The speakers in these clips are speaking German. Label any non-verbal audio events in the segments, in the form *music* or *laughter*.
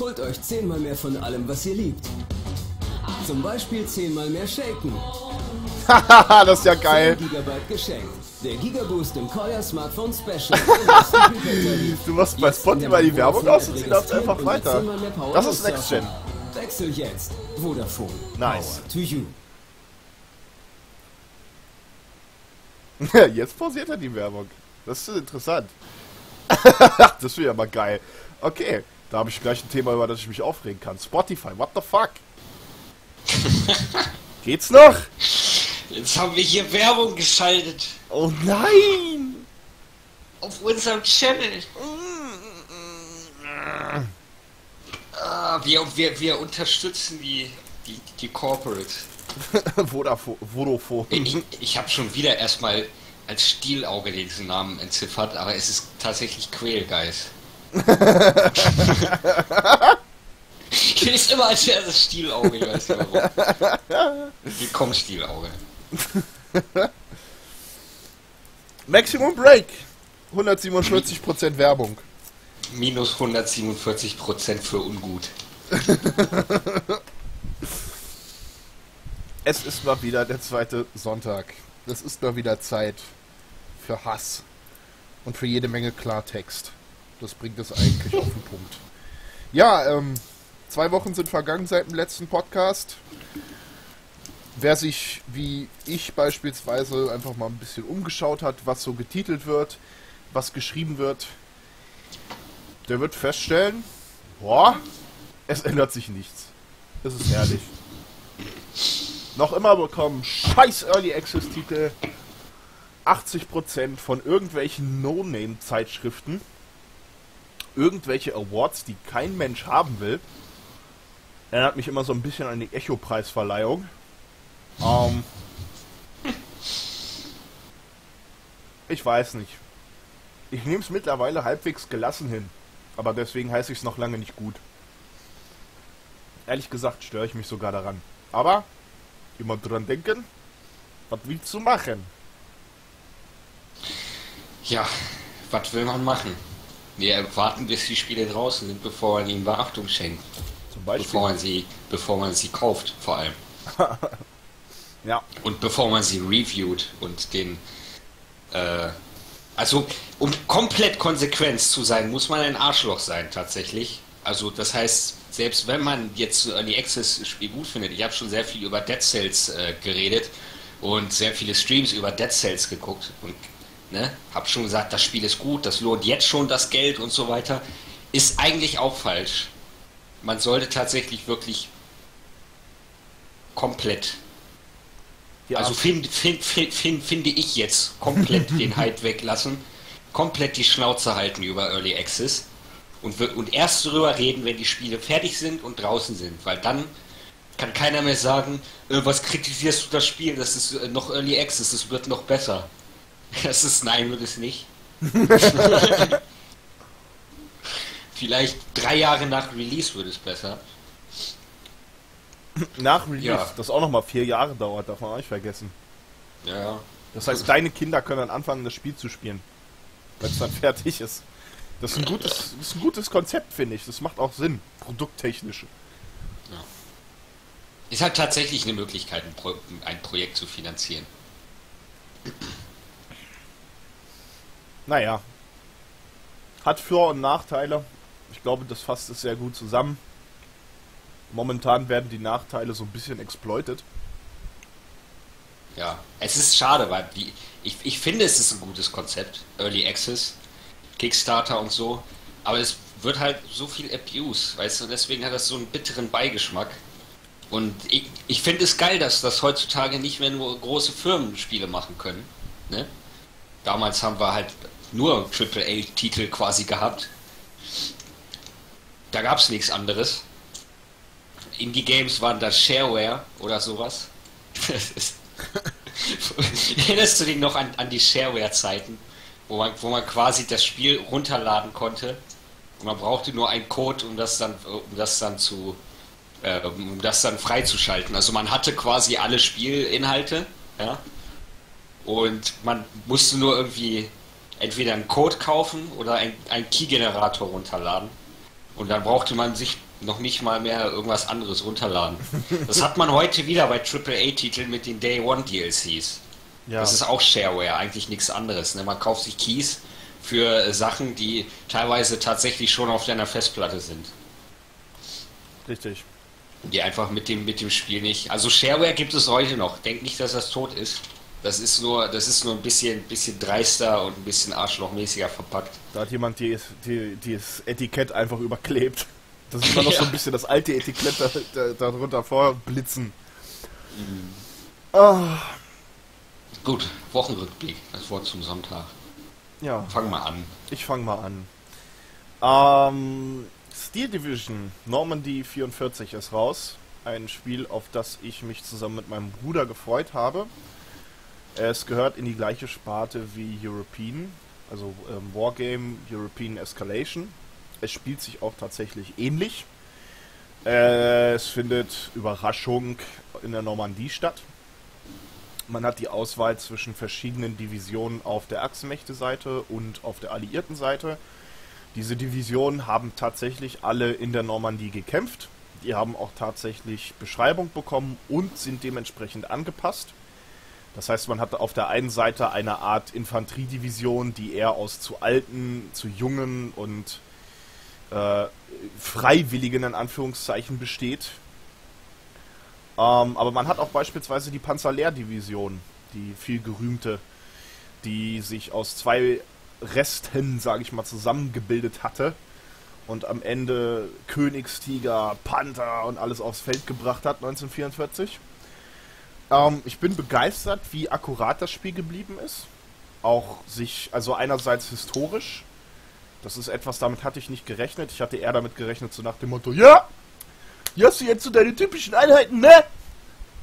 Holt euch zehnmal mehr von allem, was ihr liebt. Zum Beispiel zehnmal mehr Shaken. Haha, *laughs* das ist ja geil. 10 Gigabyte geschenkt. Der Gigaboost im Koya Smartphone Special. *laughs* Du machst bei Spotify die Werbung aus und sie läuft einfach weiter. Das ist Next Gen. Wechsel jetzt. Vodafone. Nice. Power to you. *laughs* Jetzt pausiert er die Werbung. Das ist interessant. das wäre ja mal geil. Okay, da habe ich gleich ein Thema, über das ich mich aufregen kann. Spotify, what the fuck? *laughs* Geht's noch? Jetzt haben wir hier Werbung geschaltet. Oh nein! Auf unserem Channel. Ah, wir, wir, wir unterstützen die, die, die Corporate. *laughs* Vodafone. Vodafone. Ich, ich habe schon wieder erstmal als Stielauge diesen Namen entziffert, aber es ist tatsächlich Quälgeist. Ich lese immer als erstes Stielauge, ich weiß nicht warum. Willkommen, Stielauge. Maximum Break. 147% Werbung. Minus 147% für ungut. Es ist mal wieder der zweite Sonntag. Es ist mal wieder Zeit für Hass. Und für jede Menge Klartext. Das bringt es eigentlich auf den Punkt. Ja, ähm, zwei Wochen sind vergangen seit dem letzten Podcast. Wer sich, wie ich beispielsweise, einfach mal ein bisschen umgeschaut hat, was so getitelt wird, was geschrieben wird, der wird feststellen, boah, es ändert sich nichts. Es ist herrlich. Noch immer bekommen scheiß Early Access Titel 80% von irgendwelchen No-Name-Zeitschriften, irgendwelche Awards, die kein Mensch haben will. Erinnert mich immer so ein bisschen an die Echo-Preisverleihung. Ähm, ich weiß nicht. Ich nehme es mittlerweile halbwegs gelassen hin. Aber deswegen heiße ich es noch lange nicht gut. Ehrlich gesagt störe ich mich sogar daran. Aber immer dran denken, was willst du machen? Ja, was will man machen? Wir warten, bis die Spiele draußen sind, bevor man ihnen Beachtung schenkt. Zum Beispiel. Bevor man sie, bevor man sie kauft, vor allem. *laughs* Ja. Und bevor man sie reviewt und den, äh, also um komplett Konsequenz zu sein, muss man ein Arschloch sein tatsächlich. Also das heißt, selbst wenn man jetzt Early Access Spiel gut findet, ich habe schon sehr viel über Dead Cells äh, geredet und sehr viele Streams über Dead Cells geguckt und ne, habe schon gesagt, das Spiel ist gut, das lohnt jetzt schon das Geld und so weiter, ist eigentlich auch falsch. Man sollte tatsächlich wirklich komplett Ja, also find, find, find, find, finde ich jetzt komplett *laughs* den Hype weglassen, komplett die Schnauze halten über Early Access und, und erst darüber reden, wenn die Spiele fertig sind und draußen sind, weil dann kann keiner mehr sagen, äh, was kritisierst du das Spiel, das ist äh, noch Early Access, es wird noch besser. *laughs* Das ist, nein, wird es nicht. *laughs* Vielleicht drei Jahre nach Release wird es besser. nach Release, Ja. das auch nochmal vier Jahre dauert, darf man auch nicht vergessen. Ja, ja. Das heißt, deine Kinder können dann anfangen, das Spiel zu spielen. Wenn es dann fertig ist. Das ist ein gutes, ist ein gutes Konzept, finde ich. Das macht auch Sinn, produkttechnisch. Ist halt tatsächlich eine Möglichkeit, ein, Pro ein Projekt zu finanzieren. Naja. Hat Vor- und Nachteile. Ich glaube, das fasst es sehr gut zusammen. Momentan werden die Nachteile so ein bisschen exploited. Ja, es ist schade, weil die, ich, ich finde, es ist ein gutes Konzept, Early Access, Kickstarter und so, aber es wird halt so viel Abuse, weißt du, deswegen hat das so einen bitteren Beigeschmack. Und ich, ich finde es geil, dass das heutzutage nicht mehr nur große Firmen Spiele machen können. Ne? Damals haben wir halt nur AAA-Titel quasi gehabt. Da gab es nichts anderes. Indie-Games waren das Shareware oder sowas. *laughs* Erinnerst du dich noch an, an die Shareware-Zeiten, wo man, wo man quasi das Spiel runterladen konnte und man brauchte nur einen Code, um das dann, um das dann zu, äh, um das dann freizuschalten. Also man hatte quasi alle Spielinhalte, ja, und man musste nur irgendwie entweder einen Code kaufen oder ein, einen Key-Generator runterladen. Und dann brauchte man sich noch nicht mal mehr irgendwas anderes runterladen. Das hat man heute wieder bei AAA-Titeln mit den Day One DLCs. Ja. Das ist auch Shareware, eigentlich nichts anderes. Ne? Man kauft sich Keys für Sachen, die teilweise tatsächlich schon auf deiner Festplatte sind. Richtig. Die einfach mit dem, mit dem Spiel nicht. Also Shareware gibt es heute noch. Denk nicht, dass das tot ist. Das ist nur, das ist nur ein bisschen, bisschen dreister und ein bisschen arschlochmäßiger verpackt. Da hat jemand die, die, das Etikett einfach überklebt. Das ist immer noch *laughs* ja. so ein bisschen das alte Etikett darunter da, da vorblitzen. Mhm. Oh. Gut, Wochenrückblick. Das Wort zum Sonntag. Ja. Fang mal an. Ich fang mal an. Ähm, Steel Division Normandy 44 ist raus. Ein Spiel, auf das ich mich zusammen mit meinem Bruder gefreut habe. Es gehört in die gleiche Sparte wie European, also ähm, Wargame European Escalation. Es spielt sich auch tatsächlich ähnlich. Äh, es findet Überraschung in der Normandie statt. Man hat die Auswahl zwischen verschiedenen Divisionen auf der Achsenmächte-Seite und auf der alliierten Seite. Diese Divisionen haben tatsächlich alle in der Normandie gekämpft. Die haben auch tatsächlich Beschreibung bekommen und sind dementsprechend angepasst. Das heißt, man hat auf der einen Seite eine Art Infanteriedivision, die eher aus zu alten, zu jungen und äh, Freiwilligen in Anführungszeichen besteht. Ähm, aber man hat auch beispielsweise die Panzerlehrdivision, die viel gerühmte, die sich aus zwei Resten, sage ich mal, zusammengebildet hatte und am Ende Königstiger, Panther und alles aufs Feld gebracht hat 1944. Ähm, ich bin begeistert, wie akkurat das Spiel geblieben ist. Auch sich, also einerseits historisch, das ist etwas, damit hatte ich nicht gerechnet. Ich hatte eher damit gerechnet, so nach dem Motto, ja, hier hast du jetzt so deine typischen Einheiten, ne?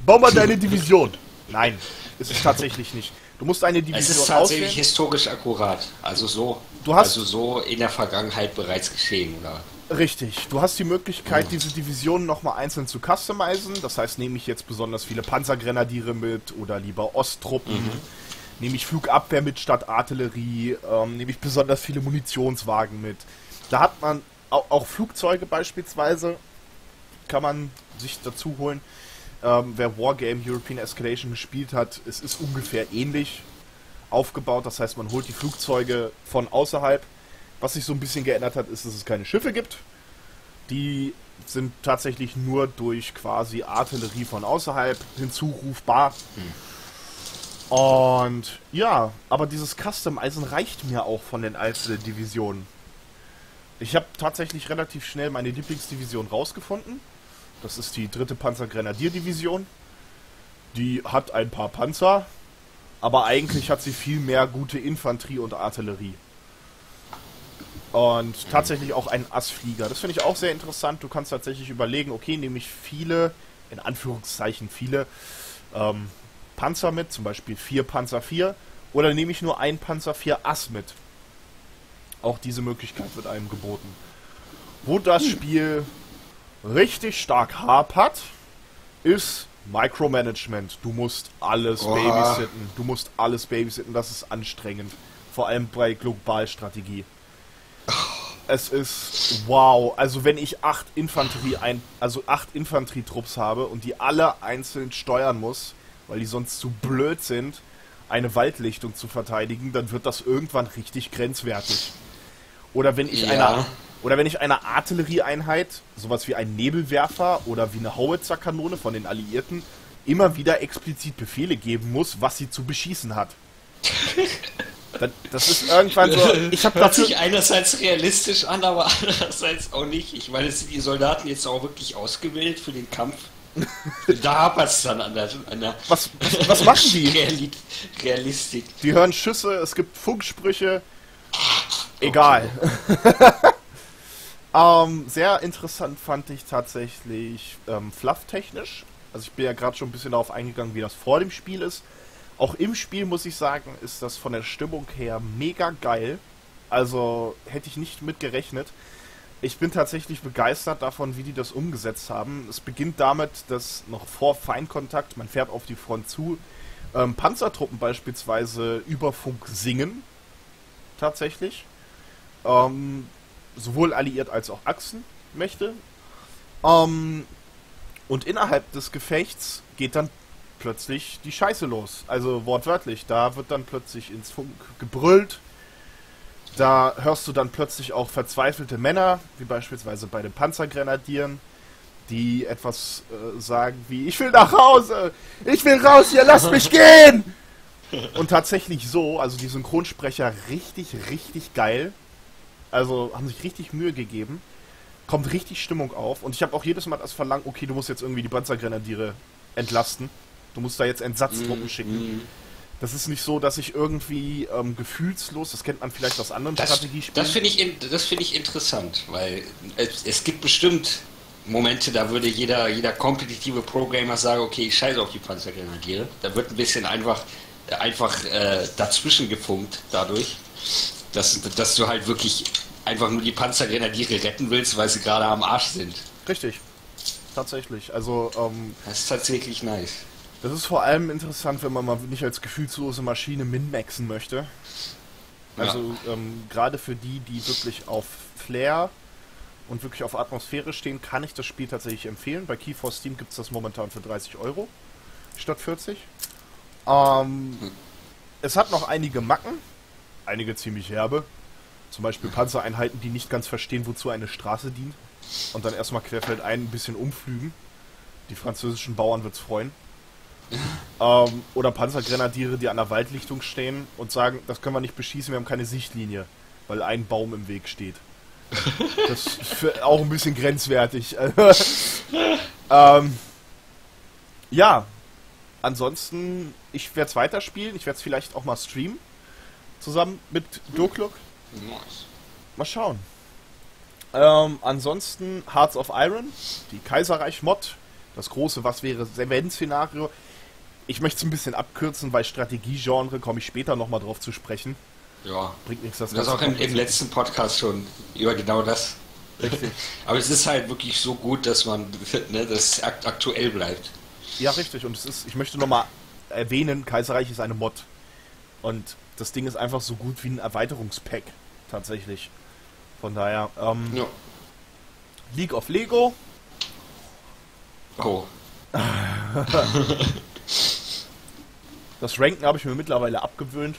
Bau mal deine Division. Nein, ist es tatsächlich nicht. Du musst eine Division Es ist tatsächlich auswählen. historisch akkurat. Also so, du hast, also so in der Vergangenheit bereits geschehen, oder? Richtig. Du hast die Möglichkeit, diese Divisionen nochmal einzeln zu customizen. Das heißt, nehme ich jetzt besonders viele Panzergrenadiere mit oder lieber Osttruppen. Mhm. Nehme ich Flugabwehr mit statt Artillerie. Ähm, nehme ich besonders viele Munitionswagen mit. Da hat man auch, auch Flugzeuge beispielsweise kann man sich dazu holen. Ähm, wer Wargame European Escalation gespielt hat, es ist ungefähr ähnlich aufgebaut. Das heißt, man holt die Flugzeuge von außerhalb. Was sich so ein bisschen geändert hat, ist, dass es keine Schiffe gibt. Die sind tatsächlich nur durch quasi Artillerie von außerhalb hinzurufbar. Hm. Und ja, aber dieses Custom-Eisen reicht mir auch von den einzelnen Divisionen. Ich habe tatsächlich relativ schnell meine Lieblingsdivision rausgefunden. Das ist die dritte Panzergrenadierdivision. Die hat ein paar Panzer, aber eigentlich hat sie viel mehr gute Infanterie und Artillerie. Und tatsächlich auch einen Assflieger. Das finde ich auch sehr interessant. Du kannst tatsächlich überlegen, okay, nehme ich viele, in Anführungszeichen viele, ähm, Panzer mit, zum Beispiel vier Panzer 4, oder nehme ich nur ein Panzer 4 Ass mit. Auch diese Möglichkeit wird einem geboten. Wo das hm. Spiel richtig stark hapert, ist Micromanagement. Du musst alles Oha. babysitten. Du musst alles babysitten. Das ist anstrengend. Vor allem bei Globalstrategie. Es ist wow. Also wenn ich acht Infanterie ein, also acht Infanterietrupps habe und die alle einzeln steuern muss, weil die sonst zu blöd sind, eine Waldlichtung zu verteidigen, dann wird das irgendwann richtig grenzwertig. Oder wenn ich ja. eine oder wenn ich einer Artillerieeinheit, sowas wie ein Nebelwerfer oder wie eine Howitzerkanone von den Alliierten, immer wieder explizit Befehle geben muss, was sie zu beschießen hat. *laughs* Das ist irgendwann so. *laughs* Ich habe Hört sich einerseits realistisch an, aber *laughs* andererseits auch nicht. Ich meine, sind die Soldaten jetzt auch wirklich ausgebildet für den Kampf? *laughs* da hapert es dann an der, an der was, was, machen die? Reali Realistik. Die hören Schüsse, es gibt Funksprüche. Egal. Ähm, sehr interessant fand ich tatsächlich ähm, flufftechnisch. Also ich bin ja gerade schon ein bisschen darauf eingegangen, wie das vor dem Spiel ist. Auch im Spiel muss ich sagen, ist das von der Stimmung her mega geil. Also hätte ich nicht mit gerechnet. Ich bin tatsächlich begeistert davon, wie die das umgesetzt haben. Es beginnt damit, dass noch vor Feindkontakt, man fährt auf die Front zu, ähm, Panzertruppen beispielsweise über Funk singen. Tatsächlich. Ähm, sowohl alliiert als auch Achsenmächte. Ähm, und innerhalb des Gefechts geht dann plötzlich die Scheiße los. Also wortwörtlich. Da wird dann plötzlich ins Funk gebrüllt. Da hörst du dann plötzlich auch verzweifelte Männer, wie beispielsweise bei den Panzergrenadieren, die etwas äh, sagen wie, ich will nach Hause, ich will raus hier, lasst mich gehen! Und tatsächlich so, also die Synchronsprecher richtig, richtig geil. Also haben sich richtig Mühe gegeben. Kommt richtig Stimmung auf. Und ich habe auch jedes Mal das Verlangen, okay, du musst jetzt irgendwie die Panzergrenadiere entlasten. Du musst da jetzt Entsatztruppen mm, schicken. Mm. Das ist nicht so, dass ich irgendwie ähm, gefühlslos, das kennt man vielleicht aus anderen das, Strategiespielen. Das finde ich, find ich interessant, weil es, es, gibt bestimmt Momente, da würde jeder, jeder kompetitive Programmer sagen, okay, ich scheiße auf die Panzergrenadiere. Da wird ein bisschen einfach, einfach äh, dazwischen gefunkt dadurch, dass, dass du halt wirklich einfach nur die Panzergrenadiere retten willst, weil sie gerade am Arsch sind. Richtig. Tatsächlich. Also, ähm, Das ist tatsächlich nice. Das ist vor allem interessant, wenn man mal nicht als gefühlslose Maschine min-maxen möchte. Also ja. ähm, gerade für die, die wirklich auf Flair und wirklich auf Atmosphäre stehen, kann ich das Spiel tatsächlich empfehlen. Bei Keyforce Steam gibt es das momentan für 30 Euro statt 40. Ähm, hm. Es hat noch einige Macken, einige ziemlich herbe. Zum Beispiel Panzereinheiten, die nicht ganz verstehen, wozu eine Straße dient. Und dann erstmal querfeldein ein bisschen umflügen. Die französischen Bauern wird's freuen ähm, oder Panzergrenadiere, die an der Waldlichtung stehen und sagen, das können wir nicht beschießen, wir haben keine Sichtlinie, weil ein Baum im Weg steht. Das ist auch ein bisschen grenzwertig. *laughs* ähm, ja, ansonsten, ich werde es weiterspielen, ich werde es vielleicht auch mal streamen, zusammen mit Dokluk. Mal schauen. Ähm, ansonsten Hearts of Iron, die Kaiserreich-Mod, das große Was wäre wenn-Szenario. Ich möchte es ein bisschen abkürzen, weil Strategiegenre komme ich später nochmal drauf zu sprechen. Ja. Bringt nichts. Das, das auch im, im, letzten Podcast schon über genau das. Richtig. *laughs* Aber es ist halt wirklich so gut, dass man *laughs* ne, das aktuell bleibt. Ja, richtig. Und es ist, ich möchte nochmal erwähnen, Kaiserreich ist eine Mod. Und das Ding ist einfach so gut wie ein Erweiterungspack. Tatsächlich. Von daher, ähm, ja. League of Lego. Oh. *laughs* Das Ranken habe ich mir mittlerweile abgewöhnt.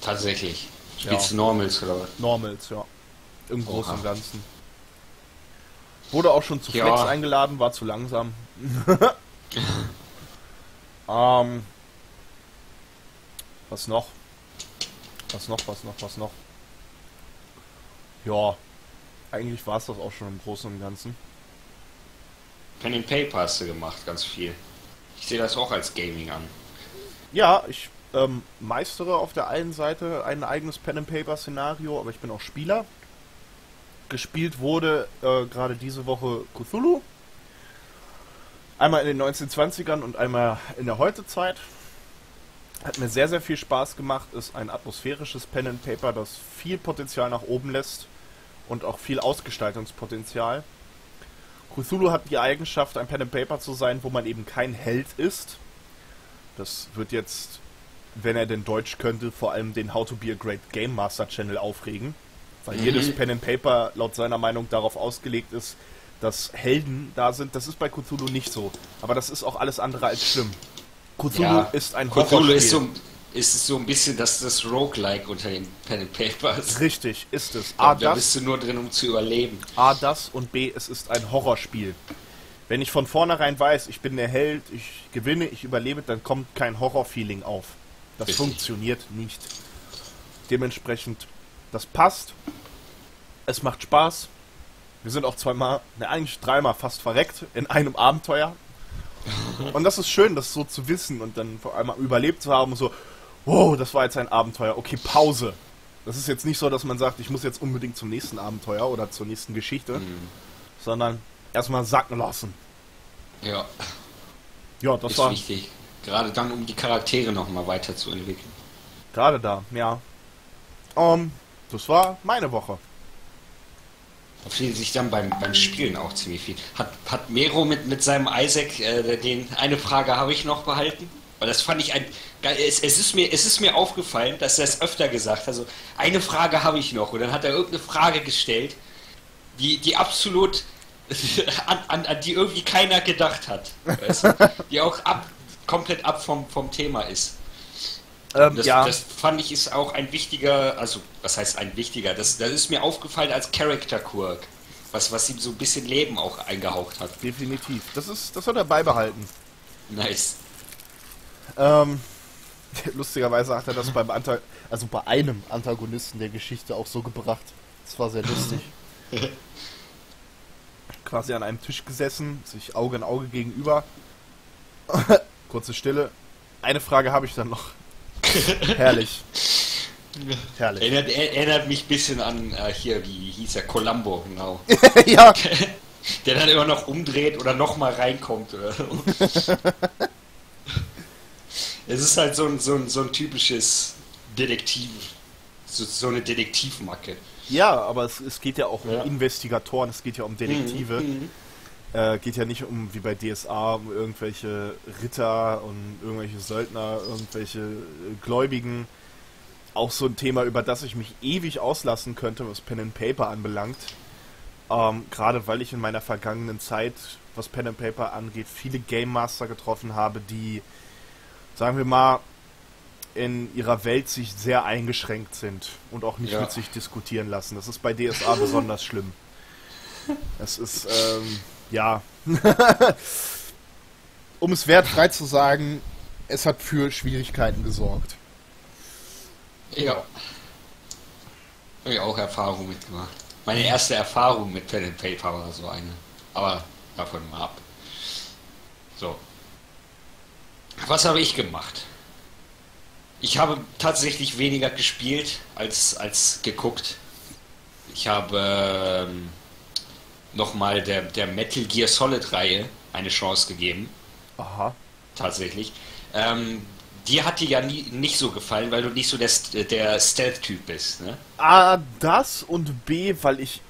Tatsächlich. Spielst ja. Normals oder was? Normals, ja. Im Großen und Ganzen. Wurde auch schon zu ja. Flex eingeladen, war zu langsam. *laughs* ähm, was noch? Was noch, was noch, was noch? Ja, eigentlich war es das auch schon im Großen und Ganzen. Pen and Paper hast du gemacht, ganz viel. Ich sehe das auch als Gaming an. Ja, ich ähm, meistere auf der einen Seite ein eigenes Pen and Paper Szenario, aber ich bin auch Spieler. Gespielt wurde äh, gerade diese Woche Cthulhu. Einmal in den 1920ern und einmal in der Heutezeit. Hat mir sehr, sehr viel Spaß gemacht. Ist ein atmosphärisches Pen and Paper, das viel Potenzial nach oben lässt und auch viel Ausgestaltungspotenzial. Cthulhu hat die Eigenschaft, ein Pen and Paper zu sein, wo man eben kein Held ist. Das wird jetzt, wenn er denn Deutsch könnte, vor allem den How to be a Great Game Master Channel aufregen. Weil mhm. jedes Pen and Paper laut seiner Meinung darauf ausgelegt ist, dass Helden da sind. Das ist bei Cthulhu nicht so. Aber das ist auch alles andere als schlimm. Cthulhu ja, ist ein Cthulhu ist so, ist so ein bisschen das, das Roguelike unter den Pen and Papers. Richtig, ist es. A, da, da bist du nur drin, um zu überleben. A, das und B, es ist ein Horrorspiel. Wenn ich von vornherein weiß, ich bin der Held, ich gewinne, ich überlebe, dann kommt kein Horror-Feeling auf. Das Richtig. funktioniert nicht. Dementsprechend, das passt. Es macht Spaß. Wir sind auch zweimal, ne, eigentlich dreimal fast verreckt in einem Abenteuer. Und das ist schön, das so zu wissen und dann vor allem überlebt zu haben und so, wow, das war jetzt ein Abenteuer, okay, Pause. Das ist jetzt nicht so, dass man sagt, ich muss jetzt unbedingt zum nächsten Abenteuer oder zur nächsten Geschichte, mhm. sondern erstmal sacken lassen. Ja. Ja, das ist war wichtig. Gerade dann, um die Charaktere nochmal weiterzuentwickeln. Gerade da, ja. Um, ähm, das war meine Woche. Da fehlt sich dann beim, beim Spielen auch ziemlich viel. Hat, hat Mero mit, mit seinem Isaac, äh, den, eine Frage habe ich noch behalten? Weil das fand ich ein. Es, es, ist mir, es ist mir aufgefallen, dass er es öfter gesagt hat. Also, eine Frage habe ich noch. Und dann hat er irgendeine Frage gestellt, die, die absolut *laughs* an, an, an die irgendwie keiner gedacht hat. Weißt du? *laughs* Die auch ab, komplett ab vom, vom Thema ist. Ähm, Das, ja, das fand ich ist auch ein wichtiger, also was heißt ein wichtiger? Das, das ist mir aufgefallen als Character Quirk, was, was ihm so ein bisschen Leben auch eingehaucht hat. definitiv. Das ist, das wird er beibehalten. Nice. Ähm, *laughs* lustigerweise hat er das beim Anta also bei einem Antagonisten der Geschichte auch so gebracht. Das war sehr lustig. Quasi an einem Tisch gesessen, sich Auge in Auge gegenüber. *laughs* Kurze Stille. Eine Frage habe ich dann noch. *laughs* Herrlich. Herrlich. Erinnert, er, erinnert mich ein bisschen an äh, hier, wie hieß er, Columbo, genau. *laughs* ja, Der dann immer noch umdreht oder nochmal reinkommt. Oder so. es ist halt so ein, so ein, so ein typisches Detektiv, so, so eine Detektivmacke. Ja, aber es, es geht ja auch um Ja. Investigatoren, es geht ja um Detektive. Mhm. Äh, geht ja nicht um, wie bei DSA, um irgendwelche Ritter und irgendwelche Söldner, irgendwelche äh, Gläubigen. Auch so ein Thema, über das ich mich ewig auslassen könnte, was Pen and Paper anbelangt. Ähm, Gerade weil ich in meiner vergangenen Zeit, was Pen and Paper angeht, viele Game Master getroffen habe, die, sagen wir mal, in ihrer Welt sich sehr eingeschränkt sind und auch nicht Ja. mit sich diskutieren lassen. Das ist bei DSA *laughs* besonders schlimm. Es ist, ähm, ja. *laughs* um es wertfrei zu sagen, es hat für Schwierigkeiten gesorgt. Ja. Habe ich auch Erfahrung mitgemacht. Meine erste Erfahrung mit Pen and Paper war so eine. Aber davon mal ab. So. Was habe ich gemacht? Ich habe tatsächlich weniger gespielt als, als geguckt. Ich habe ähm, nochmal der, der Metal Gear Solid Reihe eine Chance gegeben Aha. tatsächlich. Ähm, dir hat die ja nie, nicht so gefallen, weil du nicht so der, der Stealth-Typ bist, ne? A, das und B, weil ich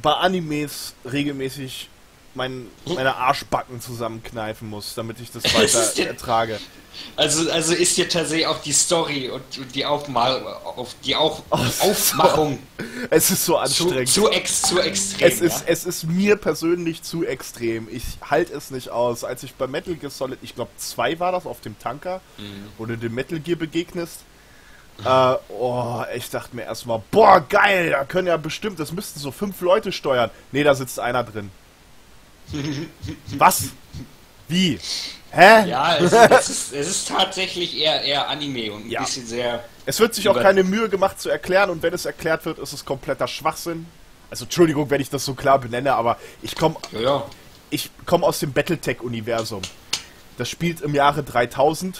bei Animes regelmäßig mein, meine Arschbacken zusammenkneifen muss, damit ich das *laughs* ist weiter dir- ertrage. Also, also ist dir tatsächlich auch die Story und, und die, Aufma auf, die auch Oh, so. Aufmachung Es ist so zu, anstrengend. zu, ex, zu extrem. es, ist, ja? es ist mir persönlich zu extrem. Ich halte es nicht aus. Als ich bei Metal Gear Solid, ich glaube 2 war das, auf dem Tanker, Mhm. wo du dem Metal Gear begegnest. Äh, oh, ich dachte mir erstmal, boah, geil, da können ja bestimmt, das müssten so fünf Leute steuern. Nee, da sitzt einer drin. Was? Wie? Hä? ja, es, es, ist, es ist tatsächlich eher, eher Anime und ein Ja. bisschen sehr. Es wird sich auch keine Mühe gemacht zu erklären und wenn es erklärt wird, ist es kompletter Schwachsinn. Also Entschuldigung, wenn ich das so klar benenne, aber ich komme Ja, ja. ich komme aus dem Battletech-Universum. Das spielt im Jahre 3000.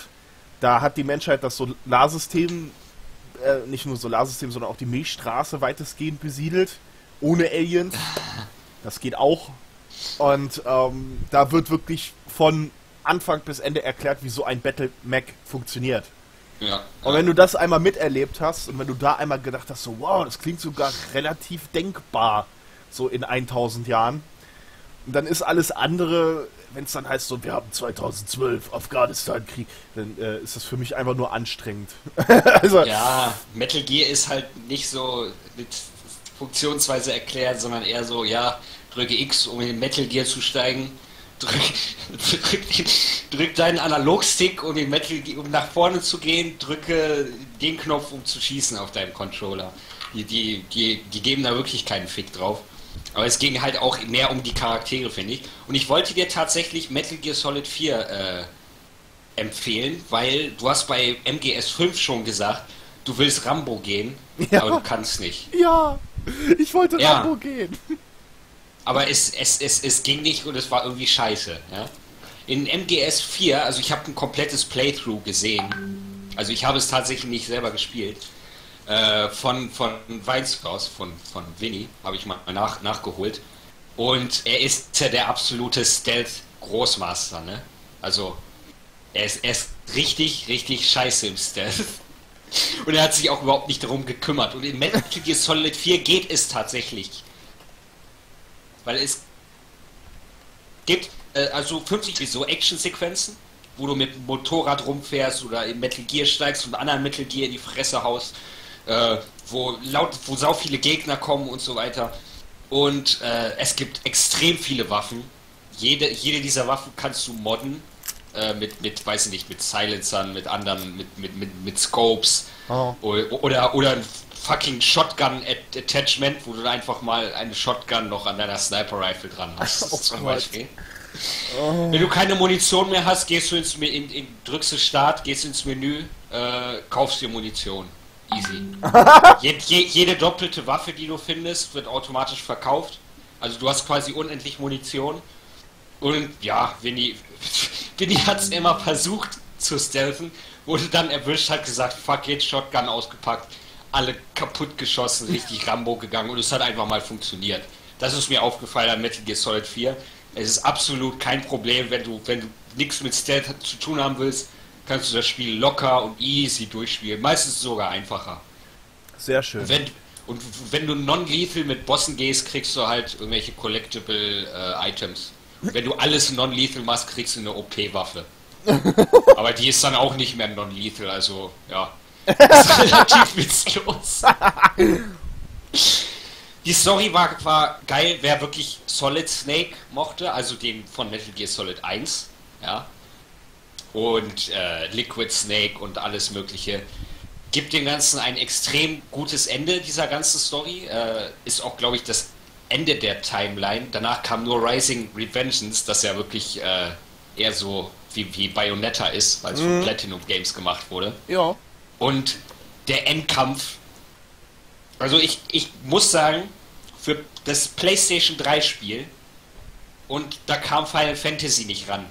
Da hat die Menschheit das Solarsystem, äh, nicht nur Solarsystem, sondern auch die Milchstraße weitestgehend besiedelt. Ohne Aliens. Das geht auch. Und ähm, da wird wirklich von Anfang bis Ende erklärt, wie so ein Battle-Mac funktioniert. ja. Und wenn du das einmal miterlebt hast und wenn du da einmal gedacht hast, so wow, das klingt sogar relativ denkbar, so in 1000 Jahren, und dann ist alles andere, wenn es dann heißt, so wir haben 2012 Afghanistan-Krieg, dann äh, ist das für mich einfach nur anstrengend. *laughs* also, Ja, Metal Gear ist halt nicht so mit Funktionsweise erklärt, sondern eher so, ja, drücke X, um in den Metal Gear zu steigen. Drück, drück, drück deinen Analogstick, um, den Metal, Gear- um nach vorne zu gehen. Drücke den Knopf, um zu schießen auf deinem Controller. Die, die, die, die geben da wirklich keinen Fick drauf. Aber es ging halt auch mehr um die Charaktere, finde ich. Und ich wollte dir tatsächlich Metal Gear Solid 4 äh, empfehlen, weil du hast bei MGS 5 schon gesagt, du willst Rambo gehen, Ja. aber du kannst nicht. ja, ich wollte Ja. Rambo gehen. Aber es, es, es, es ging nicht und es war irgendwie scheiße. Ja? In MGS 4, also ich habe ein komplettes Playthrough gesehen, also ich habe es tatsächlich nicht selber gespielt, äh, von, von Weinsklaus, von, von Winnie, habe ich mal nach, nachgeholt. Und er ist der absolute Stealth-Großmaster, ne? Also, er ist, er ist richtig, richtig scheiße im Stealth. Und er hat sich auch überhaupt nicht darum gekümmert. Und in Metal Gear Solid 4 geht es tatsächlich. Weil es gibt äh, also 50 so Action-Sequenzen, wo du mit dem Motorrad rumfährst oder in Metal Gear steigst und anderen Metal Gear in die Fresse haust, äh, wo laut, wo sau viele Gegner kommen und so weiter. Und äh, es gibt extrem viele Waffen. Jede, jede dieser Waffen kannst du modden. Äh, mit, mit, weiß ich nicht, mit Silencern, mit anderen, mit, mit, mit, mit Scopes. Oh. Oder, oder ein fucking Shotgun-Attachment, wo du einfach mal eine Shotgun noch an deiner Sniper-Rifle dran hast. *laughs* Oh zum. Beispiel. Wenn du keine Munition mehr hast, gehst du ins in, in, drückst du Start, gehst ins Menü, äh, kaufst dir Munition. Easy. *laughs* je, je, jede doppelte Waffe, die du findest, wird automatisch verkauft. Also du hast quasi unendlich Munition. Und ja, Winnie *laughs* hat es immer versucht zu stealthen, wurde dann erwischt, hat gesagt, fuck it, Shotgun ausgepackt, alle kaputt geschossen, richtig Rambo gegangen und es hat einfach mal funktioniert. Das ist mir aufgefallen an Metal Gear Solid 4. Es ist absolut kein Problem, wenn du, wenn du nichts mit Stealth zu tun haben willst, kannst du das Spiel locker und easy durchspielen. Meistens sogar einfacher. Sehr schön. Wenn, und wenn du non-lethal mit Bossen gehst, kriegst du halt irgendwelche collectible äh, Items. Und wenn du alles non-lethal machst, kriegst du eine OP-Waffe. *laughs* Aber die ist dann auch nicht mehr non-lethal, also ja. Ist relativ witzlos. Die Story war, war geil, wer wirklich Solid Snake mochte, also den von Metal Gear Solid 1, ja. Und äh, Liquid Snake und alles Mögliche gibt dem Ganzen ein extrem gutes Ende dieser ganzen Story. Äh, ist auch, glaube ich, das Ende der Timeline. Danach kam nur Rising Revengeance, das ja wirklich äh, eher so wie, wie Bayonetta ist, weil es von Platinum Games gemacht wurde. Ja. Und der Endkampf. Also ich, ich muss sagen, für das PlayStation 3 Spiel und da kam Final Fantasy nicht ran.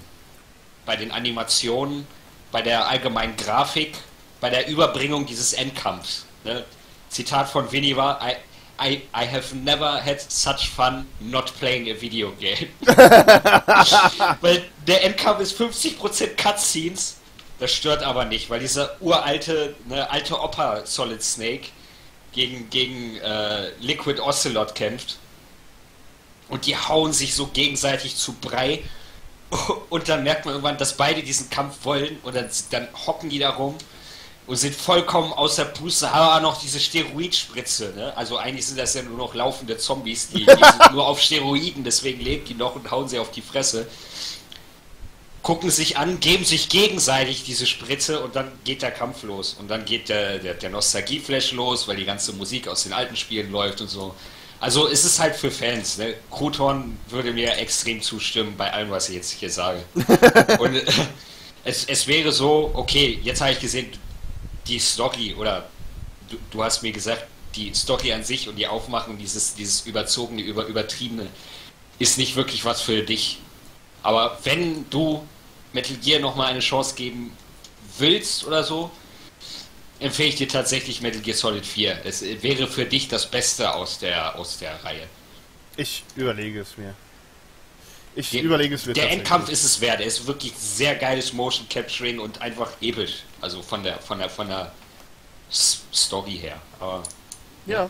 Bei den Animationen, bei der allgemeinen Grafik, bei der Überbringung dieses Endkampfs. Ne? Zitat von Winnie war, I, I, I have never had such fun not playing a video game. *laughs* weil der Endkampf ist 50% Cutscenes, das stört aber nicht, weil dieser uralte, ne, alte Opa Solid Snake gegen, gegen äh, Liquid Ocelot kämpft. Und die hauen sich so gegenseitig zu Brei. *laughs* Und dann merkt man irgendwann, dass beide diesen Kampf wollen. Und dann, dann hocken die da rum und sind vollkommen außer Puste, haben aber noch diese Steroidspritze. Ne? Also eigentlich sind das ja nur noch laufende Zombies, die, die *laughs* sind nur auf Steroiden, deswegen leben die noch und hauen sie auf die Fresse gucken sich an, geben sich gegenseitig diese Spritze und dann geht der Kampf los. Und dann geht der, der, der Nostalgie-Flash los, weil die ganze Musik aus den alten Spielen läuft und so. Also es ist halt für Fans. Ne? Kruton würde mir extrem zustimmen bei allem, was ich jetzt hier sage. *laughs* und äh, es, es wäre so, okay, jetzt habe ich gesehen, die Story oder du, du hast mir gesagt, die Story an sich und die Aufmachung, dieses, dieses überzogene, über, übertriebene, ist nicht wirklich was für dich. Aber wenn du Metal Gear nochmal eine Chance geben willst oder so, empfehle ich dir tatsächlich Metal Gear Solid 4. Es wäre für dich das Beste aus der, aus der Reihe. Ich überlege es mir. Ich Der- überlege es mir Der. Endkampf ist es wert. Er ist wirklich sehr geiles Motion Capturing und einfach episch. Also von der, von der, von der S- Story her. Aber Ja.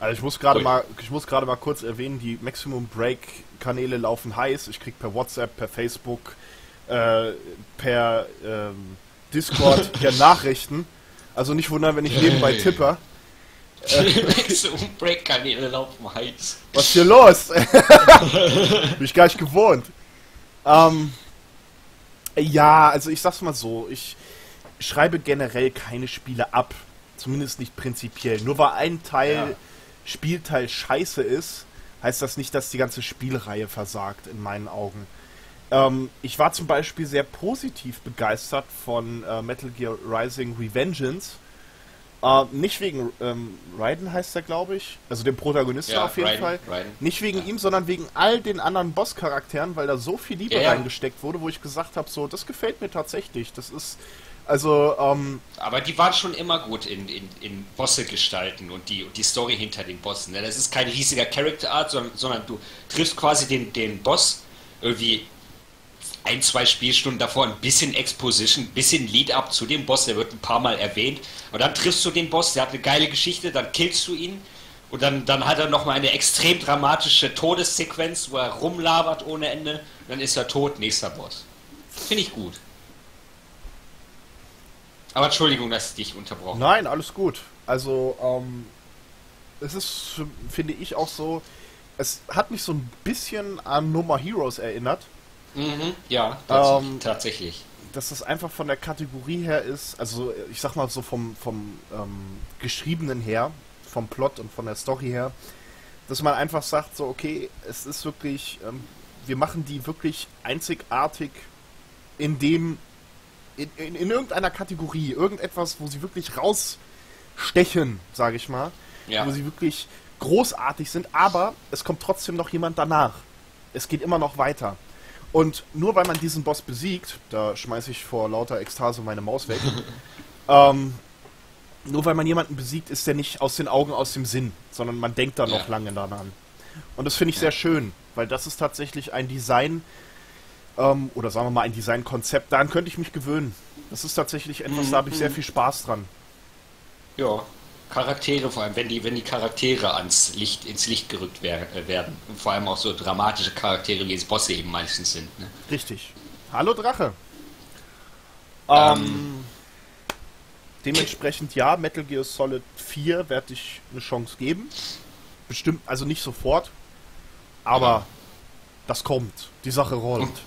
Also ich muss gerade Cool. mal, ich muss gerade mal kurz erwähnen, die Maximum Break Kanäle laufen heiß. Ich krieg per WhatsApp, per Facebook, äh, per ähm, Discord *laughs* hier Nachrichten. Also nicht wundern, wenn ich nebenbei tippe. *laughs* Maximum Break Kanäle laufen heiß. Was ist hier los? *laughs* Bin ich gar nicht gewohnt. Ähm, ja, also ich sag's mal so, ich schreibe generell keine Spiele ab. Zumindest nicht prinzipiell. Nur weil ein Teil, Ja. Spielteil scheiße ist, heißt das nicht, dass die ganze Spielreihe versagt, in meinen Augen. Ähm, ich war zum Beispiel sehr positiv begeistert von äh, Metal Gear Rising Revengeance. Äh, nicht wegen ähm, Raiden heißt er, glaube ich. Also dem Protagonisten Ja, auf jeden Raiden, Fall. Raiden. Nicht wegen Ja. ihm, sondern wegen all den anderen Boss-Charakteren, weil da so viel Liebe Ja, reingesteckt wurde, wo ich gesagt habe, so, das gefällt mir tatsächlich. Das ist, also, ähm, Aber die waren schon immer gut in, in, in Bosse gestalten und die, und die Story hinter den Bossen. Ne? Das ist kein riesiger Character Art, sondern, sondern du triffst quasi den, den Boss irgendwie ein, zwei Spielstunden davor, ein bisschen Exposition, ein bisschen Lead-Up zu dem Boss, der wird ein paar Mal erwähnt. Und dann triffst du den Boss, der hat eine geile Geschichte, dann killst du ihn. Und dann, dann hat er nochmal eine extrem dramatische Todessequenz, wo er rumlabert ohne Ende. Dann ist er tot, nächster Boss. Finde ich gut. Aber Entschuldigung, dass ich dich unterbrochen nein, alles gut. Also, ähm, es ist, finde ich, auch so, es hat mich so ein bisschen an No More Heroes erinnert. Mhm, ja, ähm, tatsächlich. Dass das einfach von der Kategorie her ist, also ich sag mal so vom, vom ähm, Geschriebenen her, vom Plot und von der Story her, dass man einfach sagt, so, okay, es ist wirklich, ähm, wir machen die wirklich einzigartig in dem, in, in, in, irgendeiner Kategorie, irgendetwas, wo sie wirklich rausstechen, sage ich mal, ja. wo sie wirklich großartig sind, aber es kommt trotzdem noch jemand danach. Es geht immer noch weiter. Und nur weil man diesen Boss besiegt, da schmeiße ich vor lauter Ekstase meine Maus weg, *laughs* ähm, nur weil man jemanden besiegt, ist der nicht aus den Augen, aus dem Sinn, sondern man denkt da ja. noch lange daran. Und das finde ich ja. sehr schön, weil das ist tatsächlich ein Design, ähm, oder sagen wir mal ein Designkonzept, daran könnte ich mich gewöhnen. Das ist tatsächlich etwas, mhm. da habe ich sehr mhm. viel Spaß dran. Ja, Charaktere, vor allem wenn die, wenn die Charaktere ans Licht, ins Licht gerückt wer äh, werden. Und vor allem auch so dramatische Charaktere, wie es Bosse eben meistens sind. Ne? Richtig. Hallo Drache. Ähm, ähm, dementsprechend ja, Metal Gear Solid 4 werde ich eine Chance geben. Bestimmt, also nicht sofort, aber ja. das kommt. Die Sache rollt. Und,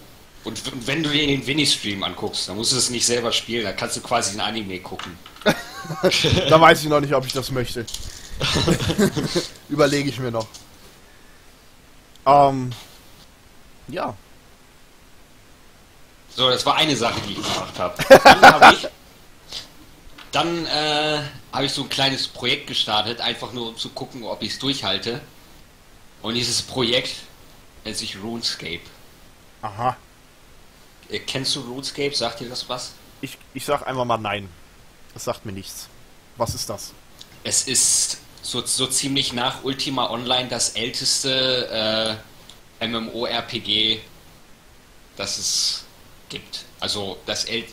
und wenn du dir den Winnie-Stream anguckst, dann musst du es nicht selber spielen, dann kannst du quasi ein Anime gucken. *laughs* da weiß ich noch nicht, ob ich das möchte. *laughs* Überlege ich mir noch. Ähm, ja. So, das war eine Sache, die ich gemacht habe. *laughs* Dann habe ich, dann, äh, hab ich so ein kleines Projekt gestartet, einfach nur um zu gucken, ob ich es durchhalte. Und dieses Projekt nennt sich RuneScape. Aha. Äh, kennst du RuneScape? Sagt dir das was? Ich, ich sag einfach mal nein. Das sagt mir nichts. Was ist das? Es ist so, so ziemlich nach Ultima Online das älteste äh, MMORPG, das es gibt. Also das, äl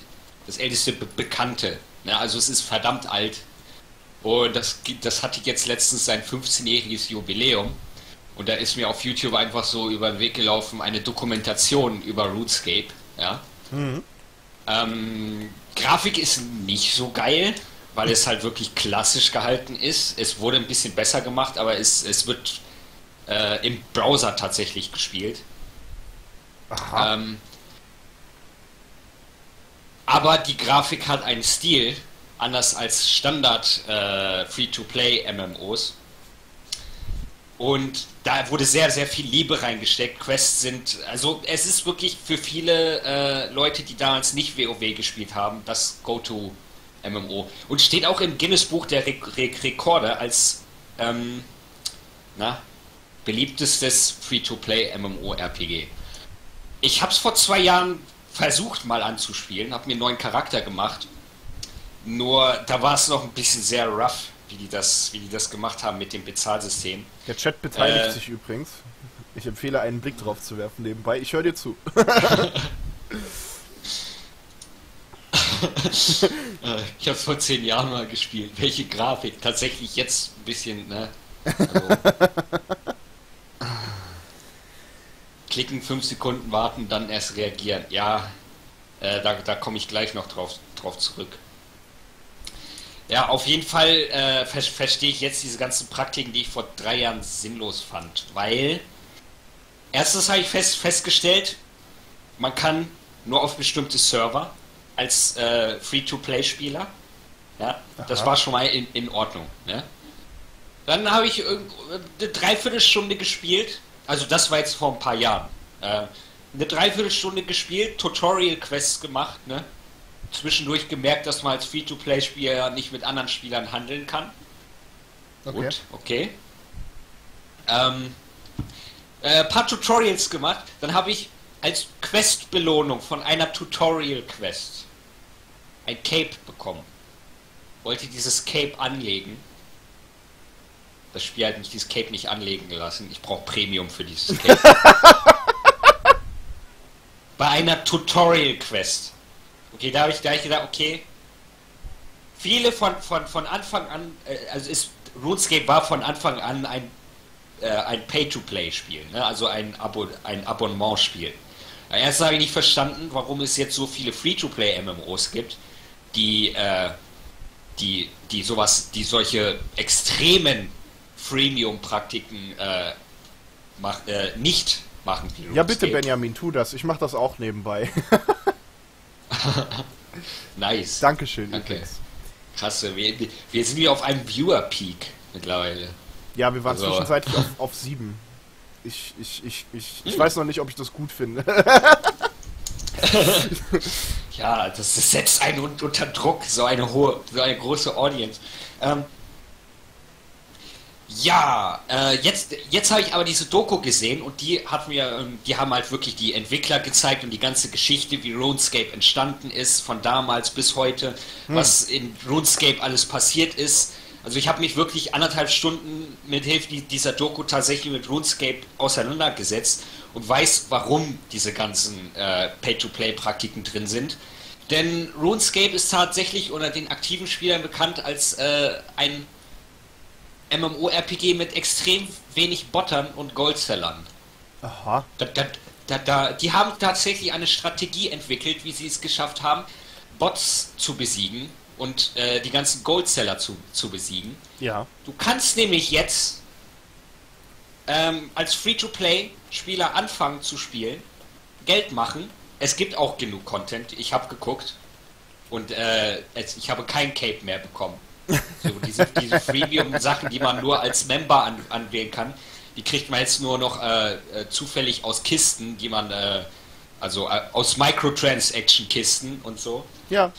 das älteste Be Bekannte. Ne? Also es ist verdammt alt. Und das, das hatte jetzt letztens sein 15-jähriges Jubiläum. Und da ist mir auf YouTube einfach so über den Weg gelaufen eine Dokumentation über RuneScape. Ja. Mhm. Ähm, Grafik ist nicht so geil, weil es halt wirklich klassisch gehalten ist. Es wurde ein bisschen besser gemacht, aber es, es wird äh, im Browser tatsächlich gespielt. Aha. Ähm, aber die Grafik hat einen Stil, anders als Standard äh, Free-to-Play MMOs. Und da wurde sehr, sehr viel Liebe reingesteckt. Quests sind, also es ist wirklich für viele äh, Leute, die damals nicht WoW gespielt haben, das Go-To-MMO. Und steht auch im Guinness-Buch der Re Re Rekorde als ähm, na, beliebtestes Free-to-Play-MMO-RPG. Ich habe es vor zwei Jahren versucht mal anzuspielen, habe mir einen neuen Charakter gemacht. Nur da war es noch ein bisschen sehr rough wie die das, wie die das gemacht haben mit dem Bezahlsystem. Der Chat beteiligt äh, sich übrigens. Ich empfehle einen Blick drauf zu werfen nebenbei. Ich höre dir zu. *laughs* ich habe vor zehn Jahren mal gespielt. Welche Grafik? Tatsächlich jetzt ein bisschen, ne? Also, klicken, fünf Sekunden warten, dann erst reagieren. Ja, äh, da, da komme ich gleich noch drauf, drauf zurück. Ja, auf jeden Fall äh, ver verstehe ich jetzt diese ganzen Praktiken, die ich vor drei Jahren sinnlos fand. Weil, erstens habe ich fest, festgestellt, man kann nur auf bestimmte Server als äh, Free-to-Play-Spieler. Ja, Aha. das war schon mal in, in Ordnung. Ne? Dann habe ich eine Dreiviertelstunde gespielt. Also das war jetzt vor ein paar Jahren. Äh, eine Dreiviertelstunde gespielt, Tutorial-Quests gemacht, ne? Zwischendurch gemerkt, dass man als Free-to-Play-Spieler nicht mit anderen Spielern handeln kann. Okay. Gut, okay. Ähm, äh, paar Tutorials gemacht. Dann habe ich als Quest-Belohnung von einer Tutorial-Quest ein Cape bekommen. Wollte dieses Cape anlegen. Das Spiel hat mich dieses Cape nicht anlegen gelassen. Ich brauche Premium für dieses Cape. *laughs* Bei einer Tutorial-Quest. Okay, da habe ich gleich gedacht, okay, viele von, von, von Anfang an, äh, also ist, RuneScape war von Anfang an ein, äh, ein Pay-to-Play-Spiel, ne? also ein, Abo, ein Abonnement-Spiel. Erst habe ich nicht verstanden, warum es jetzt so viele Free-to-Play-MMOs gibt, die, äh, die, die sowas, die solche extremen Freemium-Praktiken äh, mach, äh, nicht machen. wie Ja, bitte. Benjamin, tu das. Ich mach das auch nebenbei. *laughs* *laughs* Nice. Dankeschön, Danke. übrigens. Krasse, wir, wir- sind hier auf einem Viewer-Peak mittlerweile. Ja, wir waren Also- zwischenzeitlich auf, auf sieben. Ich, ich, ich, ich, ich Hm. weiß noch nicht, ob ich das gut finde. *laughs* Ja, das, setzt einen un- unter Druck, so eine hohe, so eine große Audience. Ähm, ja, äh, jetzt, jetzt habe ich aber diese Doku gesehen und die hat mir, ähm, die haben halt wirklich die Entwickler gezeigt und die ganze Geschichte, wie RuneScape entstanden ist, von damals bis heute, was in RuneScape alles passiert ist. Also ich habe mich wirklich anderthalb Stunden mit Hilfe die- dieser Doku tatsächlich mit RuneScape auseinandergesetzt und weiß, warum diese ganzen äh, Pay-to-Play-Praktiken drin sind. Denn RuneScape ist tatsächlich unter den aktiven Spielern bekannt als äh, ein MMORPG mit extrem wenig Bottern und Goldsellern. Aha. Da, da, da, da, die haben tatsächlich eine Strategie entwickelt, wie sie es geschafft haben, Bots zu besiegen und äh, die ganzen Goldseller zu, zu besiegen. Ja. Du kannst nämlich jetzt ähm, als Free-to-Play-Spieler anfangen zu spielen, Geld machen. Es gibt auch genug Content. Ich habe geguckt und äh, es, ich habe kein Cape mehr bekommen. So, diese, diese Freemium-Sachen, die man nur als Member an, anwählen kann, die kriegt man jetzt nur noch äh, äh, zufällig aus Kisten, die man, äh, also äh, aus Microtransaction-Kisten und so. Ja.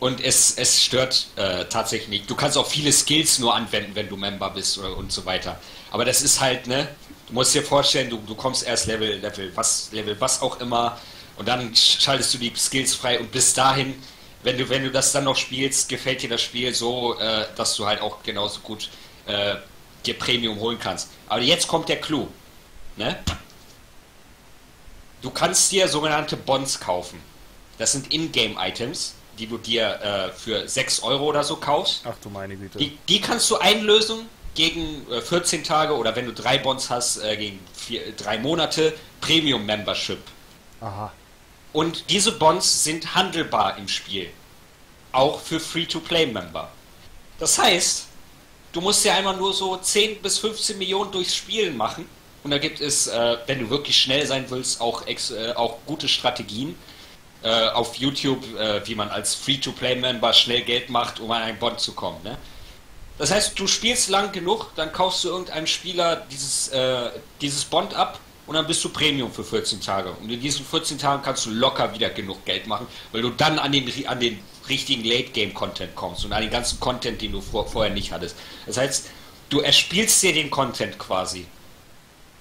Und es, es stört äh, tatsächlich nicht. Du kannst auch viele Skills nur anwenden, wenn du Member bist oder, und so weiter. Aber das ist halt, ne? Du musst dir vorstellen, du, du kommst erst Level, Level, was, Level, was auch immer, und dann schaltest du die Skills frei und bis dahin, wenn du, wenn du das dann noch spielst, gefällt dir das Spiel so, äh, dass du halt auch genauso gut äh, dir Premium holen kannst. Aber jetzt kommt der Clou. Ne? Du kannst dir sogenannte Bonds kaufen. Das sind Ingame-Items, die du dir äh, für 6 Euro oder so kaufst. Ach du meine Güte. Die, die kannst du einlösen gegen äh, 14 Tage oder wenn du drei Bonds hast, äh, gegen vier, drei Monate Premium-Membership. Aha. Und diese Bonds sind handelbar im Spiel. Auch für Free-to-Play-Member. Das heißt, du musst ja einmal nur so 10 bis 15 Millionen durchs Spielen machen. Und da gibt es, äh, wenn du wirklich schnell sein willst, auch, äh, auch gute Strategien äh, auf YouTube, äh, wie man als Free-to-Play-Member schnell Geld macht, um an einen Bond zu kommen. Ne? Das heißt, du spielst lang genug, dann kaufst du irgendeinem Spieler dieses, äh, dieses Bond ab und dann bist du Premium für 14 Tage. Und in diesen 14 Tagen kannst du locker wieder genug Geld machen, weil du dann an den, an den richtigen Late-Game-Content kommst und an den ganzen Content, den du vor, vorher nicht hattest. Das heißt, du erspielst dir den Content quasi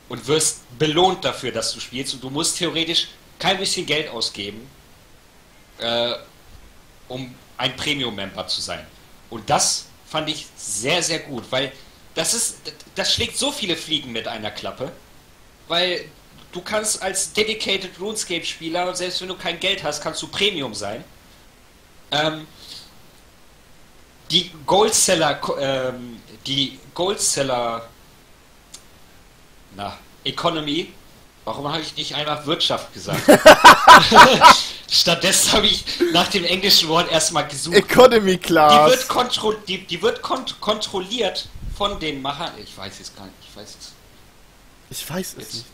und wirst belohnt dafür, dass du spielst und du musst theoretisch kein bisschen Geld ausgeben, äh, um ein Premium-Member zu sein. Und das fand ich sehr, sehr gut, weil das ist, das schlägt so viele Fliegen mit einer Klappe, weil du kannst als dedicated RuneScape-Spieler, selbst wenn du kein Geld hast, kannst du Premium sein. Ähm, die Goldseller, ähm, die Goldseller, na, Economy, warum habe ich nicht einfach Wirtschaft gesagt? *laughs* Stattdessen habe ich nach dem englischen Wort erstmal gesucht. Economy Die Class. wird, kontro die, die wird kont kontrolliert von den Machern. Ich weiß jetzt gar nicht, ich weiß jetzt. Ich weiß es Jetzt. nicht.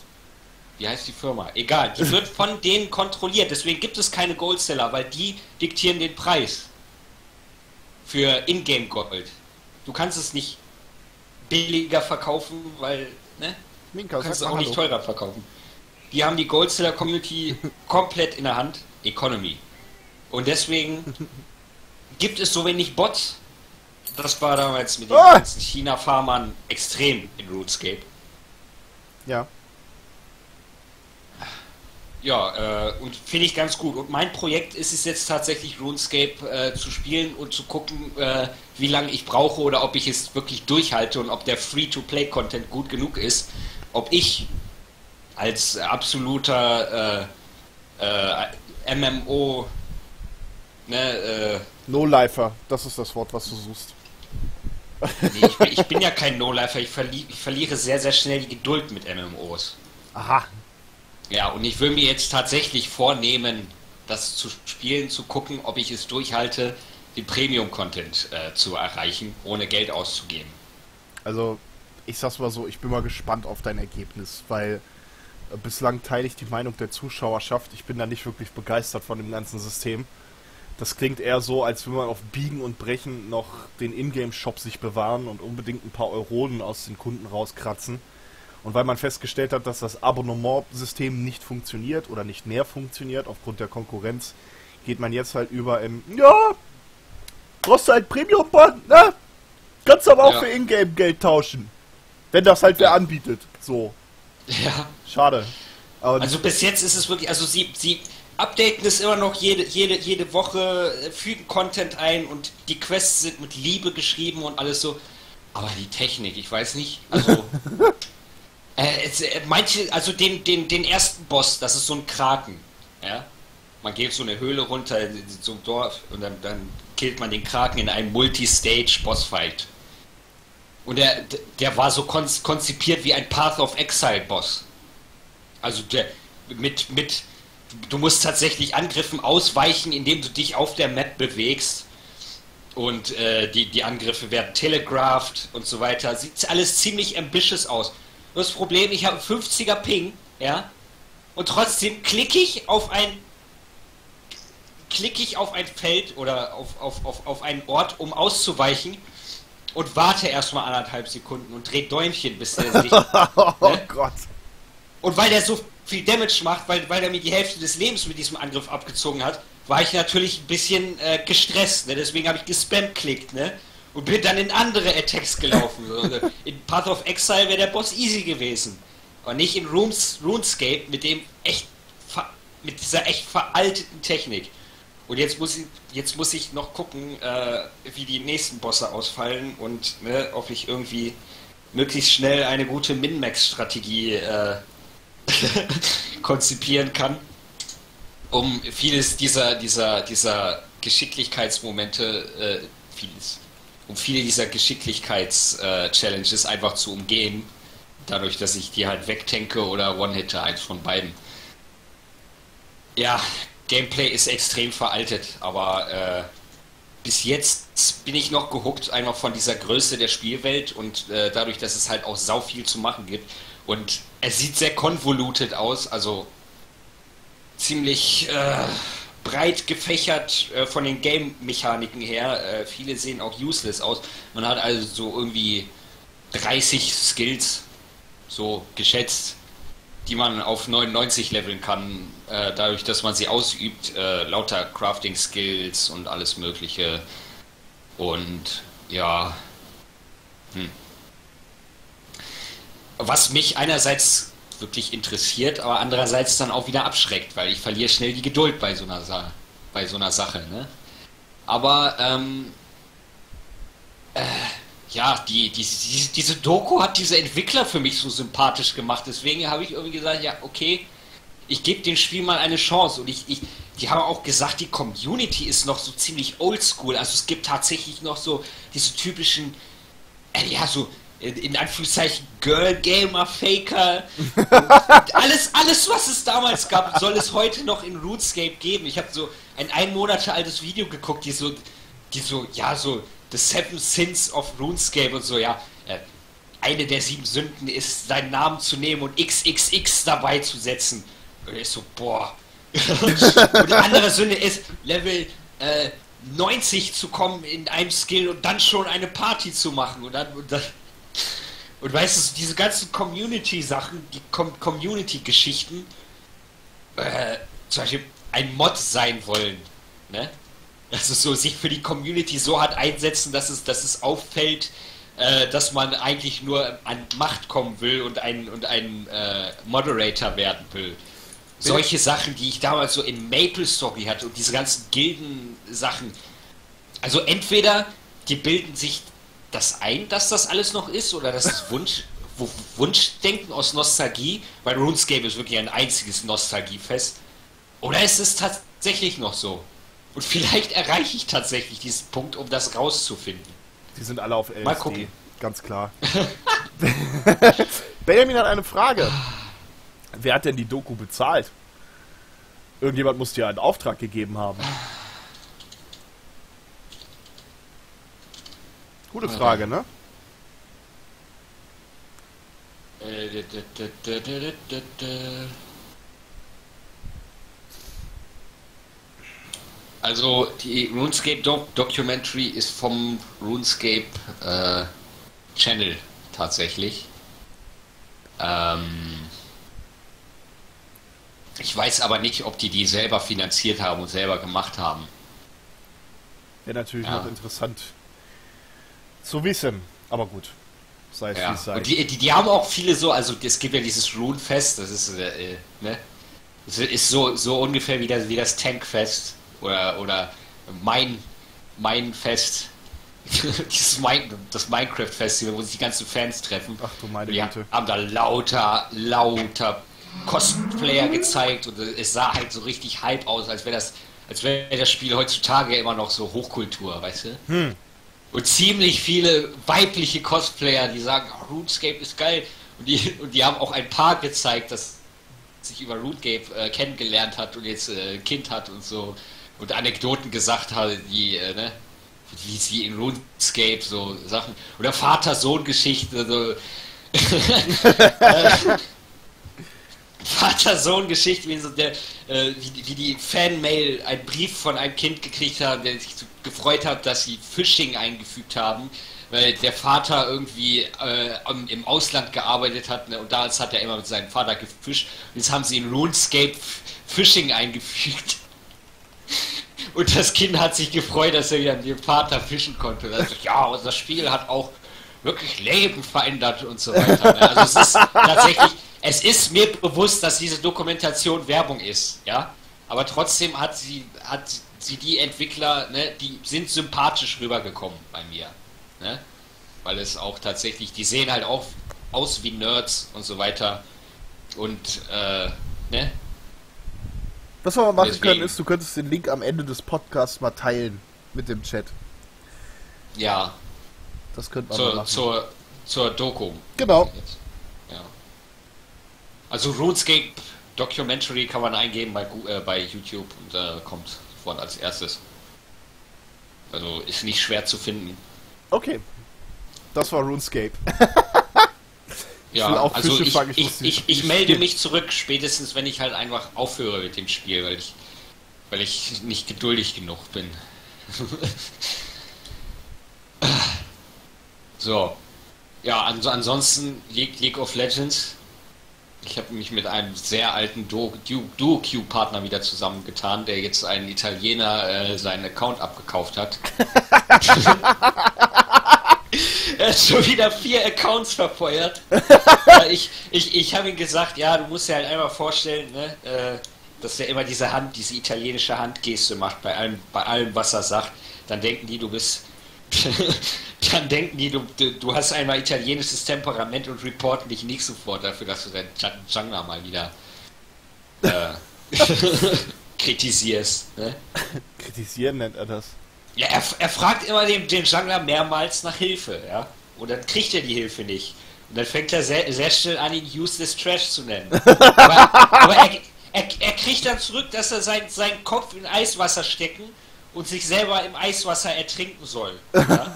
Wie heißt die Firma? Egal, die wird *laughs* von denen kontrolliert. Deswegen gibt es keine Goldseller, weil die diktieren den Preis für Ingame Gold. Du kannst es nicht billiger verkaufen, weil, ne? Minka, Du kannst es auch nicht Hallo. teurer verkaufen. Die haben die Goldseller Community *laughs* komplett in der Hand. Economy. Und deswegen *laughs* gibt es so wenig Bots. Das war damals mit den Ah! ganzen China-Farmern extrem in RuneScape. Ja. Ja, äh, und finde ich ganz gut. Und mein Projekt ist es jetzt tatsächlich, RuneScape äh, zu spielen und zu gucken, äh, wie lange ich brauche oder ob ich es wirklich durchhalte und ob der Free-to-Play-Content gut genug ist. Ob ich als absoluter äh, äh, MMO, ne, äh, No-Lifer, das ist das Wort, was du suchst. Nee, ich, bin, ich bin ja kein No-Lifer, ich, verli ich verliere sehr, sehr schnell die Geduld mit MMOs. Aha. Ja, und ich will mir jetzt tatsächlich vornehmen, das zu spielen, zu gucken, ob ich es durchhalte, den Premium-Content äh, zu erreichen, ohne Geld auszugeben. Also, ich sag's mal so, ich bin mal gespannt auf dein Ergebnis, weil äh, bislang teile ich die Meinung der Zuschauerschaft. Ich bin da nicht wirklich begeistert von dem ganzen System. Das klingt eher so, als würde man auf Biegen und Brechen noch den Ingame-Shop sich bewahren und unbedingt ein paar Euronen aus den Kunden rauskratzen. Und weil man festgestellt hat, dass das Abonnement-System nicht funktioniert oder nicht mehr funktioniert aufgrund der Konkurrenz, geht man jetzt halt über in, ja, brauchst du halt Premium-Band, ne? Kannst aber auch Ja. für Ingame-Geld tauschen. Wenn das halt wer anbietet. So, Ja. schade. Aber Also bis jetzt ist es wirklich, also sie, sie updaten es immer noch jede, jede, jede Woche, äh, fügen Content ein und die Quests sind mit Liebe geschrieben und alles so. Aber die Technik, ich weiß nicht. Also. *laughs* äh, es, äh, manche, also den, den, den ersten Boss, das ist so ein Kraken. Ja. Man geht so eine Höhle runter, in so ein Dorf und dann, dann killt man den Kraken in einem Multi-Stage-Bossfight. Und der, der war so kon konzipiert wie ein Path of Exile-Boss. Also der mit mit du musst tatsächlich Angriffen ausweichen, indem du dich auf der Map bewegst und äh, die die Angriffe werden telegraphed und so weiter. Sieht alles ziemlich ambitious aus. Nur Das Problem, ich habe 50er Ping, ja, und trotzdem klicke ich auf ein klicke ich auf ein Feld oder auf, auf, auf, auf einen Ort, um auszuweichen und warte erstmal anderthalb Sekunden und drehe Däumchen, bis der sich *laughs* oh ne? Gott. Und weil der so viel Damage macht, weil, weil er mir die Hälfte des Lebens mit diesem Angriff abgezogen hat, war ich natürlich ein bisschen äh, gestresst. Ne? Deswegen habe ich gespammt klickt, ne? Und bin dann in andere Attacks gelaufen. *laughs* So, ne? in Path of Exile wäre der Boss easy gewesen. Aber nicht in Runes, RuneScape mit dem echt mit dieser echt veralteten Technik. Und jetzt muss ich, jetzt muss ich noch gucken, äh, wie die nächsten Bosse ausfallen und ne, ob ich irgendwie möglichst schnell eine gute Min-Max-Strategie äh, *laughs* konzipieren kann, um vieles dieser, dieser, dieser Geschicklichkeitsmomente, äh, vieles, um viele dieser Geschicklichkeits-Challenges einfach zu umgehen, dadurch, dass ich die halt wegtanke oder One-Hitte, eins von beiden. Ja, Gameplay ist extrem veraltet, aber äh, bis jetzt bin ich noch gehuckt, einfach von dieser Größe der Spielwelt und äh, dadurch, dass es halt auch sau viel zu machen gibt. Und es sieht sehr konvoluted aus, also ziemlich äh, breit gefächert äh, von den Game-Mechaniken her. Äh, viele sehen auch useless aus. Man hat also so irgendwie 30 Skills, so geschätzt, die man auf 99 leveln kann, äh, dadurch, dass man sie ausübt, äh, lauter Crafting-Skills und alles Mögliche. Und ja. Hm. Was mich einerseits wirklich interessiert, aber andererseits dann auch wieder abschreckt, weil ich verliere schnell die Geduld bei so einer, Sa bei so einer Sache. Ne? Aber ähm, äh, ja, die, die, die, diese Doku hat diese Entwickler für mich so sympathisch gemacht. Deswegen habe ich irgendwie gesagt, ja, okay, ich gebe dem Spiel mal eine Chance. Und ich, ich, die haben auch gesagt, die Community ist noch so ziemlich oldschool. Also es gibt tatsächlich noch so diese typischen, äh, ja, so in, in Anführungszeichen Girl Gamer Faker. Und *laughs* alles, alles, was es damals gab, soll es heute noch in RuneScape geben. Ich habe so ein ein Monate altes Video geguckt, die so, die so, ja, so The Seven Sins of RuneScape und so, ja. Äh, eine der sieben Sünden ist, seinen Namen zu nehmen und XXX dabei zu setzen. Und ich so, boah. *laughs* und die andere Sünde ist, Level äh, 90 zu kommen in einem Skill und dann schon eine Party zu machen. Und dann, und dann und weißt du, diese ganzen Community-Sachen, die Com Community-Geschichten, äh, zum Beispiel ein Mod sein wollen, ne? Also so sich für die Community so hart einsetzen, dass es, dass es auffällt, äh, dass man eigentlich nur an Macht kommen will und ein, und ein äh, Moderator werden will. Solche Sachen, die ich damals so in Maple Story hatte und diese ganzen Gilden-Sachen. Also entweder die bilden sich das ein, dass das alles noch ist, oder das ist Wunsch, Wu- Wunschdenken aus Nostalgie, weil RuneScape ist wirklich ein einziges Nostalgiefest. Oder ist es tatsächlich noch so? Und vielleicht erreiche ich tatsächlich diesen Punkt, um das rauszufinden. Die sind alle auf LSD. Mal gucken. Ganz klar. *laughs* Benjamin hat eine Frage. Wer hat denn die Doku bezahlt? Irgendjemand muss dir einen Auftrag gegeben haben. Gute Frage, ne? Also die RuneScape Doc Documentary ist vom RuneScape äh, Channel tatsächlich. Ähm, ich weiß aber nicht, ob die die selber finanziert haben und selber gemacht haben. Wäre natürlich Ja. noch interessant zu wissen. Aber gut. Sei es wie Ja. es sei. Und die, die, die haben auch viele so, also es gibt ja dieses Rune-Fest, das ist, äh, äh, ne? Das ist so, so ungefähr wie das, wie das Tankfest oder, oder mein, mein Fest. *laughs* dieses mein, das Minecraft-Festival, wo sich die ganzen Fans treffen. Ach du meine die Güte. haben da lauter, lauter Cosplayer gezeigt und es sah halt so richtig hype aus, als wäre das, als wäre das Spiel heutzutage immer noch so Hochkultur, weißt du? Hm. Und ziemlich viele weibliche Cosplayer, die sagen, oh, RuneScape ist geil. Und die, *laughs* und die haben auch ein Paar gezeigt, das sich über RuneScape äh, kennengelernt hat und jetzt äh, ein Kind hat und so. Und Anekdoten gesagt hat, die, äh, ne? Wie sie in RuneScape so Sachen. Oder Vater-Sohn-Geschichte, so. *laughs* Vater-Sohn-Geschichte, wie, so der, äh, wie, wie die Fanmail einen Brief von einem Kind gekriegt haben, der sich gefreut hat, dass sie Phishing eingefügt haben, weil der Vater irgendwie äh, im Ausland gearbeitet hat ne, und damals hat er immer mit seinem Vater gefischt. Und jetzt haben sie in RuneScape Phishing eingefügt. *laughs* Und das Kind hat sich gefreut, dass er wieder mit dem Vater fischen konnte. Also, ja, unser Spiel hat auch wirklich Leben verändert und so weiter. Ne? Also es ist tatsächlich, es ist mir bewusst, dass diese Dokumentation Werbung ist, ja. Aber trotzdem hat sie, hat sie die Entwickler, ne, die sind sympathisch rübergekommen bei mir. Ne? Weil es auch tatsächlich, die sehen halt auch aus wie Nerds und so weiter. Und äh, ne? Was wir mal machen Deswegen- können, ist, du könntest den Link am Ende des Podcasts mal teilen mit dem Chat. Ja, Das könnte man zur, machen. zur, zur Doku. Genau. Ja. Also RuneScape Documentary kann man eingeben bei, äh, bei YouTube und äh, kommt sofort als erstes. Also ist nicht schwer zu finden. Okay. Das war RuneScape. *laughs* Ja, will auch also Fische ich, fangen, ich ich, ich, ich, melde mich zurück, spätestens wenn ich halt einfach aufhöre mit dem Spiel, weil ich, weil ich nicht geduldig genug bin. *laughs* so. Ja, ans ansonsten League, League of Legends. Ich habe mich mit einem sehr alten Duo- Du- Duo-Q-Partner wieder zusammengetan, der jetzt einen Italiener äh, seinen Account abgekauft hat. *laughs* er hat schon wieder vier Accounts verfeuert. *laughs* Ich ich, ich habe ihm gesagt, ja, du musst dir halt einmal vorstellen, ne, äh, dass er immer diese Hand, diese italienische Handgeste macht bei allem, bei allem, was er sagt. Dann denken die, du bist, *laughs* dann denken die, du, du, hast einmal italienisches Temperament und reporten dich nicht sofort dafür, dass du deinen Jung- Jungler mal wieder äh, *laughs* kritisierst. Ne? Kritisieren nennt er das. Ja, er, er fragt immer den, den Jungler mehrmals nach Hilfe, ja. Und dann kriegt er die Hilfe nicht. Und dann fängt er sehr, sehr schnell an, ihn useless Trash zu nennen. *laughs* aber aber er, er, er kriegt dann zurück, dass er sein, seinen Kopf in Eiswasser stecken und sich selber im Eiswasser ertrinken soll. *laughs* Ja?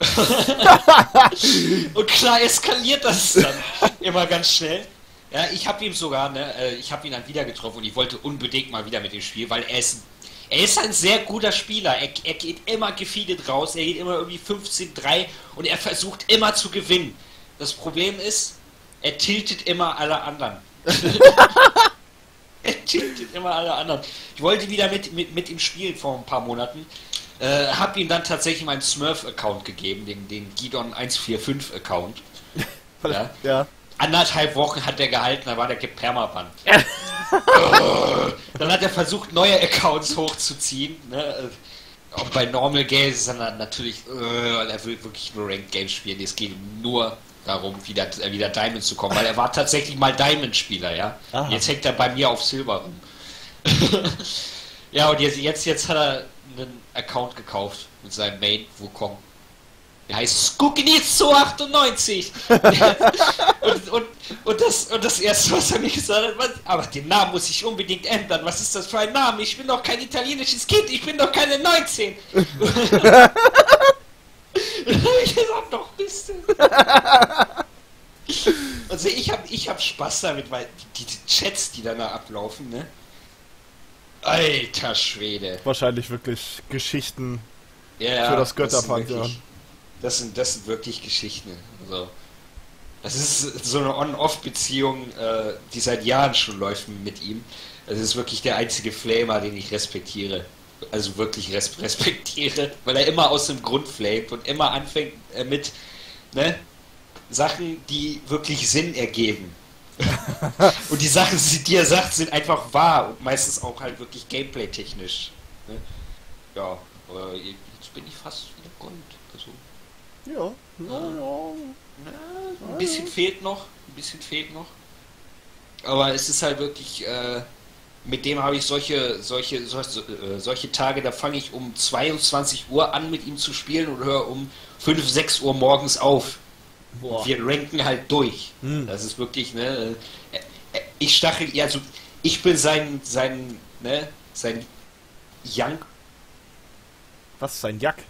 *laughs* und klar eskaliert das dann immer ganz schnell. Ja, ich habe ihm sogar, ne, äh, ich habe ihn dann wieder getroffen und ich wollte unbedingt mal wieder mit ihm spielen, weil er ist, er ist ein sehr guter Spieler. Er, er geht immer gefeedet raus, er geht immer irgendwie 15-3 und er versucht immer zu gewinnen. Das Problem ist, er tiltet immer alle anderen. *laughs* *laughs* er tiltet immer alle anderen. Ich wollte wieder mit, mit, mit ihm spielen vor ein paar Monaten. Äh, hab ihm dann tatsächlich meinen Smurf-Account gegeben, den, den Gidon 145-Account. *laughs* Ja. Ja. Anderthalb Wochen hat er gehalten, dann war der gepermaband. Äh, *laughs* dann hat er versucht, neue Accounts hochzuziehen. Ne? Auch bei Normal Games ist er natürlich, äh, er will wirklich nur Ranked Games spielen. Es geht nur darum, wieder, äh, wieder Diamond zu kommen, weil er war tatsächlich mal Diamond-Spieler, ja. Aha. Jetzt hängt er bei mir auf Silber rum. *laughs* ja, und jetzt, jetzt, jetzt hat er einen Account gekauft mit seinem Main Wukong. Der heißt Skukini 298. *laughs* und, und, und, das, und das erste, was er mir gesagt hat, was, aber den Namen muss ich unbedingt ändern. Was ist das für ein Name? Ich bin doch kein italienisches Kind, ich bin doch keine 19. *laughs* Hab ich gesagt, doch bist du. Also ich habe ich hab Spaß damit, weil die, die Chats, die da ablaufen, ne? Alter Schwede. Wahrscheinlich wirklich Geschichten Ja, für das Götterpantheon. wirklich- Das sind, das sind wirklich Geschichten. Also, das ist so eine On-Off-Beziehung, äh, die seit Jahren schon läuft mit ihm. Das ist wirklich der einzige Flamer, den ich respektiere. Also wirklich res respektiere, weil er immer aus dem Grund flamet und immer anfängt äh, mit ne, Sachen, die wirklich Sinn ergeben. *laughs* und die Sachen, die er sagt, sind einfach wahr und meistens auch halt wirklich gameplay-technisch. Ne? Ja, aber jetzt bin ich fast wieder Grund. Also, Ja, ja, ja. na, ein bisschen fehlt noch, ein bisschen fehlt noch. Aber es ist halt wirklich, äh, mit dem habe ich solche, solche, solche, äh, solche Tage, da fange ich um 22 Uhr an mit ihm zu spielen und höre um 5, 6 Uhr morgens auf. Boah. Wir ranken halt durch. Hm. Das ist wirklich, ne, äh, äh, ich stachel, ja, also, ich bin sein, sein, ne, sein Young Was ist ein Jack?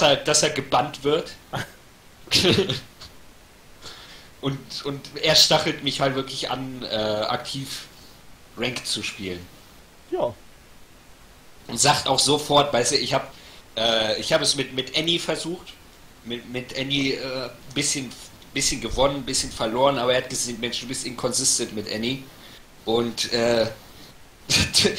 halt, dass er gebannt wird. *laughs* *laughs* und, und er stachelt mich halt wirklich an, äh, aktiv Rank zu spielen. Ja. Und sagt auch sofort, weißt du, ich habe äh, ich habe es mit, mit Annie versucht. Mit, mit Annie äh, bisschen, bisschen gewonnen, bisschen verloren, aber er hat gesehen, Mensch, du bist inconsistent mit Annie. Und äh, *laughs*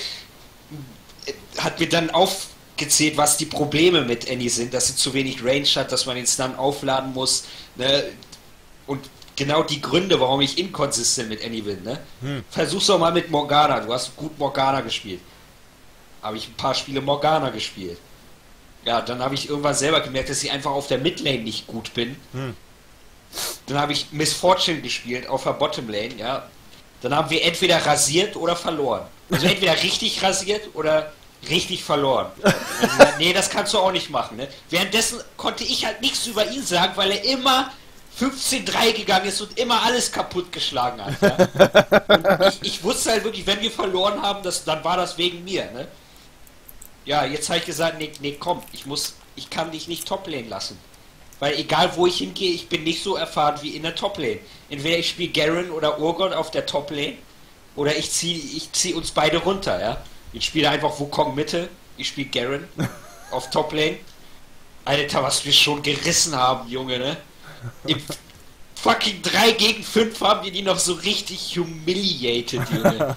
hat mir dann aufgezählt, was die Probleme mit Annie sind, dass sie zu wenig Range hat, dass man den Stun aufladen muss. Ne? Und genau die Gründe, warum ich inconsistent mit Annie bin. Ne? Hm. Versuch's doch mal mit Morgana. Du hast gut Morgana gespielt. Habe ich ein paar Spiele Morgana gespielt. Ja, dann habe ich irgendwann selber gemerkt, dass ich einfach auf der Midlane nicht gut bin. Hm. Dann habe ich Miss Fortune gespielt auf der Bottomlane, ja. Dann haben wir entweder rasiert oder verloren. Also entweder *laughs* richtig rasiert oder richtig verloren. Gesagt, *laughs* nee, das kannst du auch nicht machen. Ne? Währenddessen konnte ich halt nichts über ihn sagen, weil er immer 15-3 gegangen ist und immer alles kaputt geschlagen hat. Ja? *laughs* Ich, ich wusste halt wirklich, wenn wir verloren haben, das, dann war das wegen mir. Ne? Ja, jetzt habe ich gesagt, nee, nee, komm, ich muss, ich kann dich nicht Toplane lassen. Weil egal wo ich hingehe, ich bin nicht so erfahren wie in der Toplane. Entweder ich spiele Garen oder Urgon auf der Toplane oder ich ziehe ich zieh uns beide runter, ja. Ich spiele einfach Wukong Mitte, ich spiele Garen *laughs* auf Toplane. Alter, was wir schon gerissen haben, Junge, ne? Im fucking 3 gegen 5 haben wir die noch so richtig humiliated, Junge.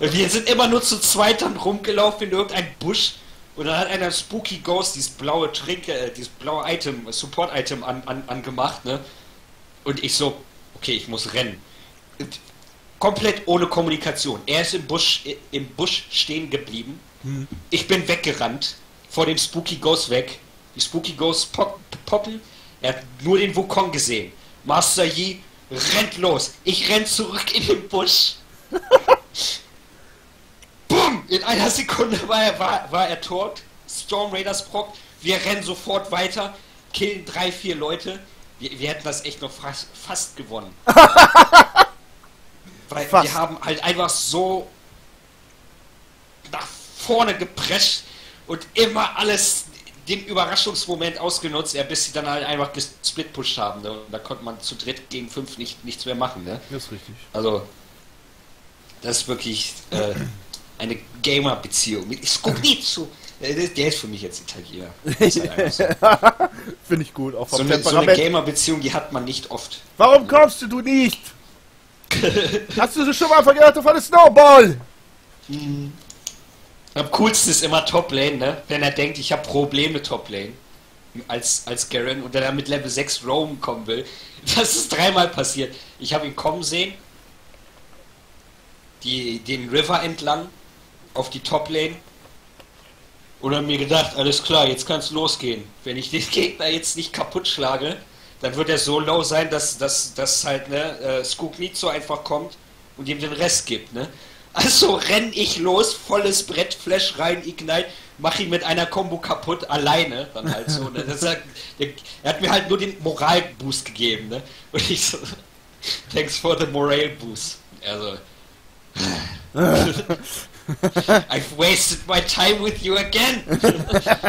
Wir sind immer nur zu zweit dann rumgelaufen in irgendein Busch und dann hat einer Spooky Ghost dieses blaue Trinke, äh, dieses blaue Item, Support-Item an, an, angemacht, ne? Und ich so, okay, ich muss rennen. Und komplett ohne Kommunikation. Er ist im Busch, äh, im Busch stehen geblieben. Ich bin weggerannt, vor dem Spooky Ghost weg. Die Spooky Ghosts pop, poppen. Er hat nur den Wukong gesehen. Master Yi rennt los. Ich renn zurück in den Busch. *laughs* Bumm! In einer Sekunde war er, war, war er tot. Storm Raiders Proc. Wir rennen sofort weiter. Killen drei, vier Leute. Wir, wir hätten das echt noch fast, fast gewonnen. *laughs* Weil Fast. wir haben halt einfach so nach vorne geprescht und immer alles den Überraschungsmoment ausgenutzt, ja, bis sie dann halt einfach gesplitpusht haben. Ne? Und da konnte man zu dritt gegen fünf nicht, nichts mehr machen. Ne? Das ist richtig. Also, das ist wirklich äh, eine Gamer-Beziehung mit Skubitsu. Äh, der- Der ist für mich jetzt Italiener. Halt so. *laughs* Finde ich gut, auch so, eine, so eine. Gamer-Beziehung, die hat man nicht oft. Warum kommst du nicht? *laughs* Hast du schon mal vergehört auf eine Snowball? Am coolsten ist immer Top-Lane, ne? Wenn er denkt, ich habe Probleme Top-Lane. Als, als Garen und dann mit Level 6 Roam kommen will. *laughs* Das ist dreimal passiert. Ich habe ihn kommen sehen. Die, den River entlang. Auf die Top-Lane. Und hab mir gedacht, alles klar, jetzt kann's losgehen. Wenn ich den *laughs* Gegner jetzt nicht kaputt schlage, dann wird er so low sein, dass, dass, dass halt, ne, äh, Skook nicht so einfach kommt und ihm den Rest gibt, ne? Also renn ich los, volles Brett, Flash rein, Ignite, mach ihn mit einer Combo kaputt, alleine, dann halt so, ne? Das hat, der, er hat mir halt nur den Moralboost gegeben, ne? Und ich so, thanks for the Morale Boost. Also, *laughs* I've wasted my time with you again.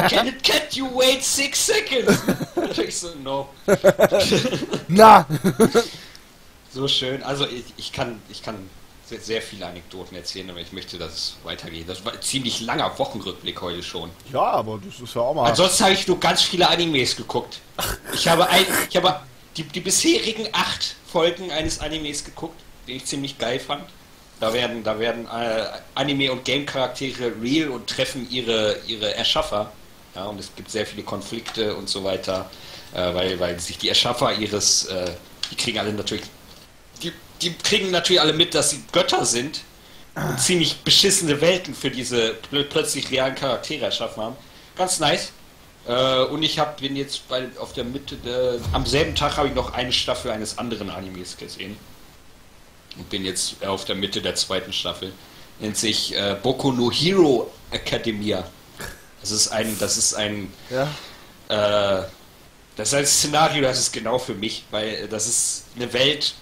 Can it can't you wait six seconds? Ich so, no. Na! so schön. Also ich, ich kann, ich kann sehr, viele Anekdoten erzählen, aber ich möchte, dass es weitergeht. Das war ein ziemlich langer Wochenrückblick heute schon. Ja, aber das ist ja auch mal. Ansonsten habe ich nur ganz viele Animes geguckt. Ich habe ein, ich habe die, die bisherigen acht Folgen eines Animes geguckt, die ich ziemlich geil fand. Da werden, da werden äh, Anime- und Game-Charaktere real und treffen ihre, ihre Erschaffer. Ja, und es gibt sehr viele Konflikte und so weiter, äh, weil, weil sich die Erschaffer ihres, äh, die kriegen alle natürlich, die, die kriegen natürlich alle mit, dass sie Götter sind und ziemlich beschissene Welten für diese pl plötzlich realen Charaktere erschaffen haben. Ganz nice. Äh, und ich hab, bin jetzt bei, auf der Mitte, der, am selben Tag habe ich noch eine Staffel eines anderen Animes gesehen. Und bin jetzt auf der Mitte der zweiten Staffel. Nennt sich äh, Boku no Hero Academia. Das ist ein, das ist ein, ja. äh, das ist ein Szenario, das ist genau für mich, weil das ist eine Welt,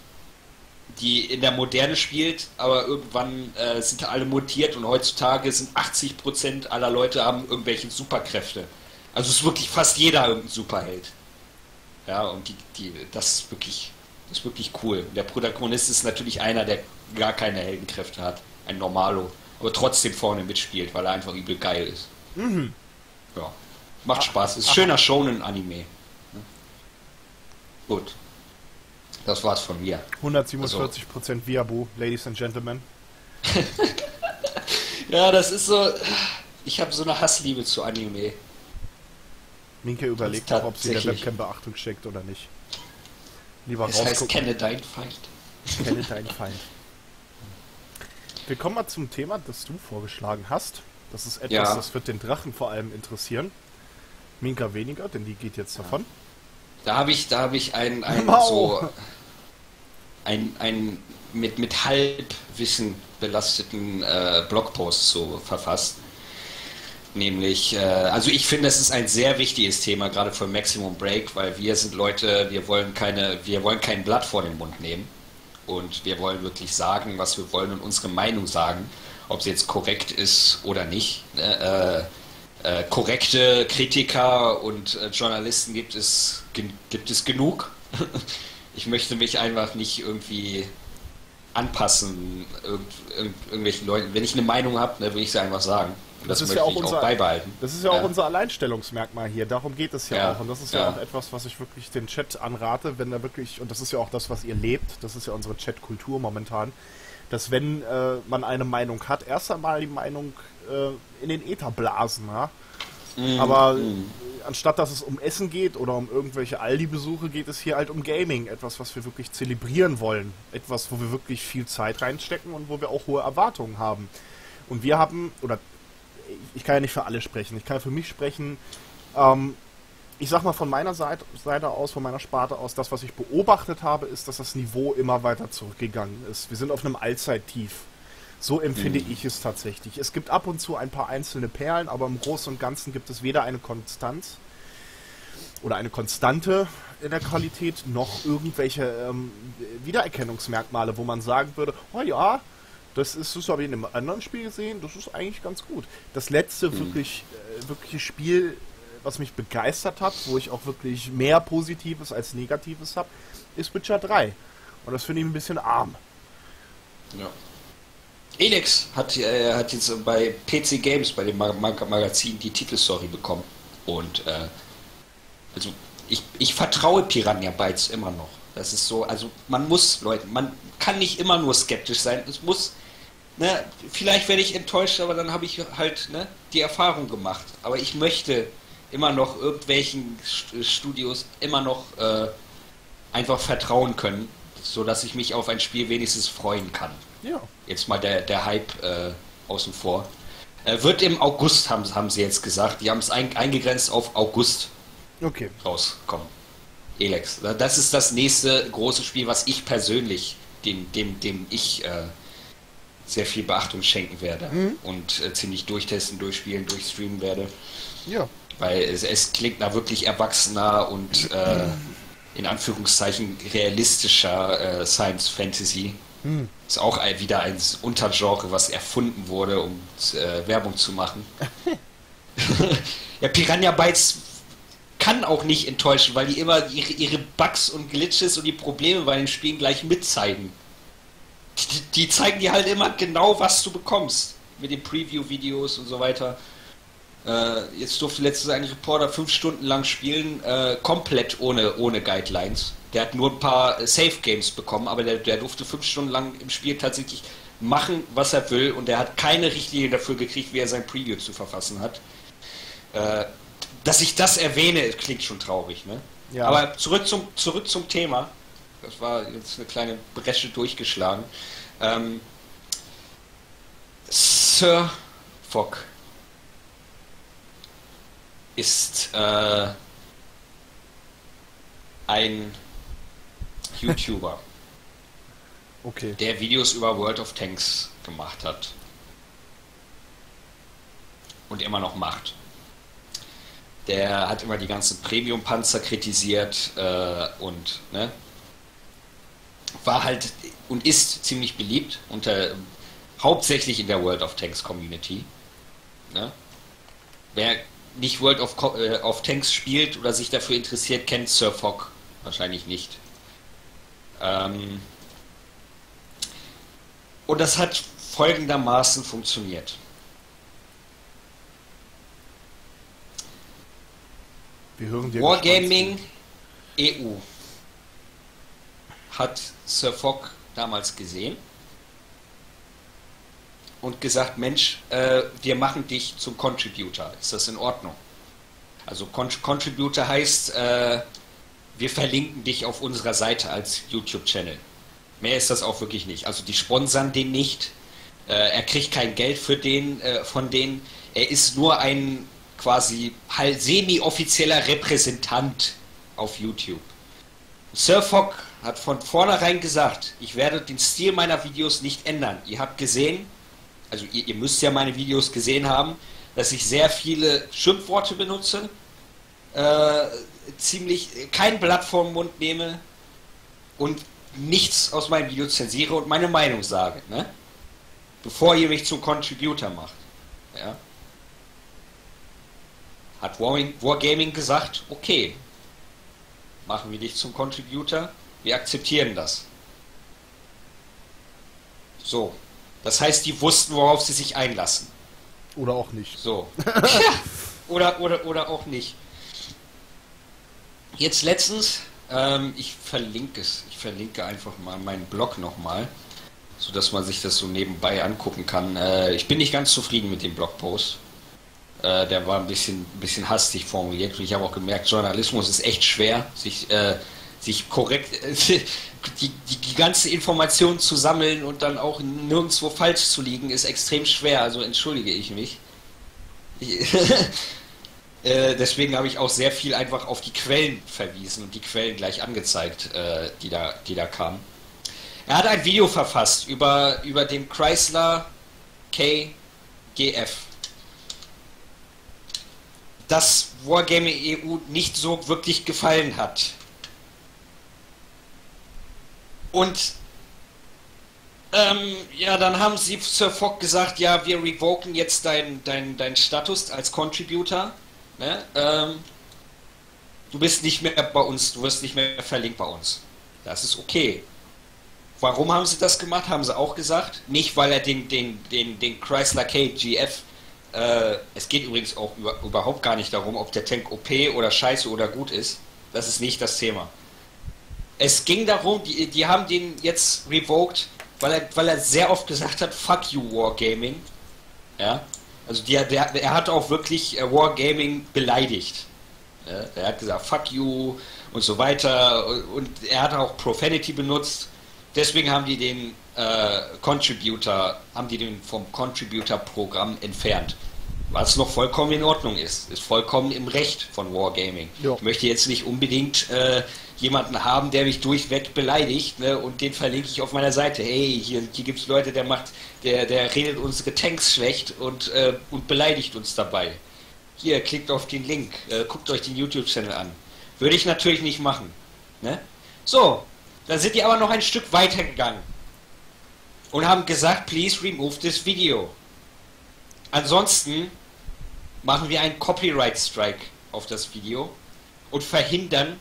die in der Moderne spielt, aber irgendwann äh, sind alle mutiert und heutzutage sind 80% aller Leute haben irgendwelche Superkräfte. Also ist wirklich fast jeder irgendein Superheld. Ja, und die, die, das ist wirklich, das ist wirklich cool. Der Protagonist ist natürlich einer, der gar keine Heldenkräfte hat. Ein Normalo. Aber trotzdem vorne mitspielt, weil er einfach übel geil ist. Mhm. Ja. Macht Spaß. Ist schöner Shonen-Anime. Gut. Das war's von mir. 147% also. Viabu, Ladies and Gentlemen. *laughs* ja, das ist so. Ich habe so eine Hassliebe zu Anime. Minke überlegt noch, ob sie der Webcam Beachtung schenkt oder nicht. Lieber das heißt, kenne deinen Feind. Kenne *laughs* deinen Feind. Wir kommen mal zum Thema, das du vorgeschlagen hast. Das ist etwas, ja. das wird den Drachen vor allem interessieren. Minka weniger, denn die geht jetzt davon. Da habe ich, da habe ich ein, ein so ein, ein mit, mit Halbwissen belasteten äh, Blogpost so verfasst. Nämlich, äh, also ich finde, es ist ein sehr wichtiges Thema, gerade für Maximum Break, weil wir sind Leute, wir wollen keine, wir wollen kein Blatt vor den Mund nehmen. Und wir wollen wirklich sagen, was wir wollen und unsere Meinung sagen, ob sie jetzt korrekt ist oder nicht. Ne? Äh, äh, korrekte Kritiker und äh, Journalisten gibt es, gibt es genug. *laughs* ich möchte mich einfach nicht irgendwie anpassen, irgend, irgend, irgendwelchen Leuten. Wenn ich eine Meinung habe, ne, will ich sie einfach sagen. Und das, das ist ja auch unser, auch beibehalten. Das ist ja, ja, auch unser Alleinstellungsmerkmal hier. Darum geht es ja, ja. auch. Und das ist ja. ja. auch etwas, was ich wirklich den Chat anrate, wenn da wirklich, und das ist ja auch das, was ihr lebt, das ist ja unsere Chat-Kultur momentan, dass wenn äh, man eine Meinung hat, erst einmal die Meinung äh, in den Äther blasen, ja. Mm, Aber mm. anstatt dass es um Essen geht oder um irgendwelche Aldi-Besuche, geht es hier halt um Gaming. Etwas, was wir wirklich zelebrieren wollen. Etwas, wo wir wirklich viel Zeit reinstecken und wo wir auch hohe Erwartungen haben. Und wir haben, oder ich kann ja nicht für alle sprechen, ich kann für mich sprechen. Ähm, ich sag mal von meiner Seite, Seite aus, von meiner Sparte aus, das, was ich beobachtet habe, ist, dass das Niveau immer weiter zurückgegangen ist. Wir sind auf einem Allzeittief. So empfinde mhm. ich es tatsächlich. Es gibt ab und zu ein paar einzelne Perlen, aber im Großen und Ganzen gibt es weder eine Konstanz oder eine Konstante in der Qualität noch irgendwelche ähm, Wiedererkennungsmerkmale, wo man sagen würde, oh ja, das ist, das habe ich in einem anderen Spiel gesehen, das ist eigentlich ganz gut. Das letzte mhm. wirklich, äh, wirkliche Spiel, was mich begeistert hat, wo ich auch wirklich mehr Positives als Negatives habe, ist Witcher 3. Und das finde ich ein bisschen arm. Ja. Elix hat, äh, hat jetzt bei PC Games, bei dem Mag Magazin, die Titelstory bekommen. Und äh, also ich, ich vertraue Piranha Bytes immer noch. Das ist so, also man muss, Leute, man kann nicht immer nur skeptisch sein. Es muss ne, vielleicht werde ich enttäuscht, aber dann habe ich halt ne, die Erfahrung gemacht. Aber ich möchte immer noch irgendwelchen Studios immer noch äh, einfach vertrauen können, sodass ich mich auf ein Spiel wenigstens freuen kann. Ja. Jetzt mal der, der Hype äh, außen vor. Äh, wird im August, haben, haben sie jetzt gesagt. Die haben es ein, eingegrenzt auf August okay. rauskommen. Elex. Das ist das nächste große Spiel, was ich persönlich, dem, dem, dem ich äh, sehr viel Beachtung schenken werde mhm. und äh, ziemlich durchtesten, durchspielen, durchstreamen werde. Ja. Weil es, es klingt nach wirklich erwachsener und äh, in Anführungszeichen realistischer äh, Science Fantasy. Mhm. Ist auch ein, wieder ein Untergenre, was erfunden wurde, um äh, Werbung zu machen. *laughs* ja, Piranha Bytes kann auch nicht enttäuschen, weil die immer ihre, ihre Bugs und Glitches und die Probleme bei den Spielen gleich mitzeigen. Die, die zeigen dir halt immer genau, was du bekommst. Mit den Preview-Videos und so weiter. Äh, jetzt durfte letztens ein Reporter fünf Stunden lang spielen, äh, komplett ohne, ohne Guidelines. Der hat nur ein paar Safe Games bekommen, aber der, der durfte fünf Stunden lang im Spiel tatsächlich machen, was er will und er hat keine Richtlinie dafür gekriegt, wie er sein Preview zu verfassen hat. Äh, dass ich das erwähne, klingt schon traurig, ne? Ja. Aber zurück zum, zurück zum Thema. Das war jetzt eine kleine Bresche durchgeschlagen. Ähm, Sir Fogg ist äh, ein YouTuber. *laughs* okay. Der Videos über World of Tanks gemacht hat. Und immer noch macht. Der hat immer die ganzen Premium-Panzer kritisiert äh, und ne, war halt und ist ziemlich beliebt unter hauptsächlich in der World of Tanks Community. Ne? Wer nicht World of, äh, of Tanks spielt oder sich dafür interessiert, kennt Sir Fogg wahrscheinlich nicht. Ähm und das hat folgendermaßen funktioniert. Wir hören dir Wargaming EU hat Sir Fogg damals gesehen und gesagt, Mensch, äh, wir machen dich zum Contributor. Ist das in Ordnung? Also Con Contributor heißt, äh, wir verlinken dich auf unserer Seite als YouTube-Channel. Mehr ist das auch wirklich nicht. Also die sponsern den nicht. Äh, er kriegt kein Geld für den, äh, von denen. Er ist nur ein quasi halt semi-offizieller Repräsentant auf YouTube. Fogg hat von vornherein gesagt, ich werde den Stil meiner Videos nicht ändern. Ihr habt gesehen, also ihr, ihr müsst ja meine Videos gesehen haben, dass ich sehr viele Schimpfworte benutze, äh, ziemlich kein Blatt vom Mund nehme und nichts aus meinem Video zensiere und meine Meinung sage, ne? Bevor ihr mich zum Contributor macht. Ja? Hat Wargaming gesagt, okay, machen wir dich zum Contributor, wir akzeptieren das. So, das heißt, die wussten, worauf sie sich einlassen. Oder auch nicht. So. *laughs* oder, oder, oder auch nicht. Jetzt letztens, ähm, ich verlinke es, ich verlinke einfach mal meinen Blog nochmal, sodass man sich das so nebenbei angucken kann. Äh, ich bin nicht ganz zufrieden mit dem Blogpost. Äh, der war ein bisschen, ein bisschen hastig formuliert und ich habe auch gemerkt, Journalismus ist echt schwer, sich äh, sich korrekt *laughs* die, die, die ganze Information zu sammeln und dann auch nirgendwo falsch zu liegen, ist extrem schwer. Also entschuldige ich mich. Ich, *laughs* äh, deswegen habe ich auch sehr viel einfach auf die Quellen verwiesen und die Quellen gleich angezeigt, äh, die, da, die da kamen. Er hat ein Video verfasst über, über den Chrysler KGF. Das Wargaming EU nicht so wirklich gefallen hat. Und ähm, ja, dann haben sie Sir Fogg gesagt, ja, wir revoken jetzt deinen dein, dein Status als Contributor. Ne? Ähm, du bist nicht mehr bei uns, du wirst nicht mehr verlinkt bei uns. Das ist okay. Warum haben sie das gemacht? Haben sie auch gesagt. Nicht, weil er den, den, den, den Chrysler KGF, äh, es geht übrigens auch über, überhaupt gar nicht darum, ob der Tank OP oder scheiße oder gut ist. Das ist nicht das Thema. Es ging darum, die, die haben den jetzt revoked, weil er, weil er sehr oft gesagt hat, fuck you Wargaming. Ja. Also die, der, er hat auch wirklich äh, Wargaming beleidigt. Ja? Er hat gesagt, fuck you und so weiter. Und er hat auch Profanity benutzt. Deswegen haben die den äh, Contributor, haben die den vom Contributor-Programm entfernt. Was noch vollkommen in Ordnung ist. Ist vollkommen im Recht von Wargaming. Jo. Ich möchte jetzt nicht unbedingt äh, jemanden haben, der mich durchweg beleidigt, ne, und den verlinke ich auf meiner Seite. Hey, hier, hier gibt es Leute, der macht, der, der redet unsere Tanks schlecht und, äh, und beleidigt uns dabei. Hier, klickt auf den Link, äh, guckt euch den YouTube-Channel an. Würde ich natürlich nicht machen. Ne? So, dann sind die aber noch ein Stück weiter gegangen und haben gesagt, please remove this video. Ansonsten machen wir einen Copyright Strike auf das Video und verhindern,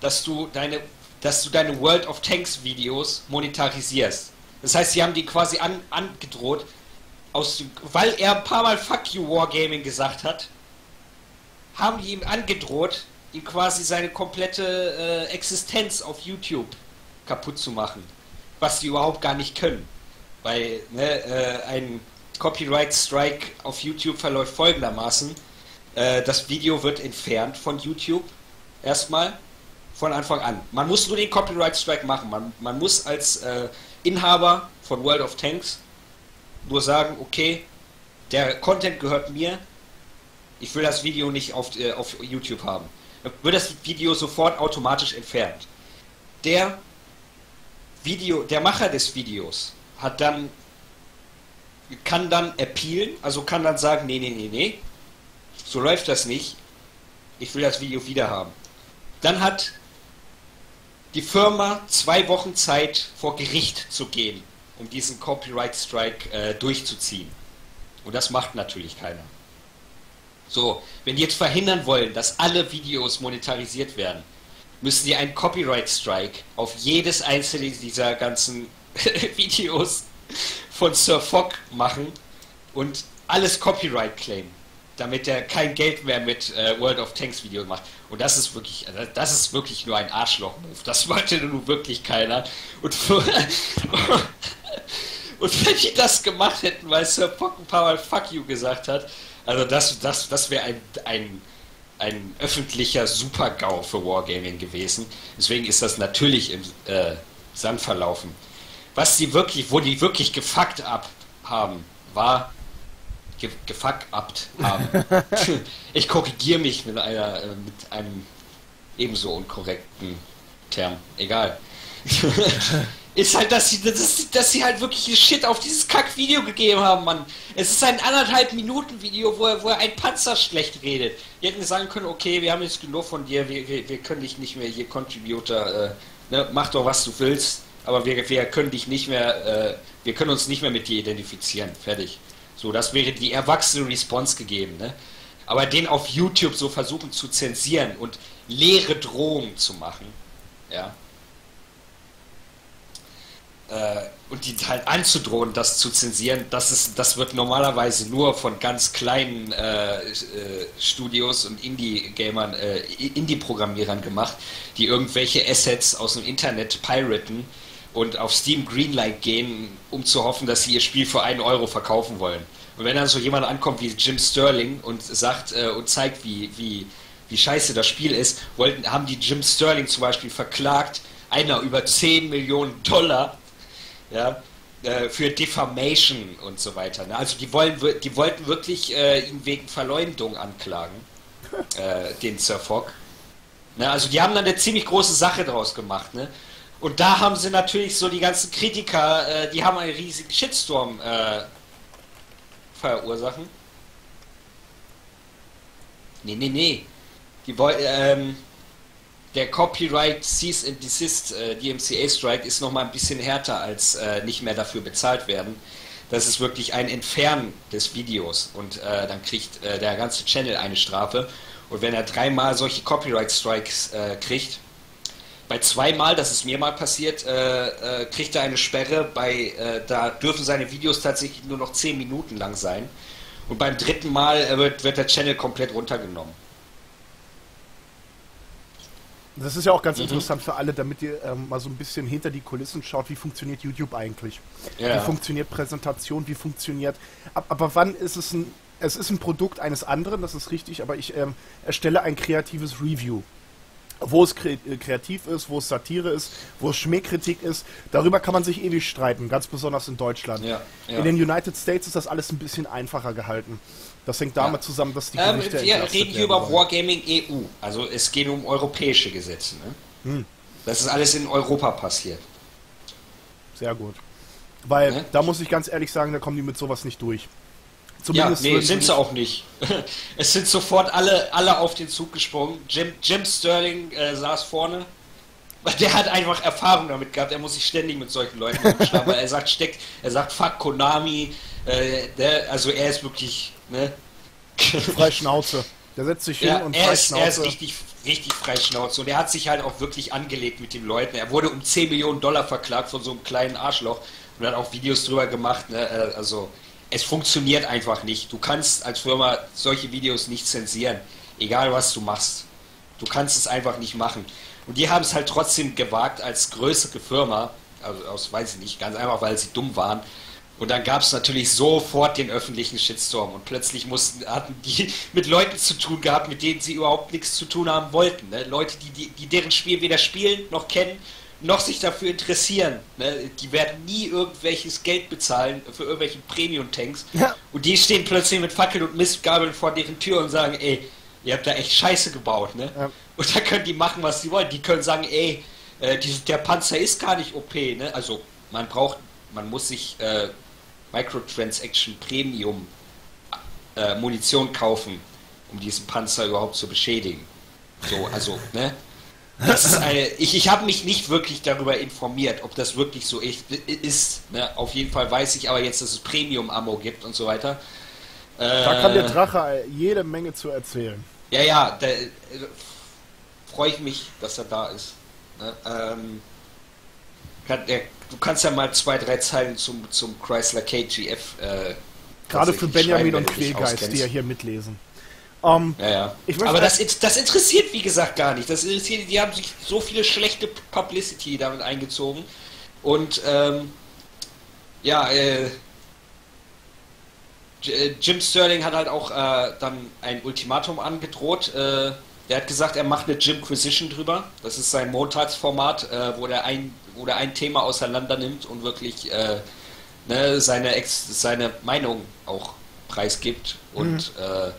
dass du deine, dass du deine World of Tanks Videos monetarisierst. Das heißt, sie haben die quasi an, angedroht, aus, weil er ein paar Mal Fuck you Wargaming gesagt hat, haben die ihm angedroht, ihm quasi seine komplette äh, Existenz auf YouTube kaputt zu machen. Was sie überhaupt gar nicht können. Weil ne, äh, ein Copyright Strike auf YouTube verläuft folgendermaßen. Äh, das Video wird entfernt von YouTube. Erstmal. Von Anfang an. Man muss nur den Copyright Strike machen. Man, man muss als äh, Inhaber von World of Tanks nur sagen, okay, der Content gehört mir. Ich will das Video nicht auf, äh, auf YouTube haben. Dann wird das Video sofort automatisch entfernt. Der Video, der Macher des Videos hat dann kann dann appealen, also kann dann sagen, nee, nee, nee, nee, so läuft das nicht. Ich will das Video wieder haben. Dann hat die Firma zwei Wochen Zeit, vor Gericht zu gehen, um diesen Copyright Strike äh, durchzuziehen. Und das macht natürlich keiner. So, wenn die jetzt verhindern wollen, dass alle Videos monetarisiert werden, müssen die einen Copyright Strike auf jedes einzelne dieser ganzen *laughs* Videos von Sir Fogg machen und alles Copyright claimen, damit er kein Geld mehr mit äh, World of Tanks Videos macht. Und das ist wirklich, äh, das ist wirklich nur ein Arschloch-Move. Das wollte *laughs* nun wirklich keiner. Und, *laughs* und wenn die das gemacht hätten, weil Sir Fogg ein paar Mal Fuck you gesagt hat, also das, das, das wäre ein, ein, ein öffentlicher Super-GAU für Wargaming gewesen. Deswegen ist das natürlich im äh, Sand verlaufen. Was sie wirklich, wo die wirklich gefuckt ab haben, war ge gefuckt haben. *laughs* ich korrigiere mich mit einer äh, mit einem ebenso unkorrekten Term. Egal. *laughs* ist halt, dass sie, dass, dass sie halt wirklich Shit auf dieses Kack-Video gegeben haben, Mann. Es ist ein anderthalb Minuten Video, wo er, wo er ein Panzer schlecht redet. Die hätten sagen können, okay, wir haben jetzt genug von dir, wir, wir, wir können dich nicht mehr hier Contributor, äh, ne, mach doch was du willst aber wir, wir können dich nicht mehr, äh, wir können uns nicht mehr mit dir identifizieren. Fertig. So, das wäre die erwachsene Response gegeben, ne? Aber den auf YouTube so versuchen zu zensieren und leere Drohungen zu machen, ja. Äh, und die halt anzudrohen, das zu zensieren, das ist, das wird normalerweise nur von ganz kleinen äh, äh, Studios und Indie-Gamern, äh, Indie-Programmierern gemacht, die irgendwelche Assets aus dem Internet piraten und auf Steam Greenlight gehen, um zu hoffen, dass sie ihr Spiel für einen Euro verkaufen wollen. Und wenn dann so jemand ankommt wie Jim Sterling und sagt äh, und zeigt, wie, wie, wie scheiße das Spiel ist, wollten, haben die Jim Sterling zum Beispiel verklagt, einer über 10 Millionen Dollar, ja, äh, für Defamation und so weiter. Ne? Also die wollen, die wollten wirklich äh, ihn wegen Verleumdung anklagen, *laughs* äh, den Sir Fogg. Ne? Also die haben dann eine ziemlich große Sache draus gemacht. Ne? Und da haben sie natürlich so die ganzen Kritiker, äh, die haben einen riesigen Shitstorm äh, verursachen. Nee, nee, nee. Die ähm, der Copyright Cease and Desist, äh, DMCA Strike, ist nochmal ein bisschen härter als äh, nicht mehr dafür bezahlt werden. Das ist wirklich ein Entfernen des Videos und äh, dann kriegt äh, der ganze Channel eine Strafe. Und wenn er dreimal solche Copyright Strikes äh, kriegt, bei zweimal, das ist mir mal passiert, äh, äh, kriegt er eine Sperre. Bei, äh, da dürfen seine Videos tatsächlich nur noch 10 Minuten lang sein. Und beim dritten Mal äh, wird, wird der Channel komplett runtergenommen. Das ist ja auch ganz mhm. interessant für alle, damit ihr ähm, mal so ein bisschen hinter die Kulissen schaut, wie funktioniert YouTube eigentlich? Ja. Wie funktioniert Präsentation? Wie funktioniert. Ab, aber wann ist es ein. Es ist ein Produkt eines anderen, das ist richtig, aber ich ähm, erstelle ein kreatives Review wo es äh, kreativ ist, wo es Satire ist, wo es Schmähkritik ist. Darüber kann man sich ewig streiten, ganz besonders in Deutschland. Ja, ja. In den United States ist das alles ein bisschen einfacher gehalten. Das hängt damit ja. zusammen, dass die ähm, Wir reden hier über Wargaming EU. Also es geht um europäische Gesetze. Ne? Hm. Das ist alles in Europa passiert. Sehr gut. Weil ne? da muss ich ganz ehrlich sagen, da kommen die mit sowas nicht durch. Zumindest ja, nee, sind sie auch nicht. *laughs* es sind sofort alle, alle auf den Zug gesprungen. Jim, Jim Sterling äh, saß vorne. Der hat einfach Erfahrung damit gehabt. Er muss sich ständig mit solchen Leuten umschlagen. er sagt, steckt, er sagt, fuck Konami. Äh, der, also er ist wirklich, ne? *laughs* Frei Schnauze. Der setzt sich Ja, hin und er, ist, er ist richtig, richtig freischnauze und er hat sich halt auch wirklich angelegt mit den Leuten. Er wurde um 10 Millionen Dollar verklagt von so einem kleinen Arschloch und hat auch Videos drüber gemacht. Ne? Äh, Also es funktioniert einfach nicht. Du kannst als Firma solche Videos nicht zensieren, egal was du machst. Du kannst es einfach nicht machen. Und die haben es halt trotzdem gewagt als größere Firma, also aus weiß ich nicht, ganz einfach, weil sie dumm waren. Und dann gab es natürlich sofort den öffentlichen Shitstorm und plötzlich mussten, hatten die *laughs* mit Leuten zu tun gehabt, mit denen sie überhaupt nichts zu tun haben wollten. Ne? Leute, die, die, die deren Spiel weder spielen noch kennen, noch sich dafür interessieren. Ne? Die werden nie irgendwelches Geld bezahlen für irgendwelche Premium-Tanks. Ja. Und die stehen plötzlich mit Fackeln und Mistgabeln vor deren Tür und sagen, ey, ihr habt da echt Scheiße gebaut, ne? Ja. Und da können die machen, was sie wollen. Die können sagen, ey, äh, die, der Panzer ist gar nicht OP, ne? Also man braucht, man muss sich äh, Microtransaction Premium äh, Munition kaufen, um diesen Panzer überhaupt zu beschädigen. So, also, ne? Das ist eine, ich ich habe mich nicht wirklich darüber informiert, ob das wirklich so echt ist. Ne? Auf jeden Fall weiß ich aber jetzt, dass es Premium-Ammo gibt und so weiter. Da kann der Äh, Drache jede Menge zu erzählen. ja, ja, da äh, freue ich mich, dass er da ist. Ne? Ähm, kann, der, du kannst ja mal zwei, drei Zeilen zum, zum Chrysler KGF. Äh, Gerade für Benjamin und auskennst. die ja hier mitlesen. Ähm, Ja, ja. Aber das, das interessiert, wie gesagt, gar nicht. Das interessiert, die haben sich so viele schlechte Publicity damit eingezogen. Und, ähm, ja, äh, äh, Jim Sterling hat halt auch äh, dann ein Ultimatum angedroht. Äh, der hat gesagt, er macht eine Jimquisition drüber. Das ist sein Montagsformat, äh, wo der ein, wo der ein Thema auseinander nimmt und wirklich äh, ne, seine, Ex seine Meinung auch preisgibt. Und äh,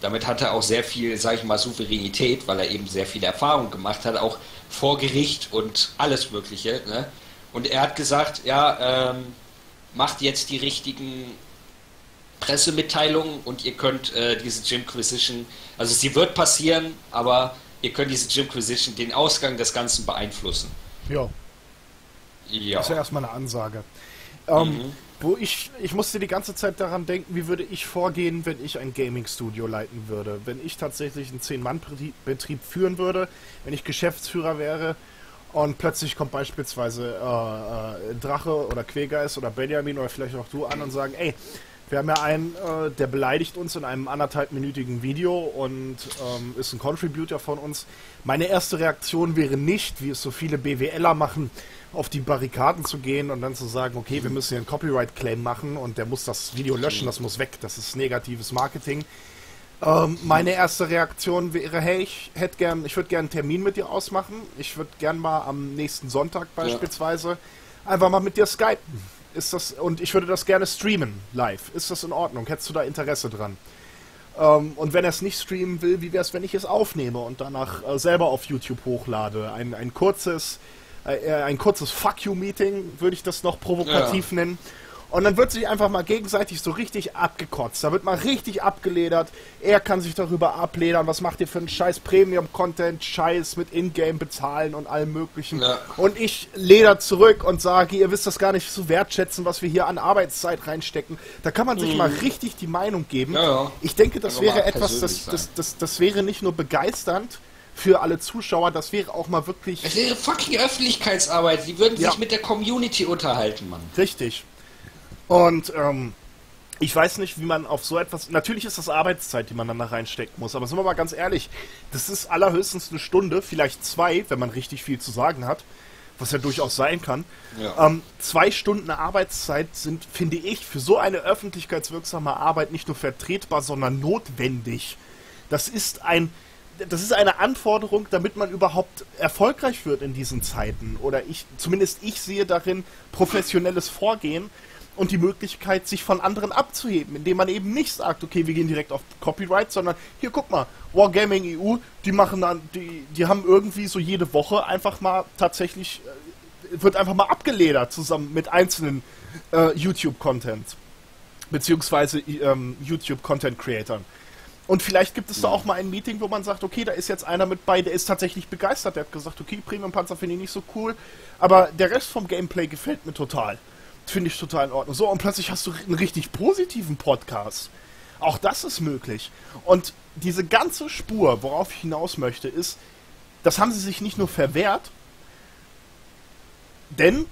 damit hat er auch sehr viel, sag ich mal, Souveränität, weil er eben sehr viel Erfahrung gemacht hat, auch vor Gericht und alles Mögliche. Ne? Und er hat gesagt, ja, ähm, macht jetzt die richtigen Pressemitteilungen und ihr könnt äh, diese Jimquisition, also sie wird passieren, aber ihr könnt diese Jimquisition, den Ausgang des Ganzen beeinflussen. ja, Ja. das ist ja erstmal eine Ansage. Ähm, Mhm. Wo ich, ich musste die ganze Zeit daran denken, wie würde ich vorgehen, wenn ich ein Gaming-Studio leiten würde. Wenn ich tatsächlich einen 10-Mann-Betrieb führen würde, wenn ich Geschäftsführer wäre und plötzlich kommt beispielsweise äh, äh, Drache oder Quälgeist oder Benjamin oder vielleicht auch du an und sagen, ey, wir haben ja einen, äh, der beleidigt uns in einem anderthalbminütigen Video und ähm, ist ein Contributor von uns. Meine erste Reaktion wäre nicht, wie es so viele BWLer machen, auf die Barrikaden zu gehen und dann zu sagen, okay, wir müssen hier einen Copyright-Claim machen und der muss das Video löschen, das muss weg, das ist negatives Marketing. Ähm, meine erste Reaktion wäre, hey, ich hätte gern, ich würde gern einen Termin mit dir ausmachen. Ich würde gern mal am nächsten Sonntag beispielsweise einfach mal mit dir skypen. Ist das, und ich würde das gerne streamen, live. Ist das in Ordnung? Hättest du da Interesse dran? Ähm, und wenn er es nicht streamen will, wie wäre es, wenn ich es aufnehme und danach äh, selber auf YouTube hochlade? Ein, ein kurzes, ein kurzes Fuck You-Meeting, würde ich das noch provokativ nennen. Und dann wird sich einfach mal gegenseitig so richtig abgekotzt. Da wird mal richtig abgeledert. Er kann sich darüber abledern, was macht ihr für einen scheiß Premium-Content, Scheiß mit Ingame bezahlen und allem möglichen. Ja. Und ich leder zurück und sage, ihr wisst das gar nicht zu wertschätzen, was wir hier an Arbeitszeit reinstecken. Da kann man sich mal richtig die Meinung geben. Mhm. Ja, ja. Ich denke, das Also wäre etwas, das, das, das, das wäre nicht nur begeisternd für alle Zuschauer, das wäre auch mal wirklich Es wäre fucking Öffentlichkeitsarbeit. Die würden Ja. sich mit der Community unterhalten, Mann. Richtig. Und ähm, ich weiß nicht, wie man auf so etwas. Natürlich ist das Arbeitszeit, die man dann da reinstecken muss, aber sind wir mal ganz ehrlich, das ist allerhöchstens eine Stunde, vielleicht zwei, wenn man richtig viel zu sagen hat, was ja durchaus sein kann. Ja. Ähm, zwei Stunden Arbeitszeit sind, finde ich, für so eine öffentlichkeitswirksame Arbeit nicht nur vertretbar, sondern notwendig. Das ist ein. Das ist eine Anforderung, damit man überhaupt erfolgreich wird in diesen Zeiten. Oder ich, zumindest ich sehe darin professionelles Vorgehen und die Möglichkeit, sich von anderen abzuheben, indem man eben nicht sagt, okay, wir gehen direkt auf Copyright, sondern hier, guck mal, Wargaming EU, die machen dann, die, die haben irgendwie so jede Woche einfach mal tatsächlich, äh, wird einfach mal abgeledert zusammen mit einzelnen äh, YouTube-Content, beziehungsweise ähm, YouTube-Content-Creatern. Und vielleicht gibt es da auch mal ein Meeting, wo man sagt, okay, da ist jetzt einer mit bei, der ist tatsächlich begeistert. Der hat gesagt, okay, Premium Panzer finde ich nicht so cool, aber der Rest vom Gameplay gefällt mir total. Finde ich total in Ordnung. So, und plötzlich hast du einen richtig positiven Podcast. Auch das ist möglich. Und diese ganze Spur, worauf ich hinaus möchte, ist, das haben sie sich nicht nur verwehrt, denn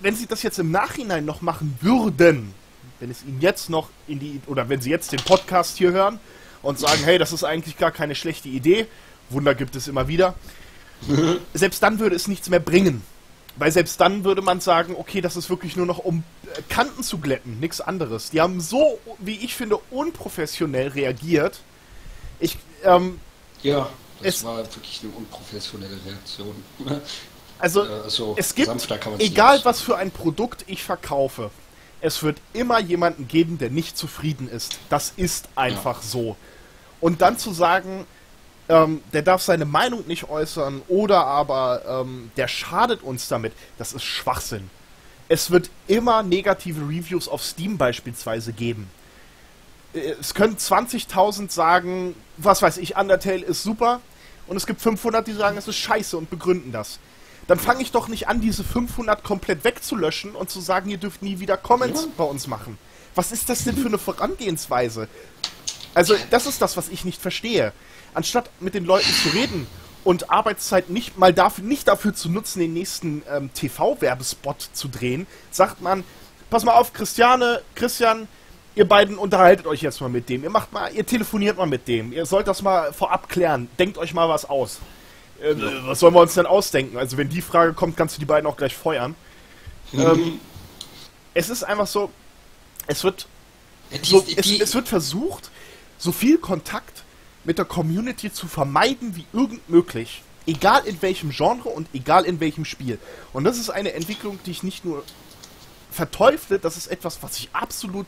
wenn sie das jetzt im Nachhinein noch machen würden, wenn es ihnen jetzt noch in die, oder wenn sie jetzt den Podcast hier hören und sagen, hey, das ist eigentlich gar keine schlechte Idee, Wunder gibt es immer wieder, *laughs* selbst dann würde es nichts mehr bringen. Weil selbst dann würde man sagen, okay, das ist wirklich nur noch um äh, Kanten zu glätten, nichts anderes. Die haben so, wie ich finde, unprofessionell reagiert. Ich, ähm, Ja, das es, war wirklich eine unprofessionelle Reaktion. *laughs* Also, äh, so es gibt, egal was für ein Produkt ich verkaufe, es wird immer jemanden geben, der nicht zufrieden ist. Das ist einfach ja. so. Und dann zu sagen, ähm, der darf seine Meinung nicht äußern oder aber ähm, der schadet uns damit, das ist Schwachsinn. Es wird immer negative Reviews auf Steam beispielsweise geben. Äh, es können 20.000 sagen, was weiß ich, Undertale ist super und es gibt 500, die sagen, es ist scheiße und begründen das. Dann fange ich doch nicht an, diese 500 komplett wegzulöschen und zu sagen, ihr dürft nie wieder Comments bei uns machen. Was ist das denn für eine Vorangehensweise? Also, das ist das, was ich nicht verstehe anstatt mit den Leuten zu reden und Arbeitszeit nicht mal dafür, nicht dafür zu nutzen, den nächsten ähm, TV-Werbespot zu drehen, sagt man, pass mal auf, Christiane, Christian, ihr beiden unterhaltet euch jetzt mal mit dem. Ihr macht mal, ihr telefoniert mal mit dem. Ihr sollt das mal vorab klären. Denkt euch mal was aus. Äh, was sollen wir uns denn ausdenken? Also wenn die Frage kommt, kannst du die beiden auch gleich feuern. Mhm. Ähm, es ist einfach so, es wird, so, es, es wird versucht, so viel Kontakt mit der Community zu vermeiden wie irgend möglich. Egal in welchem Genre und egal in welchem Spiel. Und das ist eine Entwicklung, die ich nicht nur verteufle, das ist etwas, was ich absolut.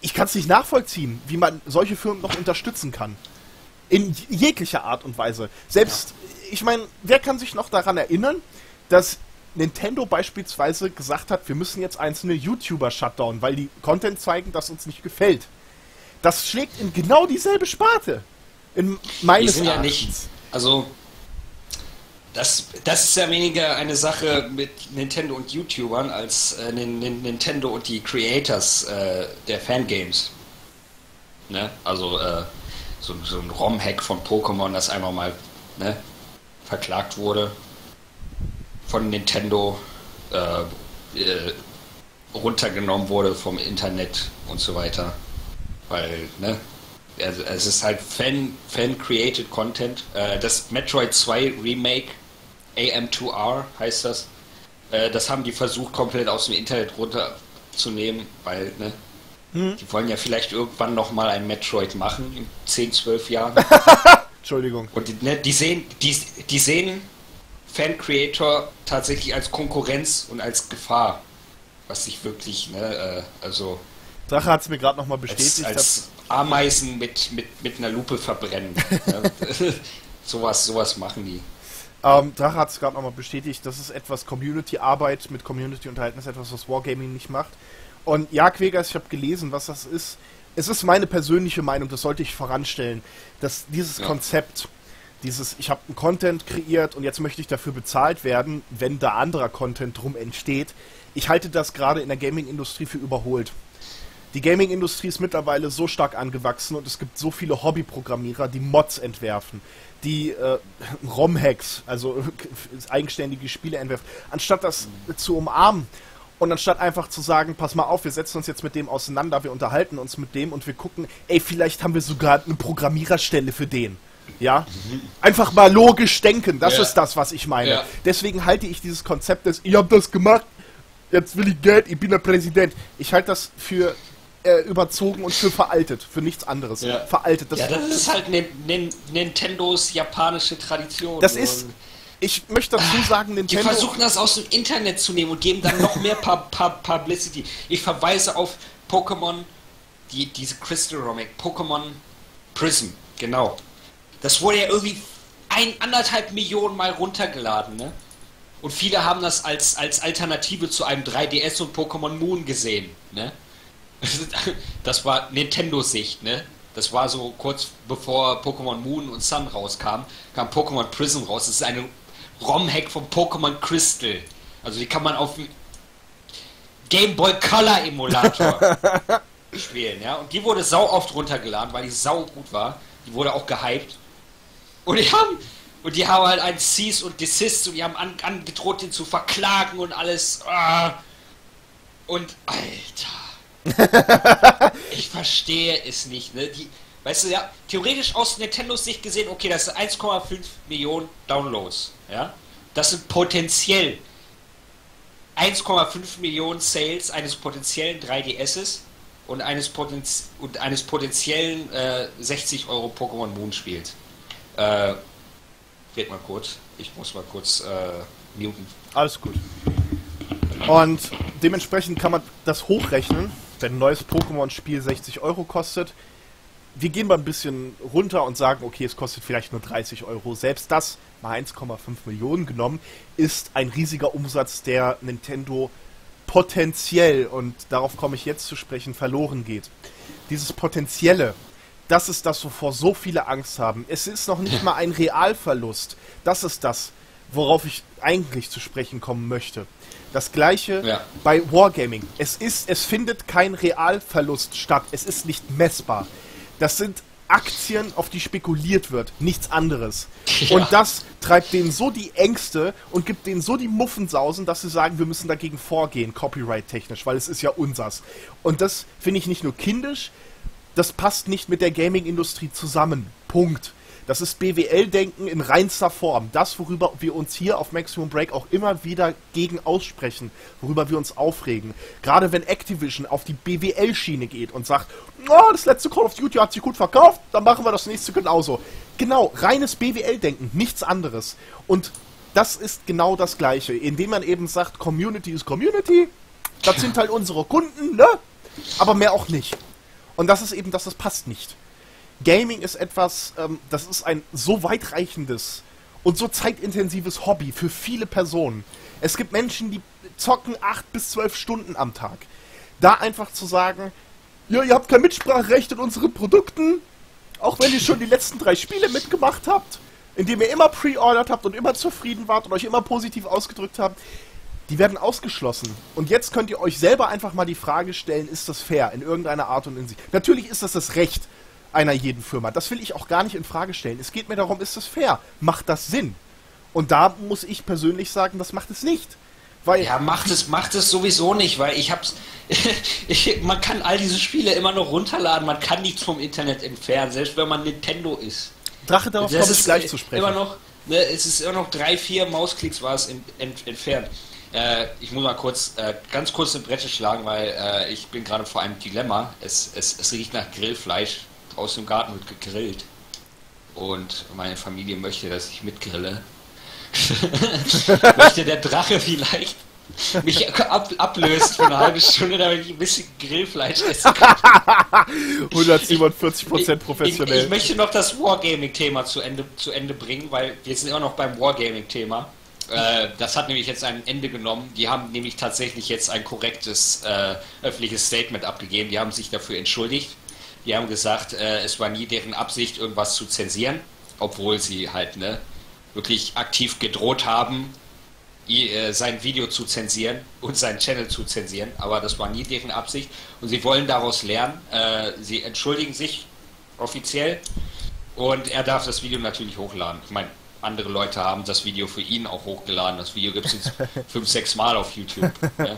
Ich kann es nicht nachvollziehen, wie man solche Firmen noch unterstützen kann. In jeglicher Art und Weise. Selbst, ich meine, wer kann sich noch daran erinnern, dass Nintendo beispielsweise gesagt hat, wir müssen jetzt einzelne YouTuber shutdown, weil die Content zeigen, das uns nicht gefällt. Das schlägt in genau dieselbe Sparte. In meines die sind ja nicht. Also, das, das ist ja weniger eine Sache mit Nintendo und YouTubern als äh, Nintendo und die Creators äh, der Fangames. Ne? Also, äh, so, so, ein ROM-Hack von Pokémon, das einmal mal ne, verklagt wurde von Nintendo, äh, äh, runtergenommen wurde vom Internet und so weiter. Weil, ne, also es ist halt Fan, Fan-created Content. Äh, das Metroid 2 Remake, AM2R heißt das, äh, das haben die versucht komplett aus dem Internet runterzunehmen, weil, ne, hm. die wollen ja vielleicht irgendwann nochmal ein Metroid machen in 10, 12 Jahren. *laughs* Entschuldigung. Und die, ne, die sehen, die, die sehen Fan-Creator tatsächlich als Konkurrenz und als Gefahr. Was sich wirklich, ne, äh, also. Drache hat es mir gerade nochmal bestätigt. Als, als Ameisen mit, mit, mit einer Lupe verbrennen. *laughs* sowas, sowas machen die. Ähm, Drache hat es gerade nochmal bestätigt, das ist etwas Community-Arbeit mit Community-Unterhalten, ist etwas, was Wargaming nicht macht. Und ja, Quegas, ich habe gelesen, was das ist. Es ist meine persönliche Meinung, das sollte ich voranstellen, dass dieses ja. Konzept, dieses, ich habe einen Content kreiert und jetzt möchte ich dafür bezahlt werden, wenn da anderer Content drum entsteht. Ich halte das gerade in der Gaming-Industrie für überholt. Die Gaming-Industrie ist mittlerweile so stark angewachsen und es gibt so viele Hobbyprogrammierer, die Mods entwerfen, die äh, ROM-Hacks, also *laughs* eigenständige Spiele entwerfen, anstatt das zu umarmen und anstatt einfach zu sagen, pass mal auf, wir setzen uns jetzt mit dem auseinander, wir unterhalten uns mit dem und wir gucken, ey, vielleicht haben wir sogar eine Programmiererstelle für den. Ja? Einfach mal logisch denken, das ja. ist das, was ich meine. Ja. Deswegen halte ich dieses Konzept des, ich hab das gemacht, jetzt will ich Geld, ich bin der Präsident. Ich halte das für äh, überzogen und für veraltet, für nichts anderes. Ja. Veraltet. Das, ja, das ist halt Nintendos japanische Tradition. Das ist. Ich möchte dazu sagen, Nintendo. Die versuchen das aus dem Internet zu nehmen und geben dann noch mehr Pu *laughs* Pu Publicity. Ich verweise auf Pokémon, die, diese Crystal Romic, Pokémon Prism, genau. Das wurde ja irgendwie ein, anderthalb Millionen Mal runtergeladen, ne? Und viele haben das als, als Alternative zu einem 3DS und Pokémon Moon gesehen, ne? *laughs* das war Nintendo-Sicht, ne? Das war so kurz bevor Pokémon Moon und Sun rauskam, kam Pokémon Prism raus. Das ist eine ROM-Hack von Pokémon Crystal. Also die kann man auf dem Game Boy Color Emulator *laughs* spielen, ja. Und die wurde sau oft runtergeladen, weil die sau gut war. Die wurde auch gehypt. Und die haben, und die haben halt ein Cease und Desist und die haben an, angedroht, den zu verklagen und alles. Ah. Und Alter. *laughs* ich verstehe es nicht, ne? Die, weißt du, ja, theoretisch aus Nintendos Sicht gesehen, okay, das sind 1,5 Millionen Downloads, ja. Das sind potenziell 1,5 Millionen Sales eines potenziellen 3DSs und eines, Potenz und eines potenziellen äh, 60 Euro Pokémon Moon Spiels. Äh, red mal kurz. Ich muss mal kurz äh, muten. Alles gut. Und dementsprechend kann man das hochrechnen, wenn ein neues Pokémon-Spiel 60 Euro kostet. Wir gehen mal ein bisschen runter und sagen, okay, es kostet vielleicht nur 30 Euro. Selbst das, mal 1,5 Millionen genommen, ist ein riesiger Umsatz, der Nintendo potenziell, und darauf komme ich jetzt zu sprechen, verloren geht. Dieses Potenzielle, das ist das, wovor so viele Angst haben. Es ist noch nicht mal ein Realverlust. Das ist das, worauf ich eigentlich zu sprechen kommen möchte. Das gleiche ja. bei Wargaming. Es ist, es findet kein Realverlust statt. Es ist nicht messbar. Das sind Aktien, auf die spekuliert wird, nichts anderes. *laughs* Ja. Und das treibt denen so die Ängste und gibt denen so die Muffensausen, dass sie sagen, wir müssen dagegen vorgehen, copyright-technisch, weil es ist ja unsers. Und das finde ich nicht nur kindisch, das passt nicht mit der Gaming-Industrie zusammen. Punkt. Das ist BWL-Denken in reinster Form. Das, worüber wir uns hier auf Maximum Break auch immer wieder gegen aussprechen, worüber wir uns aufregen. Gerade wenn Activision auf die BWL-Schiene geht und sagt, oh, das letzte Call of Duty hat sich gut verkauft, dann machen wir das nächste genauso. Genau, reines BWL-Denken, nichts anderes. Und das ist genau das Gleiche, indem man eben sagt, Community ist Community, das sind halt unsere Kunden, ne? Aber mehr auch nicht. Und das ist eben, dass das passt nicht. Gaming ist etwas, ähm, das ist ein so weitreichendes und so zeitintensives Hobby für viele Personen. Es gibt Menschen, die zocken acht bis zwölf Stunden am Tag. Da einfach zu sagen, ja, ihr habt kein Mitspracherecht in unseren Produkten, auch wenn ihr schon die letzten drei Spiele mitgemacht habt, indem ihr immer pre-ordered habt und immer zufrieden wart und euch immer positiv ausgedrückt habt, die werden ausgeschlossen. Und jetzt könnt ihr euch selber einfach mal die Frage stellen, ist das fair in irgendeiner Art und Weise? Natürlich ist das das Recht einer jeden Firma. Das will ich auch gar nicht in Frage stellen. Es geht mir darum, ist das fair? Macht das Sinn? Und da muss ich persönlich sagen, das macht es nicht. Weil ja, macht es, macht es sowieso nicht, weil ich hab's. *laughs* ich, man kann all diese Spiele immer noch runterladen, man kann nichts vom Internet entfernen, selbst wenn man Nintendo ist. Drache, darauf komme ich gleich zu sprechen. Immer noch, ne, es ist immer noch drei, vier Mausklicks war es in, ent, entfernt. Äh, ich muss mal kurz, äh, ganz kurz eine Brette schlagen, weil äh, ich bin gerade vor einem Dilemma. Es, es, es riecht nach Grillfleisch aus dem Garten wird gegrillt. Und meine Familie möchte, dass ich mitgrille. *laughs* möchte der Drache vielleicht mich ab, ablöst für eine halbe Stunde, damit ich ein bisschen Grillfleisch essen kann. *laughs* 147% professionell. Ich, ich, ich, möchte noch das Wargaming-Thema zu Ende, zu Ende bringen, weil wir sind immer noch beim Wargaming-Thema. Äh, das hat nämlich jetzt ein Ende genommen. Die haben nämlich tatsächlich jetzt ein korrektes äh, öffentliches Statement abgegeben. Die haben sich dafür entschuldigt. Die haben gesagt, äh, es war nie deren Absicht, irgendwas zu zensieren, obwohl sie halt ne, wirklich aktiv gedroht haben, äh, sein Video zu zensieren und seinen Channel zu zensieren. Aber das war nie deren Absicht und sie wollen daraus lernen. Äh, sie entschuldigen sich offiziell und er darf das Video natürlich hochladen. Ich meine, andere Leute haben das Video für ihn auch hochgeladen. Das Video gibt es jetzt *laughs* fünf, sechs Mal auf YouTube. Ja?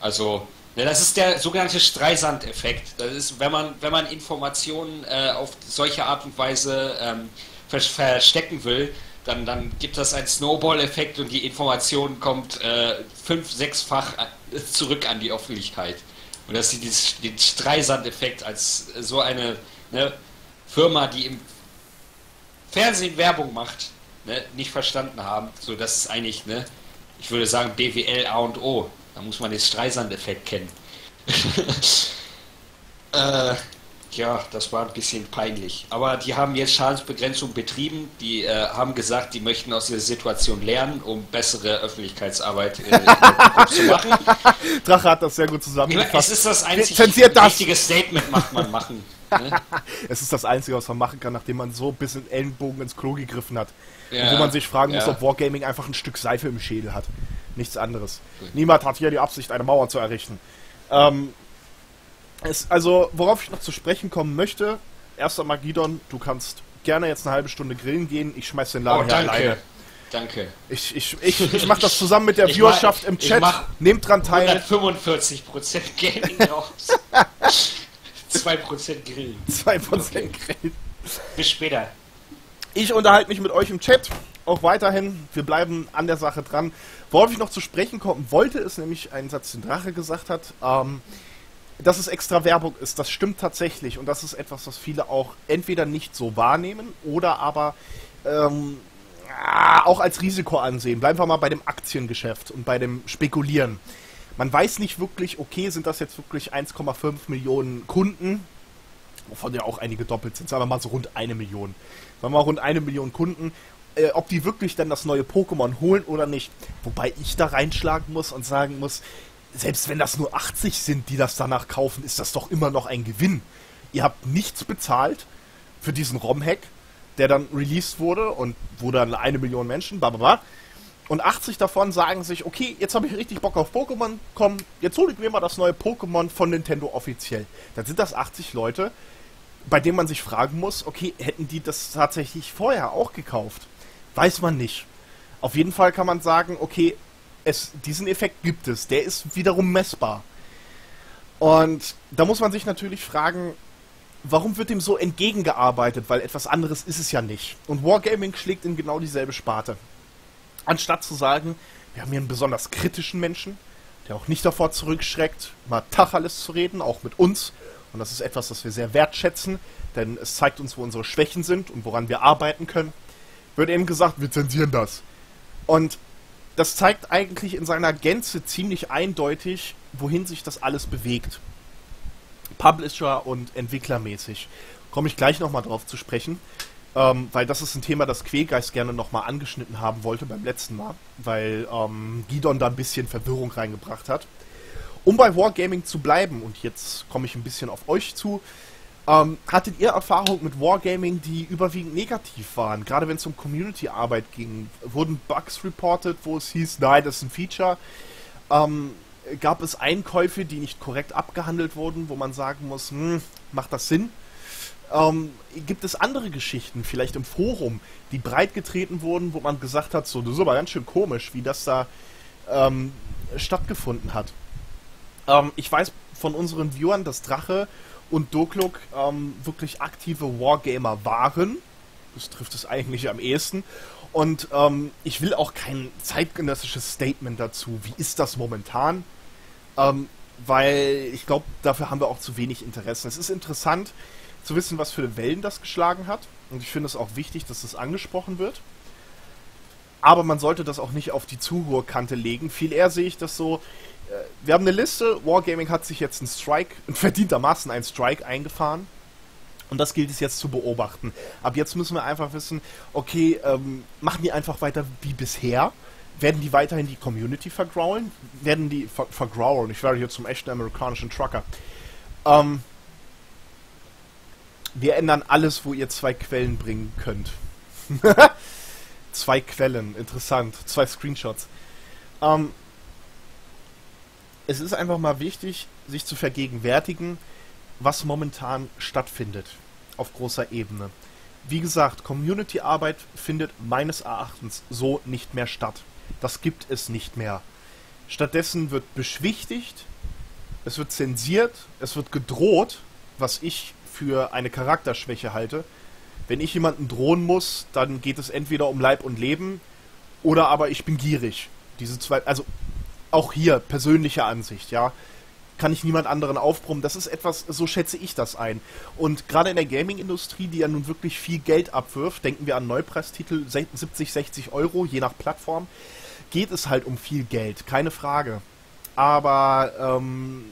Also ja, das ist der sogenannte Streisand-Effekt. Das ist, wenn man, wenn man Informationen äh, auf solche Art und Weise ähm, ver verstecken will, dann, dann gibt das einen Snowball-Effekt und die Information kommt äh, fünf-, sechsfach zurück an die Öffentlichkeit. Und dass sie den Streisand-Effekt als so eine ne, Firma, die im Fernsehen Werbung macht, ne, nicht verstanden haben, so dass es eigentlich, ne, ich würde sagen, BWL A und O da muss man den Streisand-Effekt kennen. *laughs* äh, ja, das war ein bisschen peinlich. Aber die haben jetzt Schadensbegrenzung betrieben. Die äh, haben gesagt, die möchten aus dieser Situation lernen, um bessere Öffentlichkeitsarbeit äh, zu machen. *laughs* Drache hat das sehr gut zusammengefasst. Es ist das einzige richtige Statement, macht man machen. Ne? *laughs* es ist das Einzige, was man machen kann, nachdem man so bis in Ellenbogen ins Klo gegriffen hat. Ja, wo man sich fragen ja. muss, ob Wargaming einfach ein Stück Seife im Schädel hat. Nichts anderes. Niemand hat hier die Absicht, eine Mauer zu errichten. Ähm, Es, also, worauf ich noch zu sprechen kommen möchte, erster Magidon, du kannst gerne jetzt eine halbe Stunde grillen gehen. Ich schmeiß den Laden Oh, hier danke. alleine. Danke. Ich, ich, ich, ich mach das zusammen mit der *laughs* Ich Viewerschaft mach- im Chat. Nehmt dran teil. 145% Gaming raus. 2% Grill. 2% Okay. Grill. Bis später. Ich unterhalte mich mit euch im Chat. Auch weiterhin. Wir bleiben an der Sache dran. Worauf ich noch zu sprechen kommen wollte, ist nämlich ein Satz, den Drache gesagt hat. Ähm, dass es extra Werbung ist, das stimmt tatsächlich. Und das ist etwas, was viele auch entweder nicht so wahrnehmen oder aber ähm, ah, auch als Risiko ansehen. Bleiben wir mal bei dem Aktiengeschäft und bei dem Spekulieren. Man weiß nicht wirklich, okay, sind das jetzt wirklich 1,5 Millionen Kunden, wovon ja auch einige doppelt sind, sagen wir mal so rund eine Million. Sagen wir mal rund eine Million Kunden, äh, ob die wirklich dann das neue Pokémon holen oder nicht. Wobei ich da reinschlagen muss und sagen muss, selbst wenn das nur 80 sind, die das danach kaufen, ist das doch immer noch ein Gewinn. Ihr habt nichts bezahlt für diesen ROM-Hack, der dann released wurde und wo dann eine Million Menschen, bla. Und 80 davon sagen sich, okay, jetzt habe ich richtig Bock auf Pokémon, komm, jetzt hole ich mir mal das neue Pokémon von Nintendo offiziell. Dann sind das 80 Leute, bei denen man sich fragen muss, okay, hätten die das tatsächlich vorher auch gekauft? Weiß man nicht. Auf jeden Fall kann man sagen, okay, es, diesen Effekt gibt es. Der ist wiederum messbar. Und da muss man sich natürlich fragen, warum wird dem so entgegengearbeitet? Weil etwas anderes ist es ja nicht. Und Wargaming schlägt in genau dieselbe Sparte. Anstatt zu sagen, wir haben hier einen besonders kritischen Menschen, der auch nicht davor zurückschreckt, mal Tacheles zu reden, auch mit uns. Und das ist etwas, das wir sehr wertschätzen, denn es zeigt uns, wo unsere Schwächen sind und woran wir arbeiten können. Wird eben gesagt, wir zensieren das. Und das zeigt eigentlich in seiner Gänze ziemlich eindeutig, wohin sich das alles bewegt. Publisher und Entwicklermäßig. Komme ich gleich nochmal drauf zu sprechen. Ähm, weil das ist ein Thema, das Quälgeist gerne nochmal angeschnitten haben wollte beim letzten Mal, weil ähm, Gidon da ein bisschen Verwirrung reingebracht hat. Um bei Wargaming zu bleiben, und jetzt komme ich ein bisschen auf euch zu, ähm, hattet ihr Erfahrungen mit Wargaming, die überwiegend negativ waren? Gerade wenn es um Community-Arbeit ging, wurden Bugs reported, wo es hieß, nein, das ist ein Feature. Ähm, gab es Einkäufe, die nicht korrekt abgehandelt wurden, wo man sagen muss, hm, macht das Sinn? Ähm, gibt es andere Geschichten, vielleicht im Forum, die breit getreten wurden, wo man gesagt hat, so, das ist aber ganz schön komisch, wie das da ähm, stattgefunden hat. Ähm, ich weiß von unseren Viewern, dass Drache und Dokluk ähm, wirklich aktive Wargamer waren. Das trifft es eigentlich am ehesten. Und ähm, ich will auch kein zeitgenössisches Statement dazu. Wie ist das momentan? Ähm, weil ich glaube, dafür haben wir auch zu wenig Interesse. Es ist interessant zu wissen, was für Wellen das geschlagen hat. Und ich finde es auch wichtig, dass das angesprochen wird. Aber man sollte das auch nicht auf die zu hohe Kante legen. Viel eher sehe ich das so, wir haben eine Liste, Wargaming hat sich jetzt einen Strike, *laughs* verdientermaßen einen Strike eingefahren. Und das gilt es jetzt zu beobachten. Ab jetzt müssen wir einfach wissen, okay, ähm, machen die einfach weiter wie bisher? Werden die weiterhin die Community vergraulen? Werden die ver vergraulen? Ich werde hier zum echten amerikanischen Trucker. Ähm, wir ändern alles, wo ihr zwei Quellen bringen könnt. *laughs* zwei Quellen, interessant. Zwei Screenshots. Ähm, es ist einfach mal wichtig, sich zu vergegenwärtigen, was momentan stattfindet auf großer Ebene. Wie gesagt, Community-Arbeit findet meines Erachtens so nicht mehr statt. Das gibt es nicht mehr. Stattdessen wird beschwichtigt, es wird zensiert, es wird gedroht, was ich für eine Charakterschwäche halte. Wenn ich jemanden drohen muss, dann geht es entweder um Leib und Leben oder aber ich bin gierig. Diese zwei, also auch hier persönliche Ansicht, ja. Kann ich niemand anderen aufbrummen. Das ist etwas, so schätze ich das ein. Und gerade in der Gaming-Industrie, die ja nun wirklich viel Geld abwirft, denken wir an Neupreistitel, 70, 60 Euro, je nach Plattform, geht es halt um viel Geld, keine Frage. Aber ähm,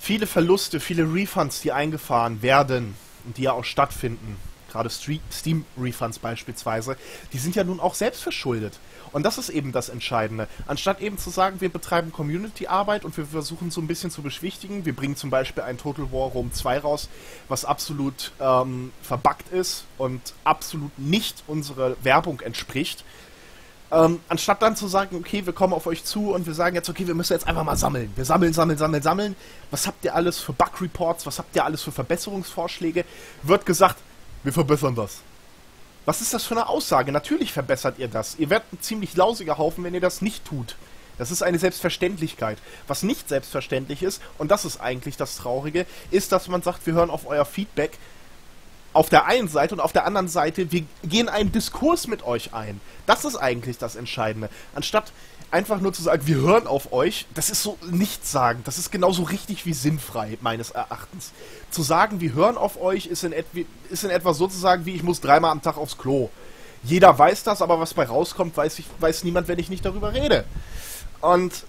viele Verluste, viele Refunds, die eingefahren werden und die ja auch stattfinden, gerade Steam-Refunds beispielsweise, die sind ja nun auch selbst verschuldet. Und das ist eben das Entscheidende. Anstatt eben zu sagen, wir betreiben Community-Arbeit und wir versuchen so ein bisschen zu beschwichtigen, wir bringen zum Beispiel ein Total War Rome 2 raus, was absolut ähm, verbuggt ist und absolut nicht unserer Werbung entspricht, Ähm, anstatt dann zu sagen, okay, wir kommen auf euch zu und wir sagen jetzt, okay, wir müssen jetzt einfach mal sammeln. Wir sammeln, sammeln, sammeln, sammeln. Was habt ihr alles für Bug-Reports? Was habt ihr alles für Verbesserungsvorschläge? Wird gesagt, wir verbessern das. Was ist das für eine Aussage? Natürlich verbessert ihr das. Ihr werdet ein ziemlich lausiger Haufen, wenn ihr das nicht tut. Das ist eine Selbstverständlichkeit. Was nicht selbstverständlich ist, und das ist eigentlich das Traurige, ist, dass man sagt, wir hören auf euer Feedback, auf der einen Seite und auf der anderen Seite, wir gehen einen Diskurs mit euch ein. Das ist eigentlich das Entscheidende. Anstatt einfach nur zu sagen, wir hören auf euch, das ist so nichtssagend. Das ist genauso richtig wie sinnfrei, meines Erachtens. Zu sagen, wir hören auf euch, ist in, etwa, ist in etwa sozusagen wie, ich muss dreimal am Tag aufs Klo. Jeder weiß das, aber was bei rauskommt, weiß, ich, weiß niemand, wenn ich nicht darüber rede. Und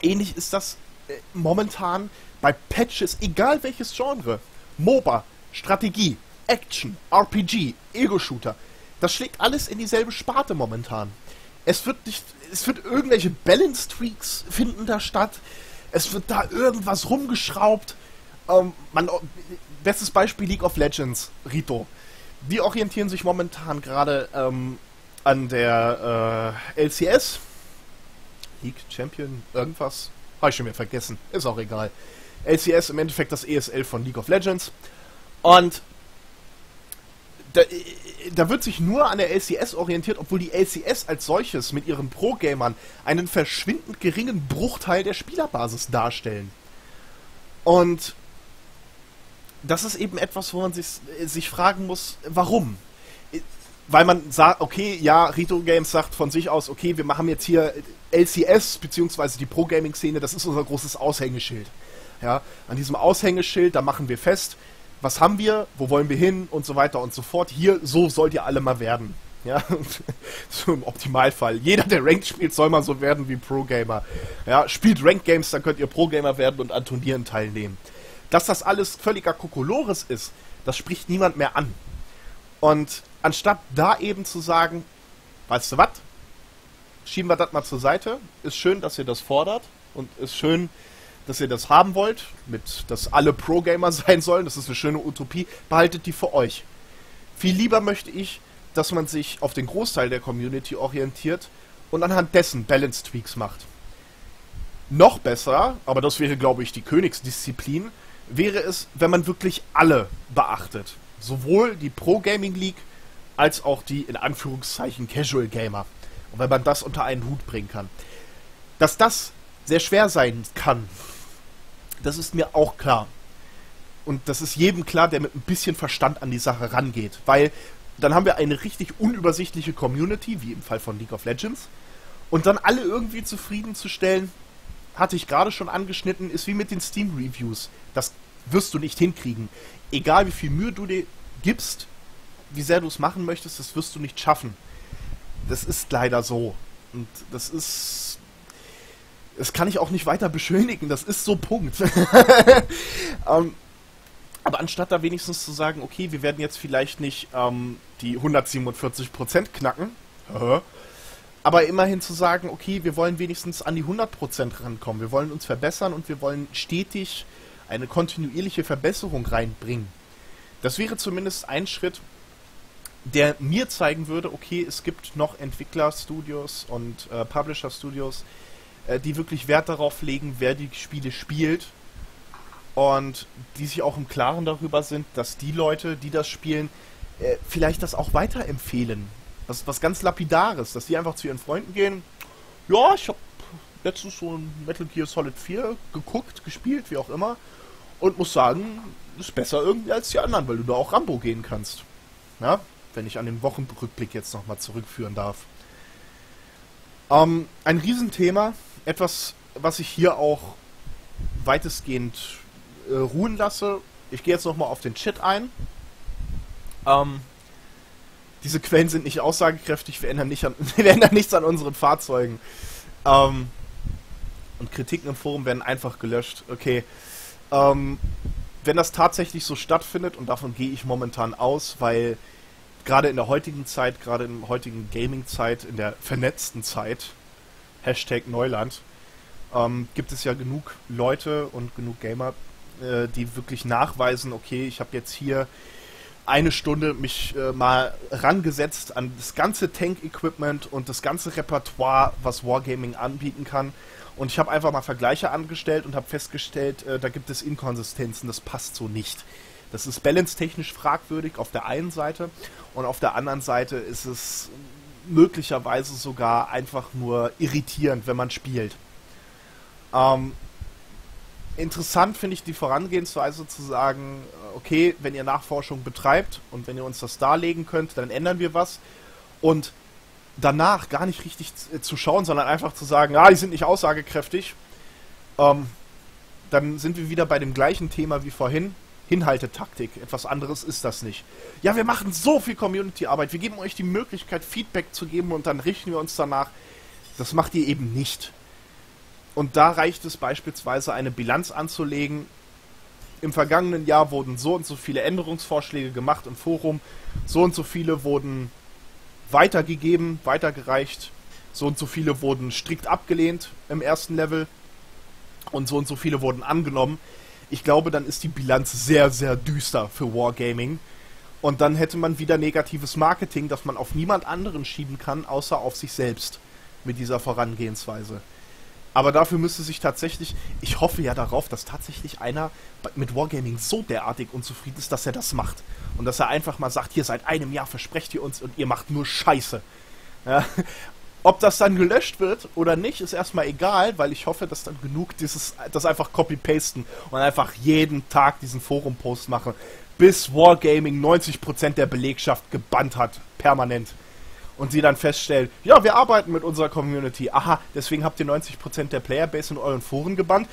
ähnlich ist das äh, momentan bei Patches, egal welches Genre. MOBA, Strategie, Action, RPG, Ego-Shooter. Das schlägt alles in dieselbe Sparte momentan. Es wird nicht, es wird irgendwelche Balance-Tweaks finden da statt. Es wird da irgendwas rumgeschraubt. Ähm, man, bestes Beispiel League of Legends, Rito. Die orientieren sich momentan gerade ähm, an der äh, LCS. League Champion, irgendwas. Habe ich schon wieder vergessen. Ist auch egal. LCS im Endeffekt das ESL von League of Legends. Und da, da, wird sich nur an der LCS orientiert, obwohl die LCS als solches mit ihren Pro-Gamern einen verschwindend geringen Bruchteil der Spielerbasis darstellen. Und das ist eben etwas, wo man sich, sich fragen muss, warum? Weil man sagt, okay, ja, Rito Games sagt von sich aus, okay, wir machen jetzt hier LCS, beziehungsweise die Pro-Gaming-Szene, das ist unser großes Aushängeschild. Ja, an diesem Aushängeschild, da machen wir fest, was haben wir, wo wollen wir hin und so weiter und so fort. Hier, so sollt ihr alle mal werden. Ja, *laughs* so im Optimalfall. Jeder, der Ranked spielt, soll mal so werden wie Pro-Gamer. Ja, spielt Ranked Games, dann könnt ihr Pro-Gamer werden und an Turnieren teilnehmen. Dass das alles völliger Kokolores ist, das spricht niemand mehr an. Und anstatt da eben zu sagen, weißt du was, schieben wir das mal zur Seite, ist schön, dass ihr das fordert und ist schön, dass ihr das haben wollt, mit, dass alle Pro-Gamer *laughs* sein sollen, das ist eine schöne Utopie, behaltet die für euch. Viel lieber möchte ich, dass man sich auf den Großteil der Community orientiert und anhand dessen Balance-Tweaks macht. Noch besser, aber das wäre, glaube ich, die Königsdisziplin, wäre es, wenn man wirklich alle beachtet. Sowohl die Pro-Gaming League als auch die in Anführungszeichen Casual Gamer. Und wenn man das unter einen Hut bringen kann. Dass das sehr schwer sein kann, das ist mir auch klar. Und das ist jedem klar, der mit ein bisschen Verstand an die Sache rangeht. Weil dann haben wir eine richtig unübersichtliche Community, wie im Fall von League of Legends. Und dann alle irgendwie zufriedenzustellen, hatte ich gerade schon angeschnitten, ist wie mit den Steam-Reviews. Das wirst du nicht hinkriegen. Egal wie viel Mühe du dir gibst, wie sehr du es machen möchtest, das wirst du nicht schaffen. Das ist leider so. Und das ist das kann ich auch nicht weiter beschönigen, das ist so Punkt. *laughs* ähm, aber anstatt da wenigstens zu sagen, okay, wir werden jetzt vielleicht nicht ähm, die 147% knacken, aber immerhin zu sagen, okay, wir wollen wenigstens an die 100% rankommen, wir wollen uns verbessern und wir wollen stetig eine kontinuierliche Verbesserung reinbringen. Das wäre zumindest ein Schritt, der mir zeigen würde, okay, es gibt noch Entwicklerstudios und äh, Publisher-Studios, äh, die wirklich Wert darauf legen, wer die Spiele spielt und die sich auch im Klaren darüber sind, dass die Leute, die das spielen, äh, vielleicht das auch weiterempfehlen. Das ist was ganz Lapidares, dass die einfach zu ihren Freunden gehen. Ja, ich habe letztens so ein Metal Gear Solid 4 geguckt, gespielt, wie auch immer. Und muss sagen, ist besser irgendwie als die anderen, weil du da auch Rambo gehen kannst. Ja, wenn ich an den Wochenrückblick jetzt nochmal zurückführen darf. Ähm, ein Riesenthema, etwas, was ich hier auch weitestgehend äh, ruhen lasse. Ich gehe jetzt nochmal auf den Chat ein. Ähm, diese Quellen sind nicht aussagekräftig, wir ändern, nicht an, *laughs* wir ändern nichts an unseren Fahrzeugen. Ähm, und Kritiken im Forum werden einfach gelöscht. Okay. Ähm, wenn das tatsächlich so stattfindet, und davon gehe ich momentan aus, weil gerade in der heutigen Zeit, gerade in heutigen Gaming-Zeit, in der vernetzten Zeit, Hashtag Neuland, ähm, gibt es ja genug Leute und genug Gamer, äh, die wirklich nachweisen, okay, ich habe jetzt hier eine Stunde mich äh, mal rangesetzt an das ganze Tank-Equipment und das ganze Repertoire, was Wargaming anbieten kann. Und ich habe einfach mal Vergleiche angestellt und habe festgestellt, äh, da gibt es Inkonsistenzen, das passt so nicht. Das ist balance-technisch fragwürdig auf der einen Seite und auf der anderen Seite ist es möglicherweise sogar einfach nur irritierend, wenn man spielt. Ähm, interessant finde ich die Vorangehensweise zu sagen, okay, wenn ihr Nachforschung betreibt und wenn ihr uns das darlegen könnt, dann ändern wir was. Und danach gar nicht richtig zu schauen, sondern einfach zu sagen, ah, die sind nicht aussagekräftig, ähm, dann sind wir wieder bei dem gleichen Thema wie vorhin. Hinhaltetaktik. Etwas anderes ist das nicht. Ja, wir machen so viel Community-Arbeit. Wir geben euch die Möglichkeit, Feedback zu geben und dann richten wir uns danach. Das macht ihr eben nicht. Und da reicht es beispielsweise, eine Bilanz anzulegen. Im vergangenen Jahr wurden so und so viele Änderungsvorschläge gemacht im Forum. So und so viele wurden weitergegeben, weitergereicht. So und so viele wurden strikt abgelehnt im ersten Level. Und so und so viele wurden angenommen ich glaube, dann ist die Bilanz sehr, sehr düster für Wargaming. Und dann hätte man wieder negatives Marketing, das man auf niemand anderen schieben kann, außer auf sich selbst mit dieser Vorangehensweise. Aber dafür müsste sich tatsächlich, ich hoffe ja darauf, dass tatsächlich einer mit Wargaming so derartig unzufrieden ist, dass er das macht. Und dass er einfach mal sagt, hier seit einem Jahr versprecht ihr uns und ihr macht nur Scheiße. Ja? Ob das dann gelöscht wird oder nicht, ist erstmal egal, weil ich hoffe, dass dann genug dieses, das einfach copy-pasten und einfach jeden Tag diesen Forum-Post machen, bis Wargaming 90% der Belegschaft gebannt hat, permanent. Und sie dann feststellen, ja, wir arbeiten mit unserer Community. Aha, deswegen habt ihr 90% der Playerbase in euren Foren gebannt.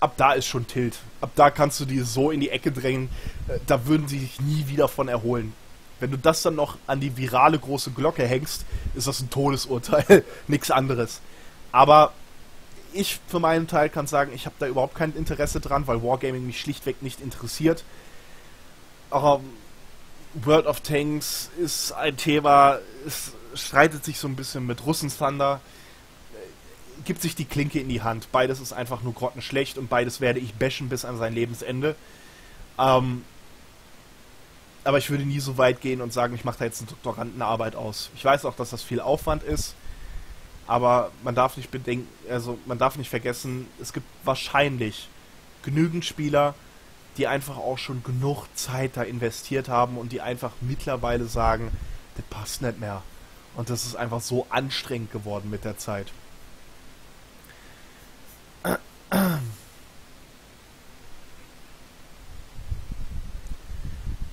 Ab da ist schon Tilt. Ab da kannst du die so in die Ecke drängen, äh, da würden sie sich nie wieder von erholen. Wenn du das dann noch an die virale große Glocke hängst, ist das ein Todesurteil. *laughs* Nichts anderes. Aber ich für meinen Teil kann sagen, ich habe da überhaupt kein Interesse dran, weil Wargaming mich schlichtweg nicht interessiert. Aber World of Tanks ist ein Thema, es streitet sich so ein bisschen mit Russens Thunder, gibt sich die Klinke in die Hand. Beides ist einfach nur grottenschlecht und beides werde ich bashen bis an sein Lebensende. Ähm, aber ich würde nie so weit gehen und sagen, ich mache da jetzt eine Doktorandenarbeit aus. Ich weiß auch, dass das viel Aufwand ist, aber man darf nicht bedenken, also man darf nicht vergessen, es gibt wahrscheinlich genügend Spieler, die einfach auch schon genug Zeit da investiert haben und die einfach mittlerweile sagen, das passt nicht mehr. Und das ist einfach so anstrengend geworden mit der Zeit.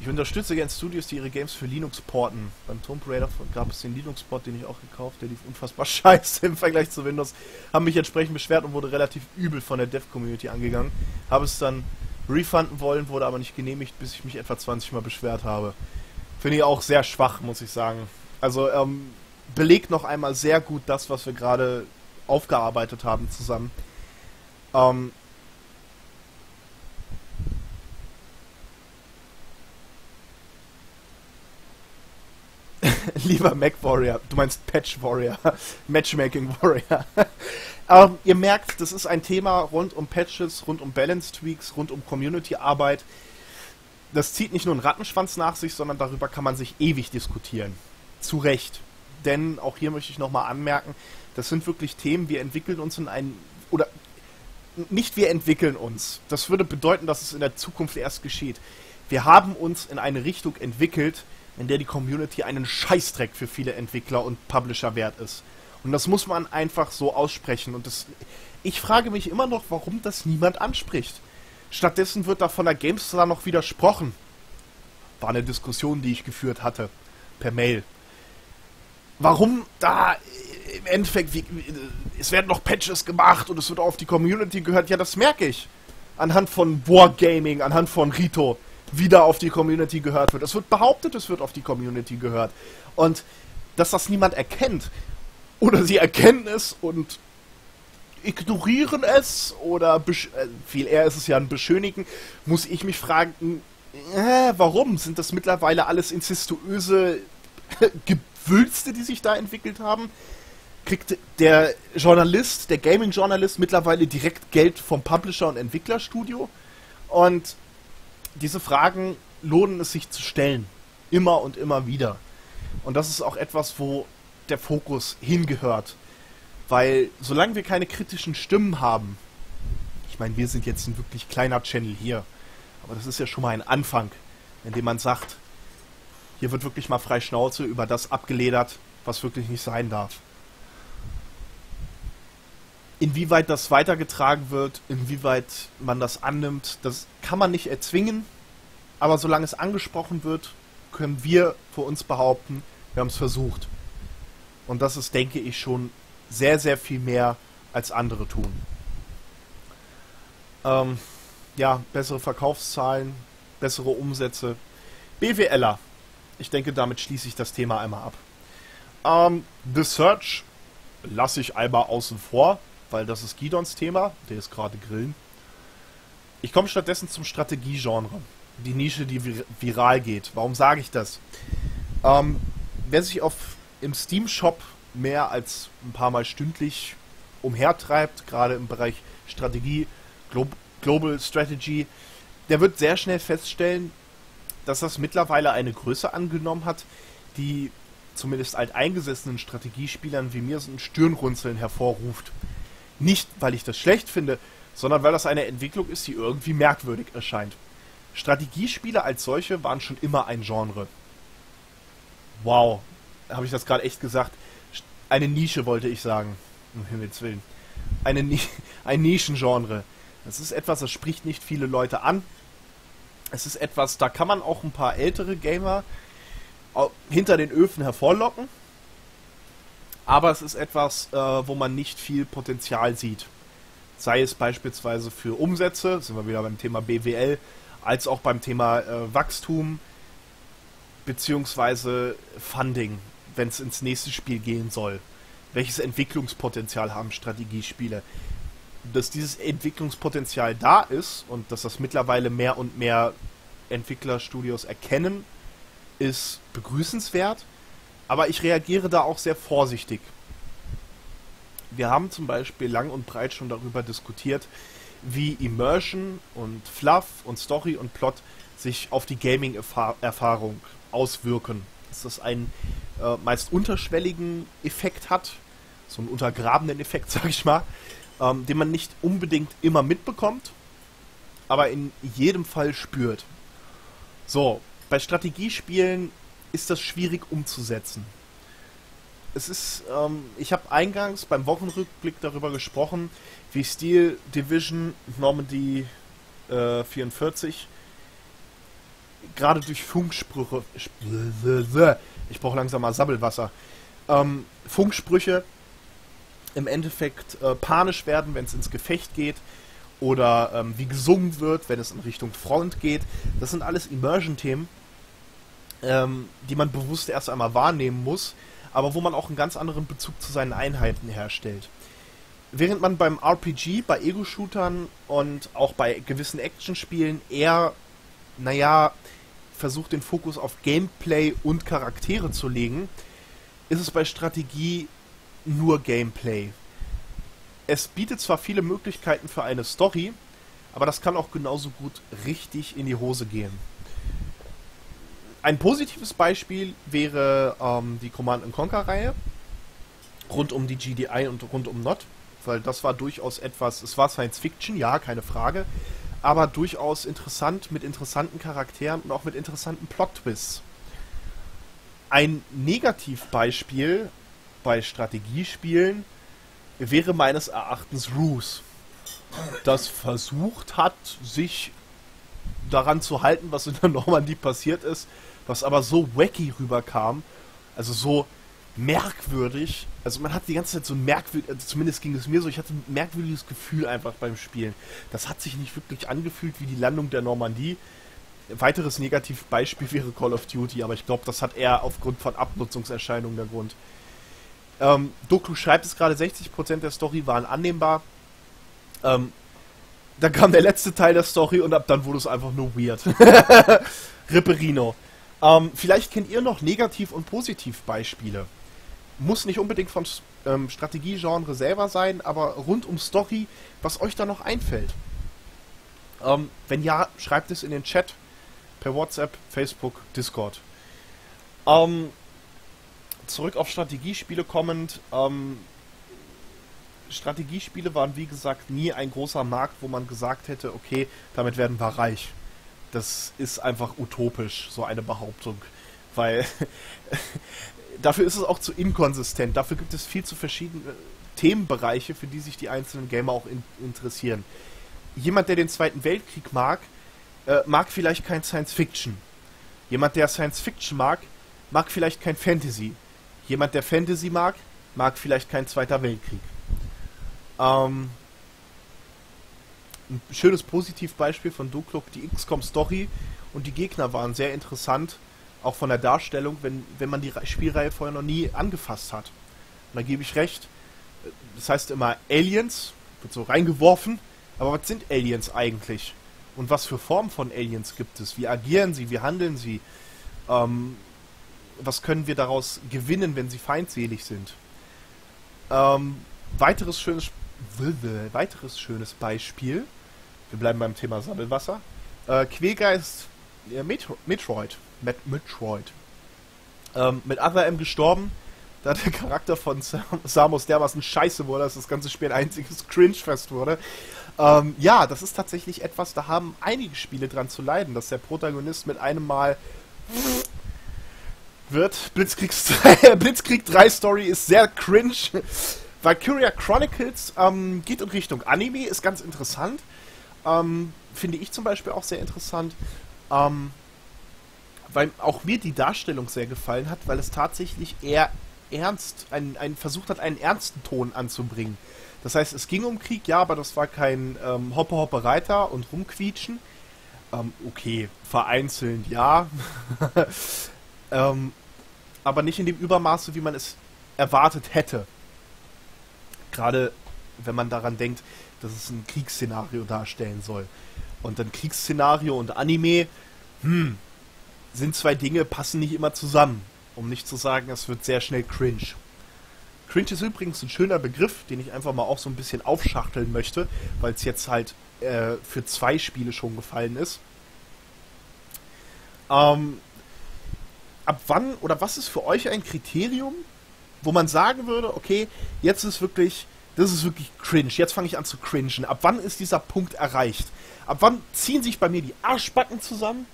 Ich unterstütze gerne Studios, die ihre Games für Linux porten. Beim Tomb Raider gab es den Linux-Port, den ich auch gekauft, der lief unfassbar *laughs* scheiße im Vergleich zu Windows. Haben mich entsprechend beschwert und wurde relativ übel von der Dev-Community angegangen. Habe es dann refunden wollen, wurde aber nicht genehmigt, bis ich mich etwa 20 Mal beschwert habe. Finde ich auch sehr schwach, muss ich sagen. Also ähm, belegt noch einmal sehr gut das, was wir gerade aufgearbeitet haben zusammen. Ähm, *laughs* Lieber Mac Warrior, du meinst Patch Warrior, *laughs* Matchmaking Warrior. *laughs* ähm, ihr merkt, das ist ein Thema rund um Patches, rund um Balance Tweaks, rund um Community Arbeit. Das zieht nicht nur einen Rattenschwanz nach sich, sondern darüber kann man sich ewig diskutieren. Zu Recht. Denn auch hier möchte ich nochmal anmerken, das sind wirklich Themen, wir entwickeln uns in einen, oder nicht wir entwickeln uns. Das würde bedeuten, dass es in der Zukunft erst geschieht. Wir haben uns in eine Richtung entwickelt, in der die Community einen Scheißdreck für viele Entwickler und Publisher wert ist. Und das muss man einfach so aussprechen. Und das, ich frage mich immer noch, warum das niemand anspricht. Stattdessen wird da von der GameStar noch widersprochen. War eine Diskussion, die ich geführt hatte. Per Mail. Warum da im Endeffekt, wie, es werden noch Patches gemacht und es wird auf die Community gehört. Ja, das merke ich. Anhand von Wargaming, anhand von Rito wieder auf die Community gehört wird. Es wird behauptet, es wird auf die Community gehört. Und dass das niemand erkennt, oder sie erkennen es und ignorieren es, oder äh, viel eher ist es ja ein Beschönigen, muss ich mich fragen, äh, warum? Sind das mittlerweile alles incestuöse Gewülste, die sich da entwickelt haben? Kriegt der Journalist, der Gaming-Journalist mittlerweile direkt Geld vom Publisher und Entwicklerstudio? Und diese Fragen lohnen es sich zu stellen. Immer und immer wieder. Und das ist auch etwas, wo der Fokus hingehört. Weil solange wir keine kritischen Stimmen haben, ich meine, wir sind jetzt ein wirklich kleiner Channel hier, aber das ist ja schon mal ein Anfang, indem man sagt, hier wird wirklich mal frei Schnauze über das abgeledert, was wirklich nicht sein darf. Inwieweit das weitergetragen wird, inwieweit man das annimmt, das kann man nicht erzwingen, aber solange es angesprochen wird, können wir für uns behaupten, wir haben es versucht. Und das ist, denke ich, schon sehr, sehr viel mehr als andere tun. Ähm, ja, bessere Verkaufszahlen, bessere Umsätze. BWLer. Ich denke, damit schließe ich das Thema einmal ab. Ähm, The Search lasse ich einmal außen vor, weil das ist Gidons Thema. Der ist gerade grillen. Ich komme stattdessen zum Strategiegenre. Die Nische, die vir viral geht. Warum sage ich das? Ähm, wer sich auf im Steam Shop mehr als ein paar Mal stündlich umhertreibt, gerade im Bereich Strategie, Glo Global Strategy, der wird sehr schnell feststellen, dass das mittlerweile eine Größe angenommen hat, die zumindest alteingesessenen Strategiespielern wie mir so ein Stirnrunzeln hervorruft. Nicht, weil ich das schlecht finde, sondern weil das eine Entwicklung ist, die irgendwie merkwürdig erscheint. Strategiespiele als solche waren schon immer ein Genre. Wow, habe ich das gerade echt gesagt? Eine Nische wollte ich sagen. Um Himmels Willen. Eine Ni *laughs* ein Nischengenre. Das ist etwas, das spricht nicht viele Leute an. Es ist etwas, da kann man auch ein paar ältere Gamer hinter den Öfen hervorlocken. Aber es ist etwas, äh, wo man nicht viel Potenzial sieht. Sei es beispielsweise für Umsätze, sind wir wieder beim Thema BWL, als auch beim Thema äh, Wachstum, beziehungsweise Funding wenn es ins nächste Spiel gehen soll. Welches Entwicklungspotenzial haben Strategiespiele? Dass dieses Entwicklungspotenzial da ist und dass das mittlerweile mehr und mehr Entwicklerstudios erkennen, ist begrüßenswert. Aber ich reagiere da auch sehr vorsichtig. Wir haben zum Beispiel lang und breit schon darüber diskutiert, wie Immersion und Fluff und Story und Plot sich auf die Gaming-Erfahrung auswirken. Dass das ein äh, meist unterschwelligen Effekt hat, so einen untergrabenen Effekt, *laughs* sag ich mal, ähm, den man nicht unbedingt immer mitbekommt, aber in jedem Fall spürt. So, bei Strategiespielen ist das schwierig umzusetzen. Es ist, ähm, ich habe eingangs beim Wochenrückblick darüber gesprochen, wie Steel Division Normandy äh, 44 gerade durch Funksprüche ich brauche langsam mal Sabbelwasser. Ähm, Funksprüche im Endeffekt äh, panisch werden, wenn es ins Gefecht geht oder ähm, wie gesungen wird, wenn es in Richtung Front geht. Das sind alles Immersion-Themen, ähm, die man bewusst erst einmal wahrnehmen muss, aber wo man auch einen ganz anderen Bezug zu seinen Einheiten herstellt. Während man beim RPG, bei Ego-Shootern und auch bei gewissen Actionspielen eher, naja, versucht, den Fokus auf Gameplay und Charaktere zu legen, ist es bei Strategie nur Gameplay. Es bietet zwar viele Möglichkeiten für eine Story, aber das kann auch genauso gut richtig in die Hose gehen. Ein positives Beispiel wäre ähm, die Command Conquer-Reihe rund um die GDI und rund um Not, weil das war durchaus etwas, es war Science Fiction, ja, keine Frage, aber durchaus interessant mit interessanten Charakteren und auch mit interessanten Plot-Twists. Ein Negativbeispiel bei Strategiespielen wäre meines Erachtens Ruse, das versucht hat, sich daran zu halten, was in der Normandie passiert ist, was aber so wacky rüberkam, also so merkwürdig. Also man hat die ganze Zeit so ein merkwürdig, also zumindest ging es mir so, ich hatte ein merkwürdiges Gefühl einfach beim Spielen. Das hat sich nicht wirklich angefühlt wie die Landung der Normandie. Ein weiteres Negativbeispiel wäre Call of Duty, aber ich glaube, das hat eher aufgrund von Abnutzungserscheinungen der Grund. Ähm, Doku schreibt es gerade, 60% der Story waren annehmbar. Ähm, dann kam der letzte Teil der Story und ab dann wurde es einfach nur weird. *laughs* Ripperino. Ähm, vielleicht kennt ihr noch Negativ- und Positivbeispiele muss nicht unbedingt vom ähm, Strategiegenre selber sein, aber rund um Story, was euch da noch einfällt. Ähm, wenn ja, schreibt es in den Chat. Per WhatsApp, Facebook, Discord. Ähm, zurück auf Strategiespiele kommend. Ähm, Strategiespiele waren wie gesagt nie ein großer Markt, wo man gesagt hätte, okay, damit werden wir reich. Das ist einfach utopisch, so eine Behauptung. Weil *laughs* dafür ist es auch zu inkonsistent. Dafür gibt es viel zu verschiedene Themenbereiche, für die sich die einzelnen Gamer auch in interessieren. Jemand, der den Zweiten Weltkrieg mag, äh, mag vielleicht kein Science Fiction. Jemand, der Science Fiction mag, mag vielleicht kein Fantasy. Jemand, der Fantasy mag, mag vielleicht kein Zweiter Weltkrieg. Ähm, ein schönes Positivbeispiel von Duklub, die XCOM Story und die Gegner waren sehr interessant, auch von der Darstellung, wenn, wenn man die Spielreihe vorher noch nie angefasst hat. Und da gebe ich recht. Das heißt immer Aliens, wird so reingeworfen, aber was sind Aliens eigentlich? Und was für Formen von Aliens gibt es? Wie agieren sie? Wie handeln sie? Ähm, was können wir daraus gewinnen, wenn sie feindselig sind? Ähm, weiteres schönes weiteres schönes Beispiel. Wir bleiben beim Thema Sammelwasser. Äh, Quälgeist ja, Metro Metroid. Met Metroid. Ähm, mit M gestorben. Da der Charakter von Sam Samus dermaßen scheiße wurde, dass das ganze Spiel ein einziges Cringe-Fest wurde. Ähm, ja, das ist tatsächlich etwas, da haben einige Spiele dran zu leiden, dass der Protagonist mit einem Mal wird. *laughs* Blitzkrieg 3, Blitzkrieg 3 Story ist sehr cringe. Valkyria Chronicles ähm, geht in Richtung Anime, ist ganz interessant. Ähm, finde ich zum Beispiel auch sehr interessant. Ähm, weil auch mir die Darstellung sehr gefallen hat, weil es tatsächlich eher ernst, einen, einen versucht hat, einen ernsten Ton anzubringen. Das heißt, es ging um Krieg, ja, aber das war kein ähm, Hoppe Hoppe Reiter und rumquietschen. Ähm, okay, vereinzelt, ja. *laughs* ähm, aber nicht in dem Übermaße, wie man es erwartet hätte. Gerade wenn man daran denkt, dass es ein Kriegsszenario darstellen soll. Und dann Kriegsszenario und Anime, hm, sind zwei Dinge, passen nicht immer zusammen. Um nicht zu sagen, es wird sehr schnell cringe. Cringe ist übrigens ein schöner Begriff, den ich einfach mal auch so ein bisschen aufschachteln möchte, weil es jetzt halt äh, für zwei Spiele schon gefallen ist. Ähm, ab wann oder was ist für euch ein Kriterium, wo man sagen würde, okay, jetzt ist wirklich, das ist wirklich cringe, jetzt fange ich an zu cringen. Ab wann ist dieser Punkt erreicht? Ab wann ziehen sich bei mir die Arschbacken zusammen?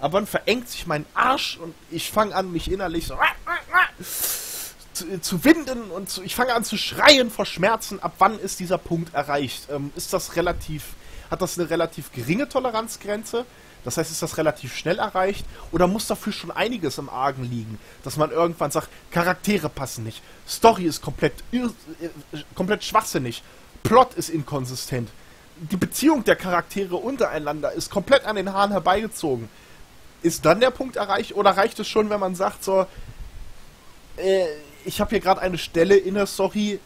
Ab wann verengt sich mein Arsch und ich fange an, mich innerlich so zu, zu winden und zu, ich fange an zu schreien vor Schmerzen. Ab wann ist dieser Punkt erreicht? Ähm, ist das relativ, hat das eine relativ geringe Toleranzgrenze? Das heißt, ist das relativ schnell erreicht oder muss dafür schon einiges im Argen liegen, dass man irgendwann sagt, Charaktere passen nicht, Story ist komplett, äh, komplett schwachsinnig, Plot ist inkonsistent, die Beziehung der Charaktere untereinander ist komplett an den Haaren herbeigezogen. Ist dann der Punkt erreicht oder reicht es schon, wenn man sagt so, äh, ich habe hier gerade eine Stelle in der Story,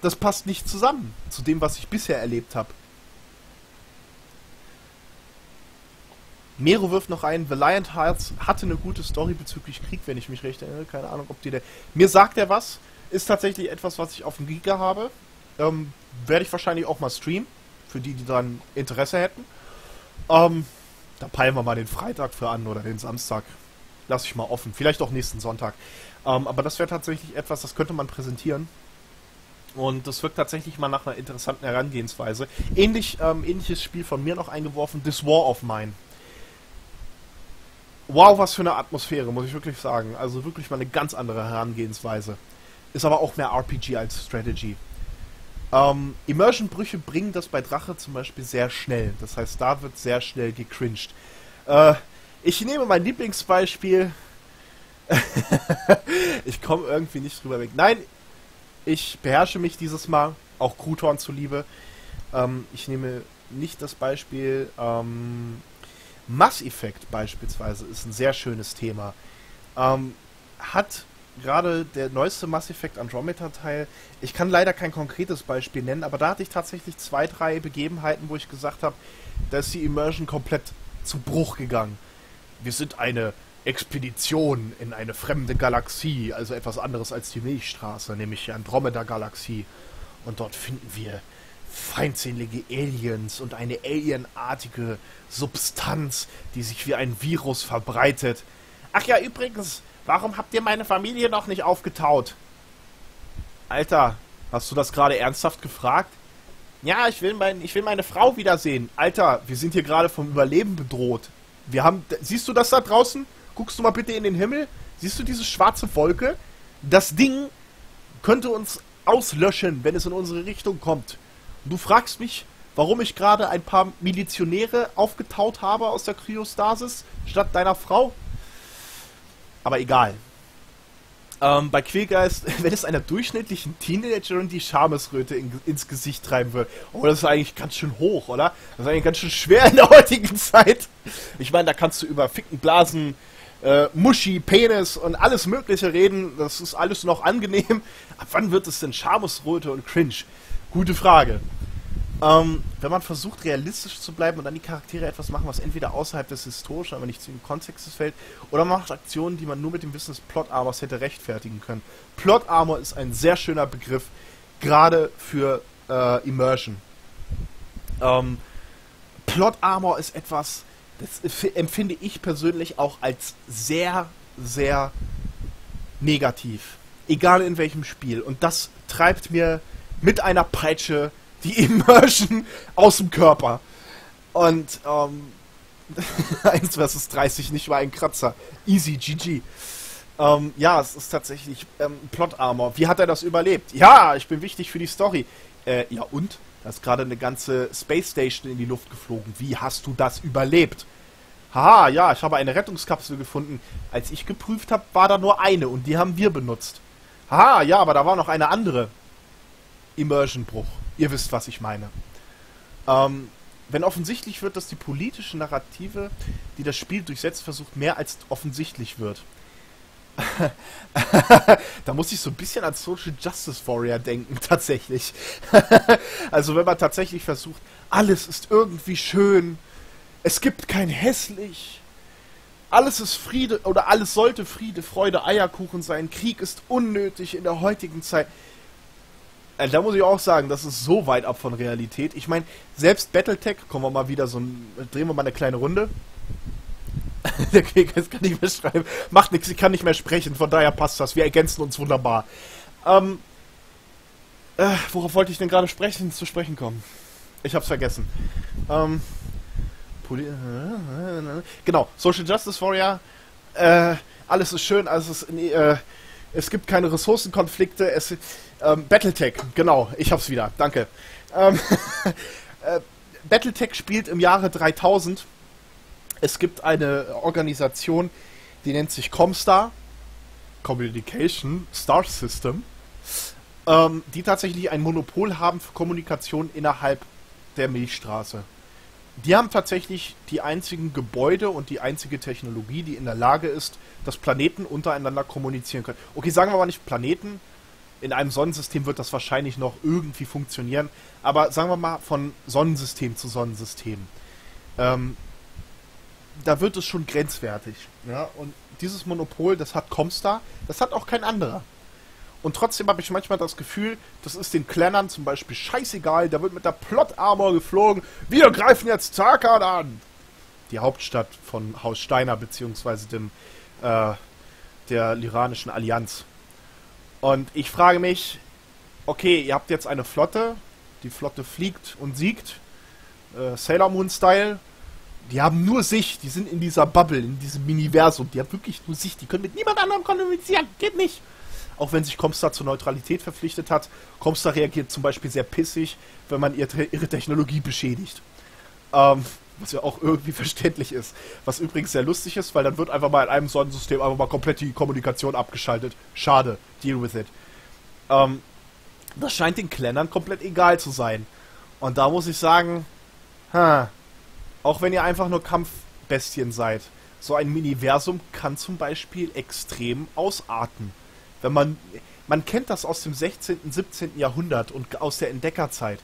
das passt nicht zusammen zu dem, was ich bisher erlebt habe. Mero wirft noch ein, Valiant Hearts hatte eine gute Story bezüglich Krieg, wenn ich mich recht erinnere. Keine Ahnung, ob die der. Mir sagt er was. Ist tatsächlich etwas, was ich auf dem Giga habe. Ähm, Werde ich wahrscheinlich auch mal streamen. Für die, die dann Interesse hätten. Ähm, da peilen wir mal den Freitag für an oder den Samstag. Lass ich mal offen. Vielleicht auch nächsten Sonntag. Ähm, aber das wäre tatsächlich etwas, das könnte man präsentieren. Und das wirkt tatsächlich mal nach einer interessanten Herangehensweise. Ähnlich, ähm, ähnliches Spiel von mir noch eingeworfen, This War of Mine wow, was für eine Atmosphäre, muss ich wirklich sagen. Also wirklich mal eine ganz andere Herangehensweise. Ist aber auch mehr RPG als Strategy. Ähm, Immersion-Brüche bringen das bei Drache zum Beispiel sehr schnell. Das heißt, da wird sehr schnell gecringed. Äh, ich nehme mein Lieblingsbeispiel. *laughs* ich komme irgendwie nicht drüber weg. Nein, ich beherrsche mich dieses Mal, auch Kruton zuliebe. Ähm, ich nehme nicht das Beispiel ähm, Mass Effect beispielsweise ist ein sehr schönes Thema. Ähm, hat gerade der neueste Mass Effect Andromeda Teil, ich kann leider kein konkretes Beispiel nennen, aber da hatte ich tatsächlich zwei, drei Begebenheiten, wo ich gesagt habe, da ist die Immersion komplett zu Bruch gegangen. Wir sind eine Expedition in eine fremde Galaxie, also etwas anderes als die Milchstraße, nämlich die Andromeda Galaxie. Und dort finden wir feindselige Aliens und eine alienartige Substanz, die sich wie ein Virus verbreitet. Ach ja, übrigens, warum habt ihr meine Familie noch nicht aufgetaut? Alter, hast du das gerade ernsthaft gefragt? Ja, ich will, mein, ich will meine Frau wiedersehen. Alter, wir sind hier gerade vom Überleben bedroht. Wir haben. Siehst du das da draußen? Guckst du mal bitte in den Himmel? Siehst du diese schwarze Wolke? Das Ding könnte uns auslöschen, wenn es in unsere Richtung kommt. Du fragst mich, warum ich gerade ein paar Milizionäre aufgetaut habe aus der Kryostasis statt deiner Frau? Aber egal. Ähm, bei Quälgeist, *laughs* wenn es einer durchschnittlichen Teenagerin die Schamesröte in, ins Gesicht treiben würde, oh, das ist eigentlich ganz schön hoch, oder? Das ist eigentlich ganz schön schwer in der *laughs* heutigen Zeit. Ich meine, da kannst du über Ficken, Blasen, äh, Muschi, Penis und alles Mögliche reden. Das ist alles noch angenehm. Ab wann wird es denn Schamesröte und Cringe? Gute Frage. Ähm, wenn man versucht, realistisch zu bleiben und dann die Charaktere etwas machen, was entweder außerhalb des historischen, aber nicht zu dem Kontextes fällt, oder man macht Aktionen, die man nur mit dem Wissen des Plot Armors hätte rechtfertigen können. Plot Armor ist ein sehr schöner Begriff, gerade für äh, Immersion. Ähm, Plot Armor ist etwas, das empfinde ich persönlich auch als sehr, sehr negativ. Egal in welchem Spiel. Und das treibt mir mit einer Peitsche die Immersion aus dem Körper. Und ähm, 1 vs 30 nicht mal ein Kratzer. Easy, GG. Ähm, ja, es ist tatsächlich ähm, Plot Armor. Wie hat er das überlebt? Ja, ich bin wichtig für die Story. Äh, ja und? Da ist gerade eine ganze Space Station in die Luft geflogen. Wie hast du das überlebt? Haha, ja, ich habe eine Rettungskapsel gefunden. Als ich geprüft habe, war da nur eine und die haben wir benutzt. Haha, ja, aber da war noch eine andere. Immersion-Bruch. Ihr wisst, was ich meine. Ähm, wenn offensichtlich wird, dass die politische Narrative, die das Spiel durchsetzt, versucht, mehr als offensichtlich wird. *laughs* da muss ich so ein bisschen an Social Justice Warrior denken, *laughs* tatsächlich. *laughs* also wenn man tatsächlich versucht, alles ist irgendwie schön, es gibt kein hässlich, alles ist Friede oder alles sollte Friede, Freude, Eierkuchen sein, Krieg ist unnötig in der heutigen Zeit. Also da muss ich auch sagen, das ist so weit ab von Realität. Ich meine, selbst Battletech, kommen wir mal wieder so ein, drehen wir mal eine kleine Runde. *laughs* Der Krieg kann nicht mehr schreiben. Macht nichts, ich kann nicht mehr sprechen, von daher passt das. Wir ergänzen uns wunderbar. Ähm, äh, worauf wollte ich denn gerade sprechen, zu sprechen kommen? Ich hab's vergessen. Ähm, Poli genau, Social Justice Warrior. Äh, alles ist schön, alles ist, äh, es gibt keine Ressourcenkonflikte, es, ähm, Battletech, genau, ich hab's wieder, danke. Ähm, *laughs* äh, Battletech spielt im Jahre 3000. Es gibt eine Organisation, die nennt sich Comstar, Communication Star System, ähm, die tatsächlich ein Monopol haben für Kommunikation innerhalb der Milchstraße. Die haben tatsächlich die einzigen Gebäude und die einzige Technologie, die in der Lage ist, dass Planeten untereinander kommunizieren können. Okay, sagen wir mal nicht Planeten, in einem Sonnensystem wird das wahrscheinlich noch irgendwie funktionieren. Aber sagen wir mal von Sonnensystem zu Sonnensystem. Ähm, da wird es schon grenzwertig. Ja? Und dieses Monopol, das hat Comstar, das hat auch kein anderer. Und trotzdem habe ich manchmal das Gefühl, das ist den Kleinern zum Beispiel scheißegal, da wird mit der Plot-Armor geflogen. Wir greifen jetzt Tarkan an! Die Hauptstadt von Haus Steiner, beziehungsweise dem, äh, der Liranischen Allianz. Und ich frage mich, okay, ihr habt jetzt eine Flotte, die Flotte fliegt und siegt, äh, Sailor Moon Style. Die haben nur sich, die sind in dieser Bubble, in diesem Miniversum, die haben wirklich nur sich, die können mit niemand anderem kommunizieren, geht nicht. Auch wenn sich Comstar zur Neutralität verpflichtet hat, Comstar reagiert zum Beispiel sehr pissig, wenn man ihre, ihre Technologie beschädigt. Ähm, was ja auch irgendwie *laughs* verständlich ist. Was übrigens sehr lustig ist, weil dann wird einfach mal in einem Sonnensystem einfach mal komplett die Kommunikation abgeschaltet. Schade. Deal with it. Ähm, das scheint den Klennern komplett egal zu sein. Und da muss ich sagen, ha, auch wenn ihr einfach nur Kampfbestien seid, so ein Miniversum kann zum Beispiel extrem ausarten. Wenn man, man kennt das aus dem 16., 17. Jahrhundert und aus der Entdeckerzeit.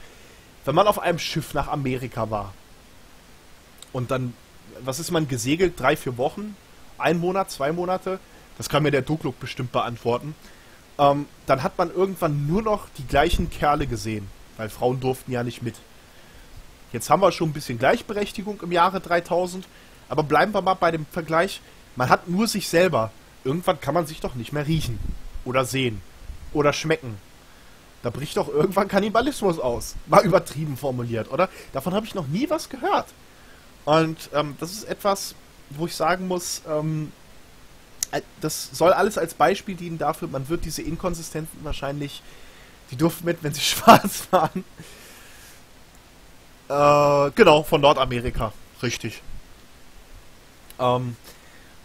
Wenn man auf einem Schiff nach Amerika war und dann, was ist man gesegelt? Drei, vier Wochen? Ein Monat, zwei Monate? Das kann mir der Dukluk bestimmt beantworten. Ähm, dann hat man irgendwann nur noch die gleichen Kerle gesehen. weil Frauen durften ja nicht mit. Jetzt haben wir schon ein bisschen Gleichberechtigung im Jahre 3000, aber bleiben wir mal bei dem Vergleich. Man hat nur sich selber. Irgendwann kann man sich doch nicht mehr riechen oder sehen oder schmecken. Da bricht doch irgendwann Kannibalismus aus. Mal übertrieben formuliert, oder? Davon habe ich noch nie was gehört. Und ähm, das ist etwas, wo ich sagen muss, ähm, äh, das soll alles als Beispiel dienen dafür, man wird diese Inkonsistenzen wahrscheinlich, die durften mit, wenn sie *laughs* schwarz waren. Äh, genau, von Nordamerika. Richtig. Ähm,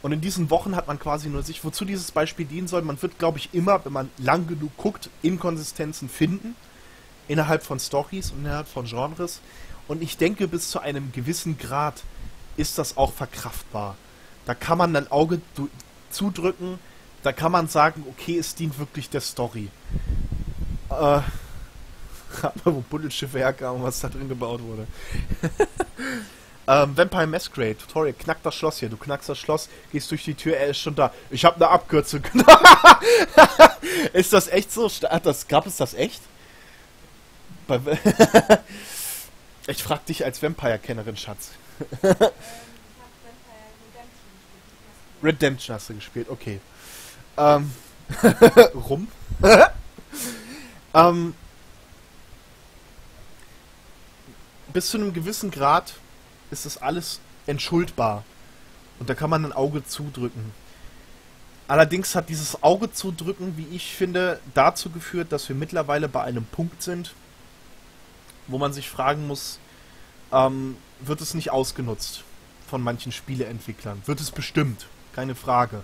und in diesen Wochen hat man quasi nur sich, wozu dieses Beispiel dienen soll, man wird, glaube ich, immer, wenn man lang genug guckt, Inkonsistenzen finden. Innerhalb von Stories und innerhalb von Genres. Und ich denke, bis zu einem gewissen Grad ist das auch verkraftbar. Da kann man ein Auge zudrücken, da kann man sagen, okay, es dient wirklich der Story. Äh, *laughs* wo Buddelschiffe herkamen, was da drin gebaut wurde. *laughs* ähm, Vampire Masquerade, Tutorial, knack das Schloss hier. Du knackst das Schloss, gehst durch die Tür, er ist schon da. Ich habe eine Abkürzung. *laughs* ist das echt so? Das, gab es das echt? Ich frag dich als Vampire-Kennerin, Schatz. *laughs* Redemption hast du gespielt, okay. Ähm, *laughs* rum. *laughs* ähm, bis zu einem gewissen Grad ist das alles entschuldbar. Und da kann man ein Auge zudrücken. Allerdings hat dieses Auge zudrücken, wie ich finde, dazu geführt, dass wir mittlerweile bei einem Punkt sind, wo man sich fragen muss, ähm, wird es nicht ausgenutzt von manchen Spieleentwicklern? Wird es bestimmt, keine Frage.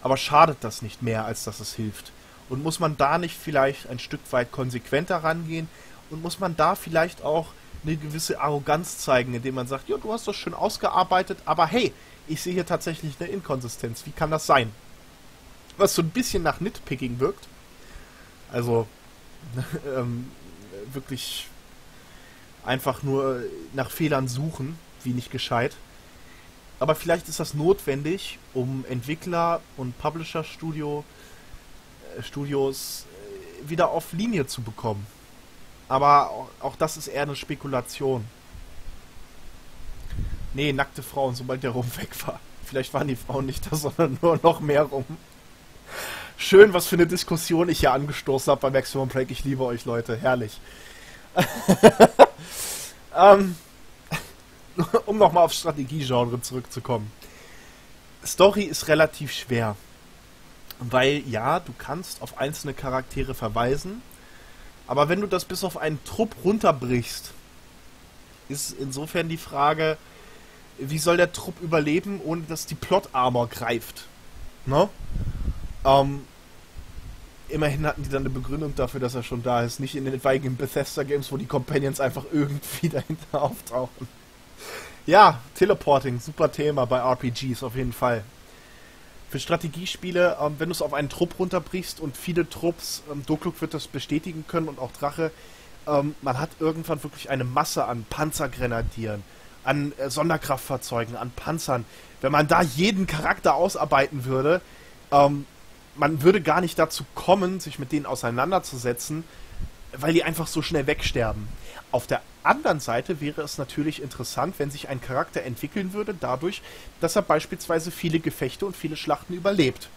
Aber schadet das nicht mehr, als dass es hilft? Und muss man da nicht vielleicht ein Stück weit konsequenter rangehen? Und muss man da vielleicht auch eine gewisse Arroganz zeigen, indem man sagt, ja, du hast das schön ausgearbeitet, aber hey, ich sehe hier tatsächlich eine Inkonsistenz. Wie kann das sein? Was so ein bisschen nach Nitpicking wirkt. Also *laughs* ähm, wirklich einfach nur nach Fehlern suchen, wie nicht gescheit. Aber vielleicht ist das notwendig, um Entwickler und Publisher-Studio äh, Studios äh, wieder auf Linie zu bekommen. Aber auch, auch das ist eher eine Spekulation. Nee, nackte Frauen, sobald der Rum *laughs* weg war. Vielleicht waren die Frauen nicht da, *laughs* sondern nur noch mehr rum. Schön, was für eine Diskussion ich hier angestoßen habe bei Maximum Break. Ich liebe euch, Leute. Herrlich. *laughs* ähm, *laughs* um nochmal aufs Strategiegenre zurückzukommen. Story ist relativ schwer. Weil ja, du kannst auf einzelne Charaktere verweisen, aber wenn du das bis auf einen Trupp runterbrichst, ist insofern die Frage, wie soll der Trupp überleben, ohne dass die Plot-Armor greift? Ne? Ähm, immerhin hatten die dann eine Begründung dafür, dass er schon da ist. Nicht in den etwaigen Bethesda-Games, wo die Companions einfach irgendwie *laughs* dahinter auftauchen. Ja, Teleporting, super Thema bei RPGs auf jeden Fall. Für Strategiespiele, ähm, wenn du es auf einen Trupp runterbrichst und viele Trupps, ähm, Dokluk wird das bestätigen können und auch Drache, ähm, man hat irgendwann wirklich eine Masse an Panzergrenadieren, an äh, Sonderkraftfahrzeugen, an Panzern. Wenn man da jeden Charakter ausarbeiten würde, ähm, man würde gar nicht dazu kommen, sich mit denen auseinanderzusetzen, weil die einfach so schnell wegsterben. Auf der anderen Seite wäre es natürlich interessant, wenn sich ein Charakter entwickeln würde, dadurch, dass er beispielsweise viele Gefechte und viele Schlachten überlebt.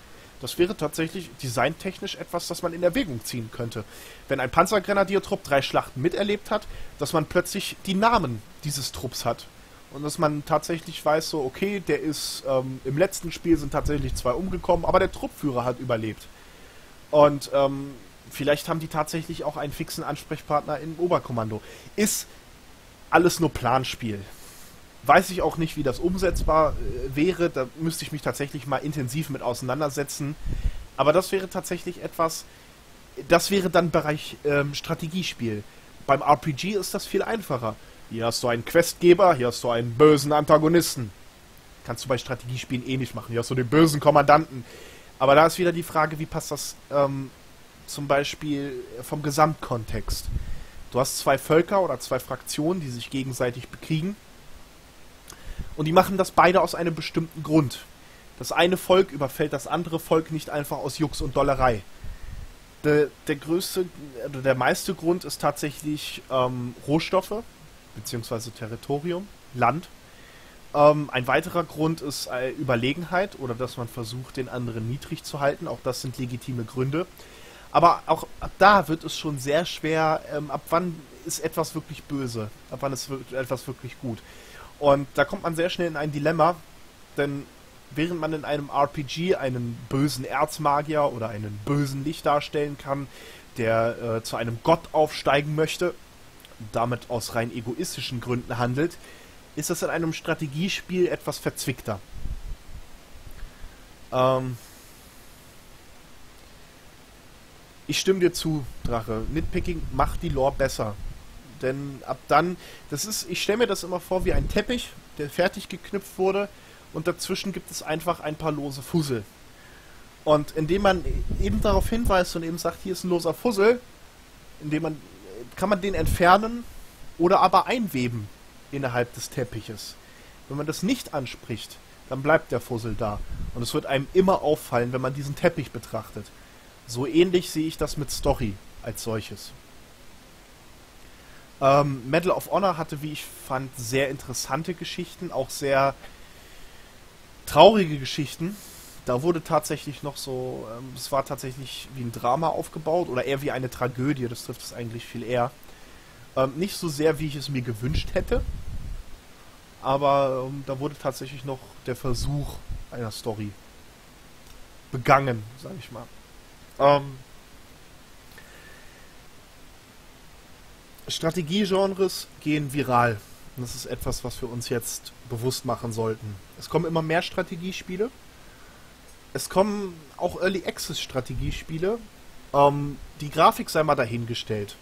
Das wäre tatsächlich designtechnisch etwas, das man in Erwägung ziehen könnte. Wenn ein Panzergrenadiertrupp drei Schlachten miterlebt hat, dass man plötzlich die Namen dieses Trupps hat. Und dass man tatsächlich weiß, so, okay, der ist, ähm, im letzten Spiel sind tatsächlich zwei umgekommen, aber der Truppführer hat überlebt. Und ähm, vielleicht haben die tatsächlich auch einen fixen Ansprechpartner im Oberkommando. Ist alles nur Planspiel. Weiß ich auch nicht, wie das umsetzbar äh, wäre. Da müsste ich mich tatsächlich mal intensiv mit auseinandersetzen. Aber das wäre tatsächlich etwas, das wäre dann Bereich ähm, Strategiespiel. Beim RPG ist das viel einfacher. Hier hast du einen Questgeber, hier hast du einen bösen Antagonisten. Kannst du bei Strategiespielen eh nicht machen. Hier hast du den bösen Kommandanten. Aber da ist wieder die Frage, wie passt das ähm, zum Beispiel vom Gesamtkontext. Du hast zwei Völker oder zwei Fraktionen, die sich gegenseitig bekriegen. Und die machen das beide aus einem bestimmten Grund. Das eine Volk überfällt das andere Volk nicht einfach aus Jux und Dollerei. Der, der größte, oder der meiste Grund ist tatsächlich ähm, Rohstoffe, beziehungsweise Territorium, Land. Ähm, ein weiterer Grund ist äh, Überlegenheit oder dass man versucht, den anderen niedrig zu halten. Auch das sind legitime Gründe. Aber auch da wird es schon sehr schwer, ähm, ab wann ist etwas wirklich böse, ab wann ist etwas wirklich gut. Und da kommt man sehr schnell in ein Dilemma, denn während man in einem RPG einen bösen Erzmagier oder einen bösen Licht darstellen kann, der äh, zu einem Gott aufsteigen möchte, damit aus rein egoistischen Gründen handelt, ist das in einem Strategiespiel etwas verzwickter. Ähm ich stimme dir zu, Drache. Nitpicking macht die Lore besser. Denn ab dann, das ist, ich stelle mir das immer vor wie ein Teppich, der fertig geknüpft wurde und dazwischen gibt es einfach ein paar lose Fussel. Und indem man eben darauf hinweist und eben sagt, hier ist ein loser Fussel, indem man kann man den entfernen oder aber einweben innerhalb des Teppiches. Wenn man das nicht anspricht, dann bleibt der Fussel da. Und es wird einem immer auffallen, wenn man diesen Teppich betrachtet. So ähnlich sehe ich das mit Story als solches. Ähm, Medal of Honor hatte, wie ich fand, sehr interessante Geschichten, auch sehr traurige Geschichten. Da wurde tatsächlich noch so, ähm, es war tatsächlich wie ein Drama aufgebaut oder eher wie eine Tragödie, das trifft es eigentlich viel eher. Ähm, nicht so sehr, wie ich es mir gewünscht hätte, aber ähm, da wurde tatsächlich noch der Versuch einer Story begangen, sag ich mal. Ähm, Strategiegenres gehen viral. Das ist etwas, was wir uns jetzt bewusst machen sollten. Es kommen immer mehr Strategiespiele. Es kommen auch Early Access Strategiespiele. Ähm, die Grafik sei mal dahingestellt.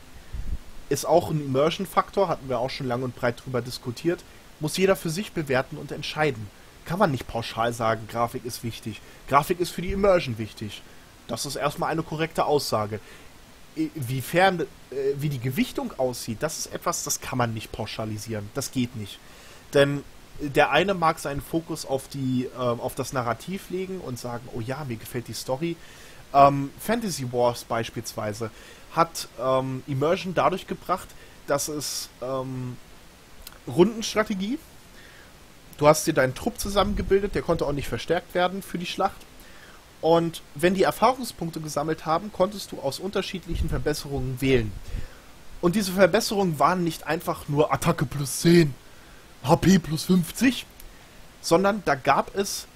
Ist auch ein Immersion-Faktor, hatten wir auch schon lang und breit drüber diskutiert. Muss jeder für sich bewerten und entscheiden. Kann man nicht pauschal sagen, Grafik ist wichtig. Grafik ist für die Immersion wichtig. Das ist erstmal eine korrekte Aussage wiefern, äh, wie die Gewichtung aussieht, das ist etwas, das kann man nicht pauschalisieren. Das geht nicht. Denn der eine mag seinen Fokus auf die, äh, auf das Narrativ legen und sagen, oh ja, mir gefällt die Story. Ähm, Fantasy Wars beispielsweise hat ähm, Immersion dadurch gebracht, dass es ähm, Rundenstrategie. Du hast dir deinen Trupp zusammengebildet, der konnte auch nicht verstärkt werden für die Schlacht. Und wenn die Erfahrungspunkte gesammelt haben, konntest du aus unterschiedlichen Verbesserungen wählen. Und diese Verbesserungen waren nicht einfach nur Attacke plus 10, HP plus 50, sondern da gab es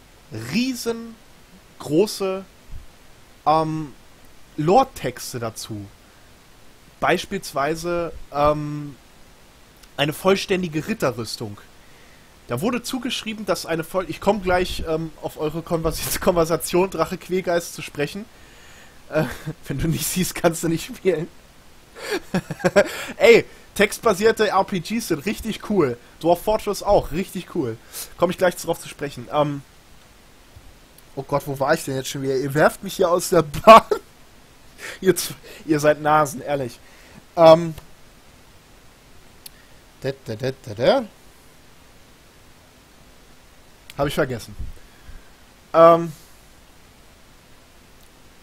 riesengroße ähm, Lore-Texte dazu. Beispielsweise ähm, eine vollständige Ritterrüstung. Da wurde zugeschrieben, dass eine voll. Ich komme gleich ähm, auf eure Konvers *laughs* Konversation Drache Quälgeist zu sprechen. Äh, *laughs* wenn du nicht siehst, kannst du nicht spielen. *laughs* Ey, textbasierte RPGs sind richtig cool. Dwarf Fortress auch, richtig cool. Komme ich gleich darauf zu sprechen. Ähm, oh Gott, wo war ich denn jetzt schon wieder? Ihr werft mich hier aus der *laughs* Bahn. ihr, ihr seid Nasen, ehrlich. Ähm. Habe ich vergessen. Ähm,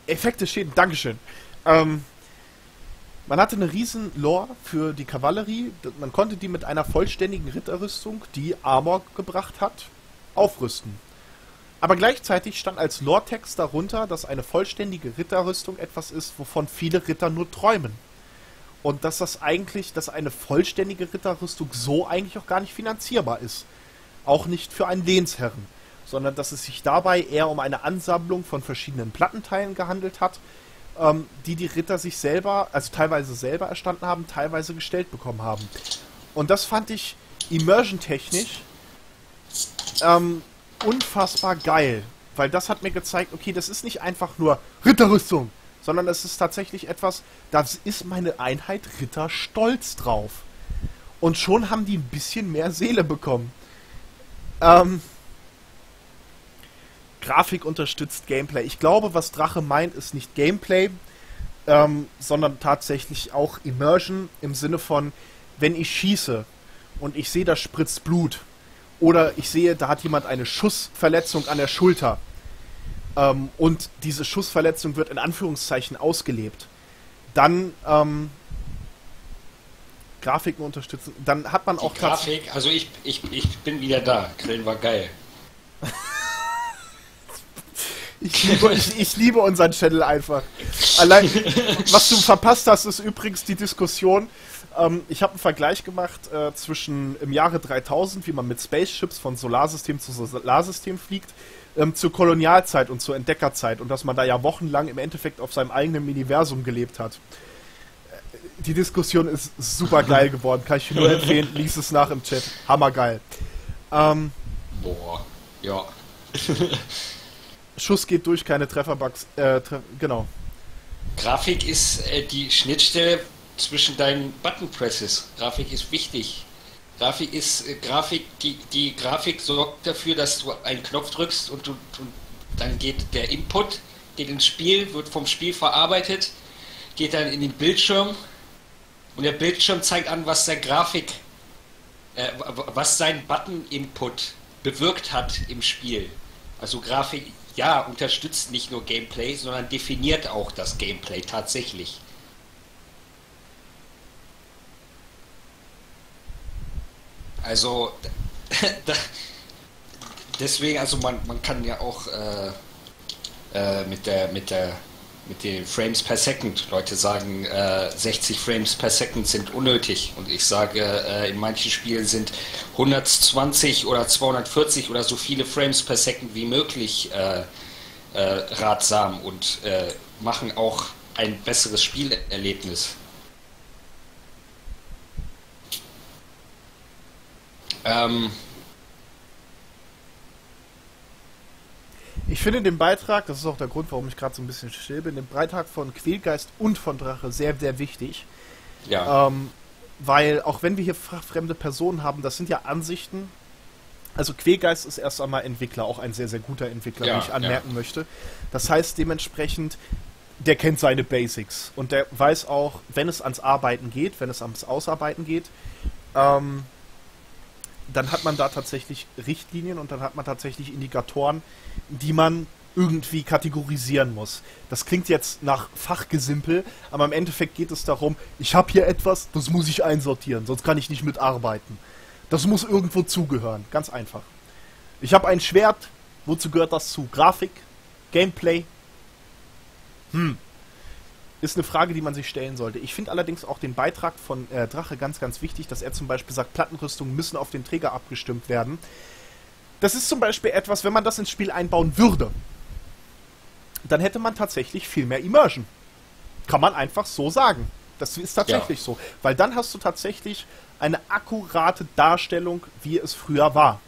Effekte stehen, Dankeschön. Ähm, man hatte eine riesen Lore für die Kavallerie. Man konnte die mit einer vollständigen Ritterrüstung, die Armor gebracht hat, aufrüsten. Aber gleichzeitig stand als Lore-Text darunter, dass eine vollständige Ritterrüstung etwas ist, wovon viele Ritter nur träumen. Und dass das eigentlich, dass eine vollständige Ritterrüstung so eigentlich auch gar nicht finanzierbar ist auch nicht für einen Lehnsherren, sondern dass es sich dabei eher um eine Ansammlung von verschiedenen Plattenteilen gehandelt hat, ähm, die die Ritter sich selber, also teilweise selber erstanden haben, teilweise gestellt bekommen haben. Und das fand ich immersion-technisch ähm, unfassbar geil, weil das hat mir gezeigt, okay, das ist nicht einfach nur Ritterrüstung, sondern es ist tatsächlich etwas, das ist meine Einheit Ritter stolz drauf. Und schon haben die ein bisschen mehr Seele bekommen. Ähm, Grafik unterstützt Gameplay. Ich glaube, was Drache meint, ist nicht Gameplay, ähm, sondern tatsächlich auch Immersion im Sinne von, wenn ich schieße und ich sehe, da spritzt Blut oder ich sehe, da hat jemand eine Schussverletzung an der Schulter, ähm, und diese Schussverletzung wird in Anführungszeichen ausgelebt, dann ähm, Grafiken unterstützen, dann hat man Die auch Grafik, also ich, ich, ich bin wieder da. Grillen war geil. *laughs* Ich liebe, ich, ich liebe unseren Channel einfach. Allein, was du verpasst hast, ist übrigens die Diskussion. Ähm, ich habe einen Vergleich gemacht äh, zwischen im Jahre 3000, wie man mit Spaceships von Solarsystem zu Solarsystem fliegt, ähm, zur Kolonialzeit und zur Entdeckerzeit und dass man da ja wochenlang im Endeffekt auf seinem eigenen Universum gelebt hat. Äh, Die Diskussion ist super geil *laughs* geworden, kann ich nur empfehlen. Lies es nach im Chat. Hammergeil. Ähm, Boah, ja. Schuss geht durch, keine Trefferbugs. Äh, tre genau. Grafik ist äh, die Schnittstelle zwischen deinen Button Presses. Grafik ist wichtig. Grafik ist äh, Grafik, die, die Grafik sorgt dafür, dass du einen Knopf drückst und, du, und dann geht der Input, geht ins Spiel, wird vom Spiel verarbeitet, geht dann in den Bildschirm und der Bildschirm zeigt an, was der Grafik, äh, was sein Button-Input bewirkt hat im Spiel. Also Grafik, ja, unterstützt nicht nur Gameplay, sondern definiert auch das Gameplay tatsächlich. Also *laughs* deswegen, also man, man kann ja auch äh, äh, mit der mit der mit den Frames per Second. Leute sagen, äh, 60 Frames per Second sind unnötig und ich sage, äh, in manchen Spielen sind 120 oder 240 oder so viele Frames per Second wie möglich äh, äh, ratsam und äh, machen auch ein besseres Spielerlebnis. Ähm, Ich finde den Beitrag, das ist auch der Grund, warum ich gerade so ein bisschen still bin, den Beitrag von Quälgeist und von Drache sehr, sehr wichtig. ja. Ähm, weil auch wenn wir hier fachfremde Personen haben, das sind ja Ansichten. Also Quälgeist ist erst einmal Entwickler, auch ein sehr, sehr guter Entwickler, Ja, wie ich anmerken möchte. Das heißt dementsprechend, der kennt seine Basics und der weiß auch, wenn es ans Arbeiten geht, wenn es ans Ausarbeiten geht, ähm, dann hat man da tatsächlich Richtlinien und dann hat man tatsächlich Indikatoren, die man irgendwie kategorisieren muss. Das klingt jetzt nach Fachgesimpel, aber im Endeffekt geht es darum, ich habe hier etwas, das muss ich einsortieren, sonst kann ich nicht mitarbeiten. Das muss irgendwo zugehören, ganz einfach. Ich habe ein Schwert, wozu gehört das zu? Grafik? Gameplay? Hm. Ist eine Frage, die man sich stellen sollte. Ich finde allerdings auch den Beitrag von äh, Drache ganz, ganz wichtig, dass er zum Beispiel sagt, Plattenrüstungen müssen auf den Träger abgestimmt werden. Das ist zum Beispiel etwas, wenn man das ins Spiel einbauen würde, dann hätte man tatsächlich viel mehr Immersion. Kann man einfach so sagen. Das ist tatsächlich so. Weil dann hast du tatsächlich eine akkurate Darstellung, wie es früher war.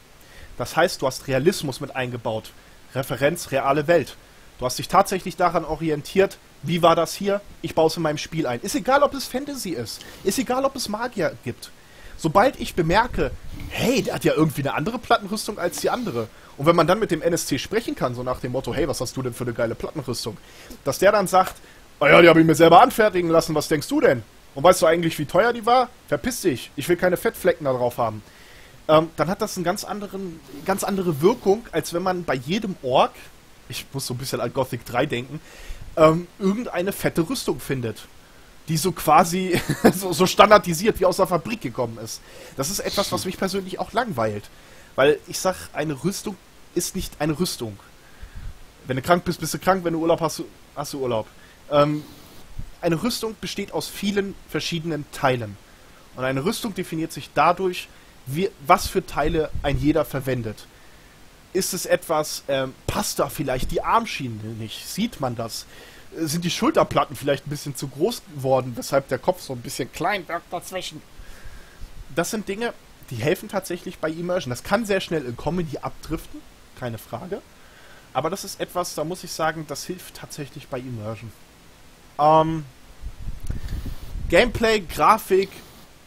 Das heißt, du hast Realismus mit eingebaut. Referenz, reale Welt. Du hast dich tatsächlich daran orientiert, wie war das hier? Ich baue es in meinem Spiel ein. Ist egal, ob es Fantasy ist. Ist egal, ob es Magier gibt. Sobald ich bemerke, hey, der hat ja irgendwie eine andere Plattenrüstung als die andere. Und wenn man dann mit dem NSC sprechen kann, so nach dem Motto, hey, was hast du denn für eine geile Plattenrüstung? Dass der dann sagt, oh ja, die habe ich mir selber anfertigen lassen, was denkst du denn? Und weißt du eigentlich, wie teuer die war? Verpiss dich, ich will keine Fettflecken da drauf haben. Ähm, dann hat das eine ganz, ganz andere Wirkung, als wenn man bei jedem Ork, ich muss so ein bisschen an Gothic 3 denken, ähm, irgendeine fette Rüstung findet die so quasi *laughs* so, so standardisiert wie aus der Fabrik gekommen ist. Das ist etwas, was mich persönlich auch langweilt. Weil ich sag, eine Rüstung ist nicht eine Rüstung. Wenn du krank bist, bist du krank, wenn du Urlaub hast, hast du Urlaub. Ähm, eine Rüstung besteht aus vielen verschiedenen Teilen. Und eine Rüstung definiert sich dadurch, wie, was für Teile ein jeder verwendet. Ist es etwas, ähm, passt da vielleicht die Armschiene nicht? Sieht man das? Äh, Sind die Schulterplatten vielleicht ein bisschen zu groß geworden, weshalb der Kopf so ein bisschen klein wirkt dazwischen? Das sind Dinge, die helfen tatsächlich bei Immersion. Das kann sehr schnell in Comedy abdriften, keine Frage. Aber das ist etwas, da muss ich sagen, das hilft tatsächlich bei Immersion. Ähm, Gameplay, Grafik,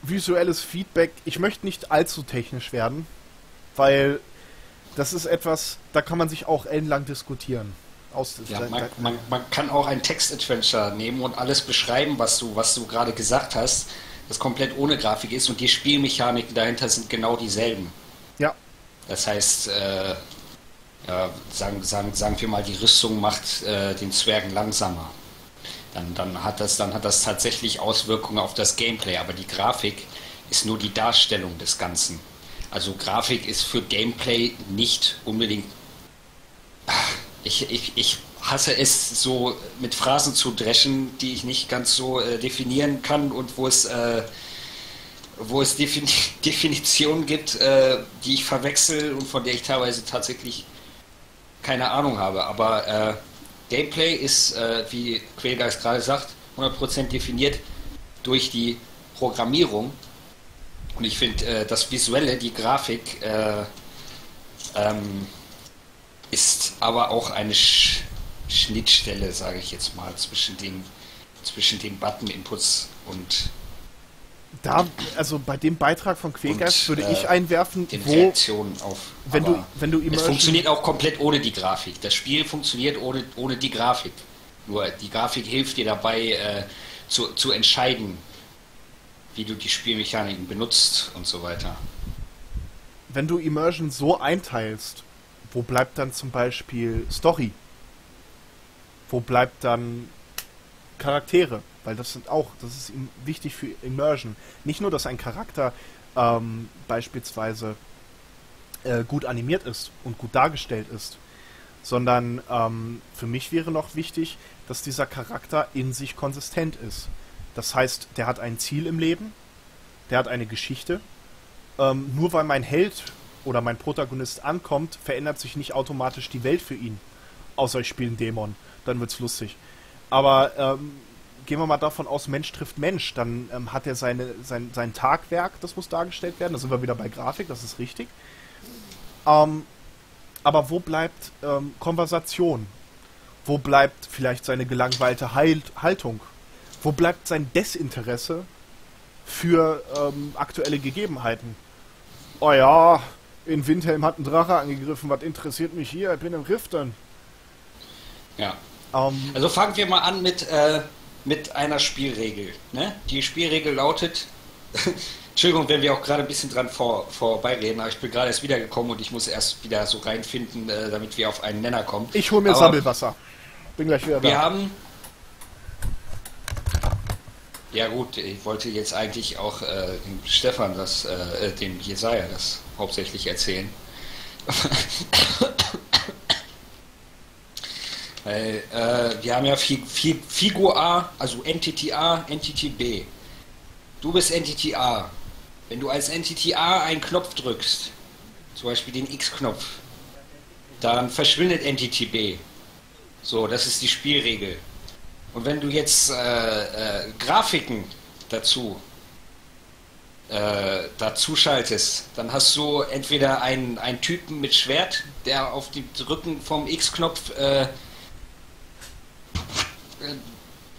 visuelles Feedback. Ich möchte nicht allzu technisch werden, weil das ist etwas, da kann man sich auch ellenlang diskutieren. Aus, Ja, man, man, man kann auch ein Text-Adventure nehmen und alles beschreiben, was du, was du gerade gesagt hast, das komplett ohne Grafik ist und die Spielmechaniken dahinter sind genau dieselben. ja, Das heißt, äh, ja, sagen, sagen, sagen wir mal, die Rüstung macht äh, den Zwergen langsamer. Dann, dann, hat das, dann hat das tatsächlich Auswirkungen auf das Gameplay, aber die Grafik ist nur die Darstellung des Ganzen. Also Grafik ist für Gameplay nicht unbedingt. Ich, ich, ich hasse es, so mit Phrasen zu dreschen, die ich nicht ganz so äh, definieren kann und wo es, äh, wo es Defin *laughs* Definitionen gibt, äh, die ich verwechsel und von der ich teilweise tatsächlich keine Ahnung habe. Aber äh, Gameplay ist, äh, wie Quellgeist gerade sagt, 100% definiert durch die Programmierung. Und ich finde, äh, das Visuelle, die Grafik, äh, ähm, ist aber auch eine Sch Schnittstelle, sage ich jetzt mal, zwischen den, zwischen den Button-Inputs und da, also bei dem Beitrag von Quälgeist würde äh, ich einwerfen, den wo Reaktionen auf. Wenn du, wenn du es funktioniert auch komplett ohne die Grafik. Das Spiel funktioniert ohne, ohne die Grafik. Nur die Grafik hilft dir dabei äh, zu, zu entscheiden, wie du die Spielmechaniken benutzt und so weiter. Wenn du Immersion so einteilst, wo bleibt dann zum Beispiel Story? Wo bleibt dann Charaktere? Weil das sind auch, das ist wichtig für Immersion. Nicht nur, dass ein Charakter ähm, beispielsweise äh, gut animiert ist und gut dargestellt ist, sondern ähm, für mich wäre noch wichtig, dass dieser Charakter in sich konsistent ist. Das heißt, der hat ein Ziel im Leben, der hat eine Geschichte. Ähm, nur weil mein Held oder mein Protagonist ankommt, verändert sich nicht automatisch die Welt für ihn. Außer ich spiele einen Dämon, dann wird's lustig. Aber ähm, gehen wir mal davon aus, Mensch trifft Mensch, dann ähm, hat er seine, sein, sein Tagwerk, das muss dargestellt werden. Da sind wir wieder bei Grafik, das ist richtig. Ähm, aber wo bleibt ähm, Konversation? Wo bleibt vielleicht seine gelangweilte Heil Haltung? Wo bleibt sein Desinteresse für ähm, aktuelle Gegebenheiten? Oh ja, in Windhelm hat ein Drache angegriffen, was interessiert mich hier? Ich bin im Riftern. Ja. Ähm, also fangen wir mal an mit äh, mit einer Spielregel. Ne? Die Spielregel lautet, *laughs* Entschuldigung, wenn wir auch gerade ein bisschen dran vor, vorbeireden, aber ich bin gerade erst wiedergekommen und ich muss erst wieder so reinfinden, äh, damit wir auf einen Nenner kommen. Ich hole mir aber Sammelwasser. Bin gleich wieder da. Wir haben. Ja gut, ich wollte jetzt eigentlich auch äh, dem Stefan das, äh, dem Jesaja das hauptsächlich erzählen. *coughs* Weil äh, wir haben ja Figur A, also Entity A, Entity B. Du bist Entity A. Wenn du als Entity A einen Knopf drückst, zum Beispiel den X-Knopf, dann verschwindet Entity B. So, das ist die Spielregel. Und wenn du jetzt äh, äh, Grafiken dazu äh, dazu schaltest, dann hast du entweder einen, einen Typen mit Schwert, der auf dem Rücken vom X-Knopf äh,